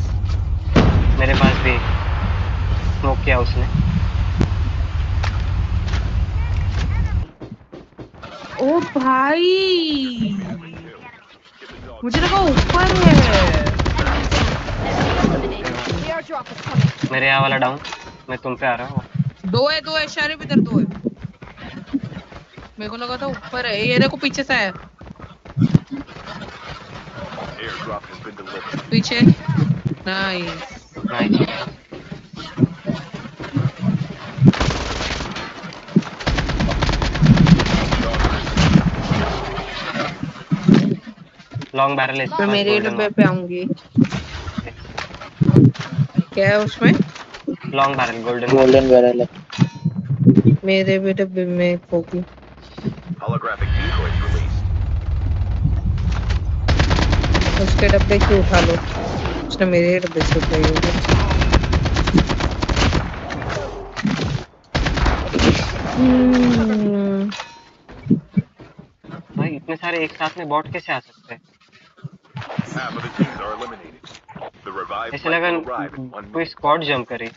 मेरे पास भी स्मोक किया उसने ओ भाई मुझे लगा ऊपर है The airdrop is coming. मेरे यहाँ वाला डाउन मैं तुम पे आ रहा हूँ? दो है दो है शारिफ इधर दो है। मेरे को लगा था ऊपर है ये देखो पीछे से है delivered. पीछे? नाइस नाइस लॉन्ग बैरल है मैं मेरे डब्बे पे आऊँगी। क्या है उसमें? Long barrel golden golden barrel है मेरे भी डब्बे में होगी। Holographic decoys released. उसके डब्बे क्यों उठा लो? उसने मेरे डब्बे से उठाई होगी। हम्म, भाई इतने सारे एक साथ में बॉट कैसे आ सकते हैं? ऐसे लगा कोई स्क्वाड जंप करे।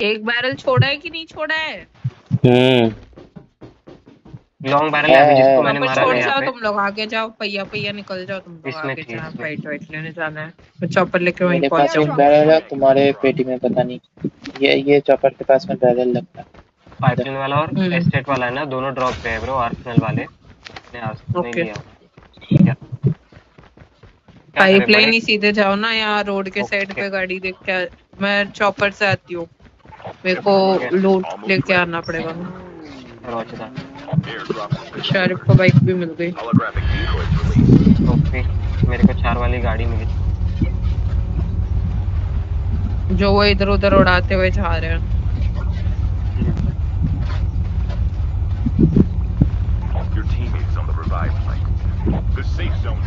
एक बैरल छोड़ा है कि नहीं छोड़ा है? हम्म। लॉन्ग बैरल है अभी जिसको मैंने मारा छोड़ है जाओ तुम लोग आगे जाओ पहिया पहिया निकल जाओ तुम लोग आगे इसमें। फाइट वाइट लेने जाना है। चॉपर लेके वहीं मेरे पहुँच पास एक बैरल है तुम्हारे पेटी में पता नहीं। ये ये चॉपर के पास में बैरल लगता है। पाइपलाइन वाला और हम्म। एस्टेट वाला है ना दोनों ड्रॉप पे है ब्रो आर्सेनल वाले। ओके। पाइपलाइन ही सीधे जाओ ना यहाँ रोड के साइड पे गाड़ी देख के मैं चॉपर से आती हूँ। मेरे को लूट लेके आना पड़ेगा शारिफ को बाइक भी मिल गई. ओके मेरे को चार वाली गाड़ी मिली। जो वो इधर उधर उड़ाते हुए जा रहे हैं। Safe zone.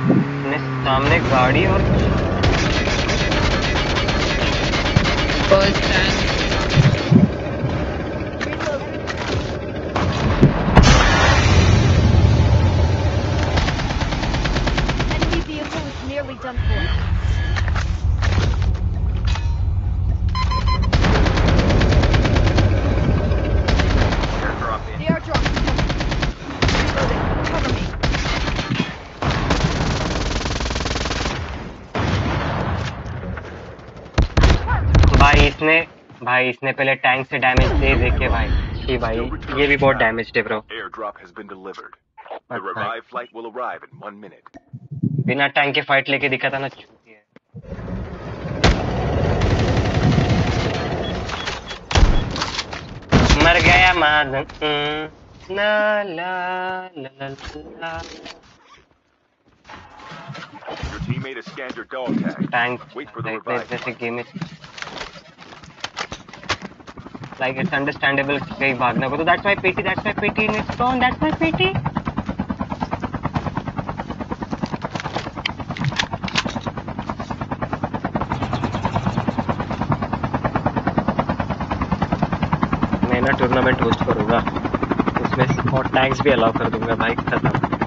अपने सामने गाड़ी और first time Enemy vehicle is nearly done for. Airdrop The in. airdrop is coming. Reloading. Cover me. भाई इसने भाई इसने पहले टैंक से डैमेज दे देखे भाई। कि भाई ये भी बहुत डैमेज है bro airdrop has been delivered the revive flight will arrive in 1 minute बिना टैंक के फाइट लेके दिखा था ना चूतिया है। मर गया मान ना ला ला ला, ला, Your teammate has scanned your dog tag. Thanks. Wait for the revive. Like it's understandable कहीं भागने तो that's my petty that's my petty in it's tone that's my petty tournament host करूँगा। उसमें सपोर्ट टैंक्स भी allow कर दूँगा भाई खत्म।